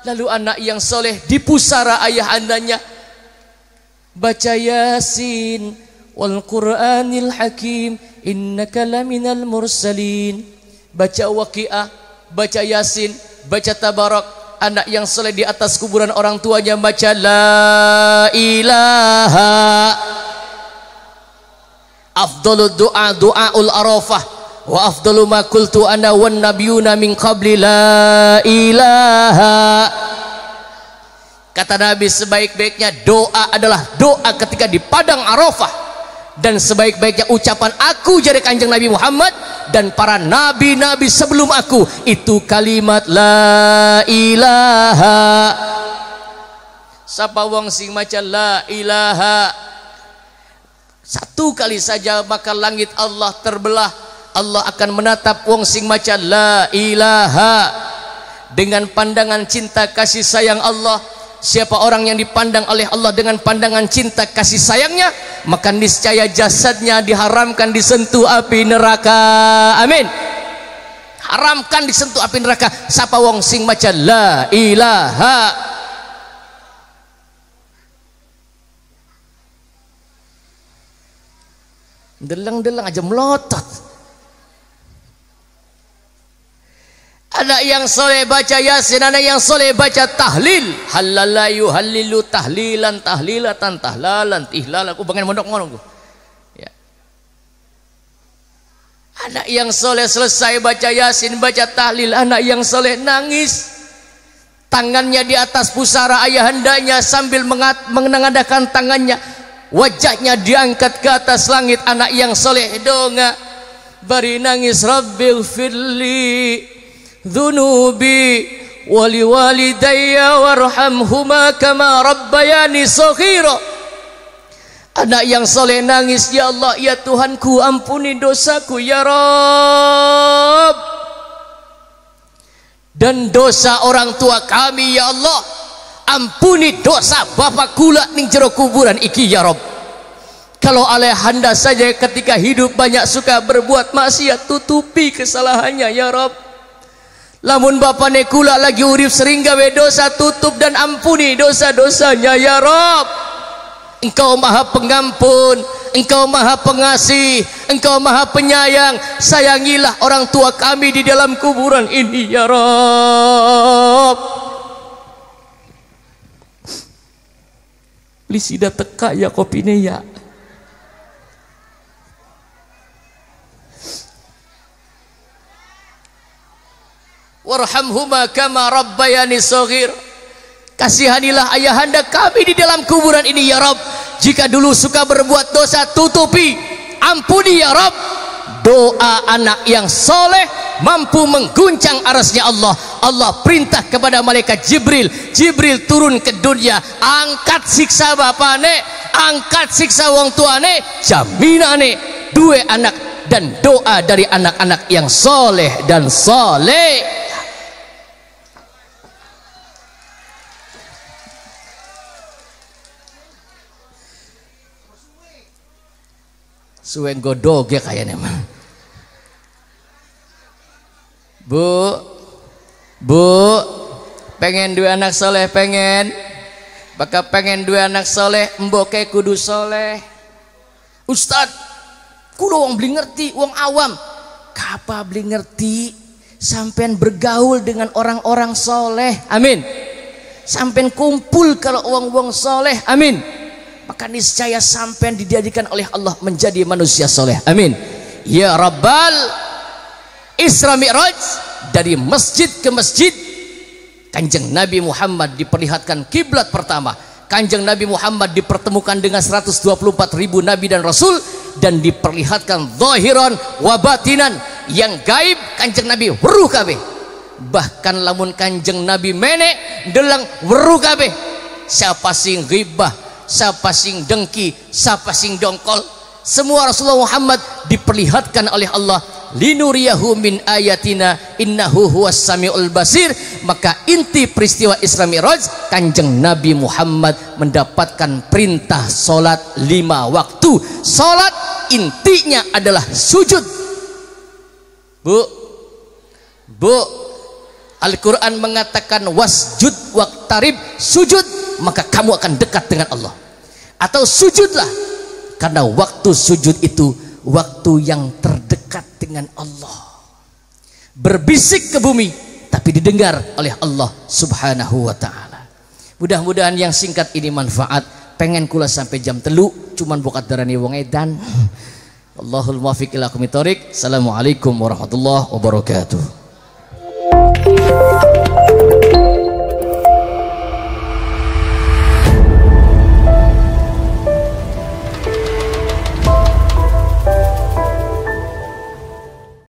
lalu anak yang soleh dipusara ayah andanya baca yasin wal qur'anil hakim innaka laminal mursalin. Baca waqiah baca yasin baca tabarak anak yang soleh di atas kuburan orang tuanya baca la ilaha afdalu doa doaul arafah. Wa afdalu ma qultu ana wan nabiyuna min qabli la ilaha Kata Nabi sebaik-baiknya doa adalah doa ketika di padang Arafah. Dan sebaik-baiknya ucapan aku jadi kanjeng Nabi Muhammad dan para nabi-nabi sebelum aku. Itu kalimat la ilaha. Sapa wong sing maca la ilaha? Satu kali saja maka langit Allah terbelah. Allah akan menatap wong sing maca la ilaha. Dengan pandangan cinta kasih sayang Allah Siapa orang yang dipandang oleh Allah dengan pandangan cinta kasih sayangnya, maka niscaya jasadnya diharamkan disentuh api neraka. Amin. Haramkan disentuh api neraka. Siapa wong sing maca la ilaha Delang-delang aja melotot. Anak yang soleh baca yasin, anak yang soleh baca tahlil. Halalayu halilu tahlilan tahlilatan tahlalan tihlalan. Aku pengen mondok ngono Ya. Anak yang soleh selesai baca yasin, baca tahlil. Anak yang soleh nangis. Tangannya di atas pusara ayahandanya sambil mengenangadakan tangannya. Wajahnya diangkat ke atas langit. Anak yang soleh donga. Bari nangis Rabbil firli ذنوبي ولوالدي وارحمهما كما ربياني صغيرا Anak yang soleh nangis Ya Allah ya Tuhanku ampuni dosaku ya Rabb Dan dosa orang tua kami ya Allah Ampuni dosa bapak kula ning jero kuburan iki ya Rabb Kalau handa saja ketika hidup banyak suka berbuat maksiat tutupi kesalahannya ya Rabb Lamun bapa nekula lagi urip sering gawe dosa tutup dan ampuni dosa-dosanya ya Rob. Engkau maha pengampun, engkau maha pengasih, engkau maha penyayang. Sayangilah orang tua kami di dalam kuburan ini ya Rob. Lisida teka ya kopine ya. Warhamhuma kama rabbayani saghir. Kasihanilah ayahanda kami di dalam kuburan ini ya Rabb jika dulu suka berbuat dosa tutupi. Ampuni ya Rabb doa anak yang soleh mampu mengguncang arasnya Allah. Allah perintah kepada malaikat Jibril. Jibril turun ke dunia. Angkat siksa bapak nek. Angkat siksa wong tua nek. Jaminane dua anak dan doa dari anak-anak yang soleh dan soleh suwe godoge kayaknya mah. Bu bu pengen dua anak soleh pengen. Bakal pengen dua anak soleh mboke kudu soleh. Ustad kudu wong beli ngerti wong awam. Kapa beli ngerti sampean bergaul dengan orang-orang soleh. Amin. Sampean kumpul kalau wong-wong soleh. Amin maka niscaya sampai dijadikan oleh Allah menjadi manusia soleh. Amin. Ya Rabbal Isra Mi'raj dari masjid ke masjid kanjeng Nabi Muhammad diperlihatkan kiblat pertama. Kanjeng Nabi Muhammad dipertemukan dengan 124 ribu Nabi dan Rasul dan diperlihatkan zahiran wabatinan yang gaib kanjeng Nabi weruh kabeh. Bahkan lamun kanjeng Nabi menek delang weruh kabeh. Siapa sing ghibah siapa sing dengki siapa sing dongkol. Semua Rasulullah Muhammad diperlihatkan oleh Allah. Linuriyahu min ayatina innahu huwas samiul basir. Maka inti peristiwa Isra Mi'raj kanjeng Nabi Muhammad mendapatkan perintah solat lima waktu. Solat intinya adalah sujud. Bu bu Al-Quran mengatakan wasjud waktarib sujud maka kamu akan dekat dengan Allah. Atau sujudlah karena waktu sujud itu waktu yang terdekat dengan Allah. Berbisik ke bumi tapi didengar oleh Allah subhanahu wa ta'ala. Mudah-mudahan yang singkat ini manfaat. Pengen kula sampai jam telu cuman bukat darani wong edan. Allahul muwafiq ila Assalamualaikum warahmatullahi wabarakatuh Thank you.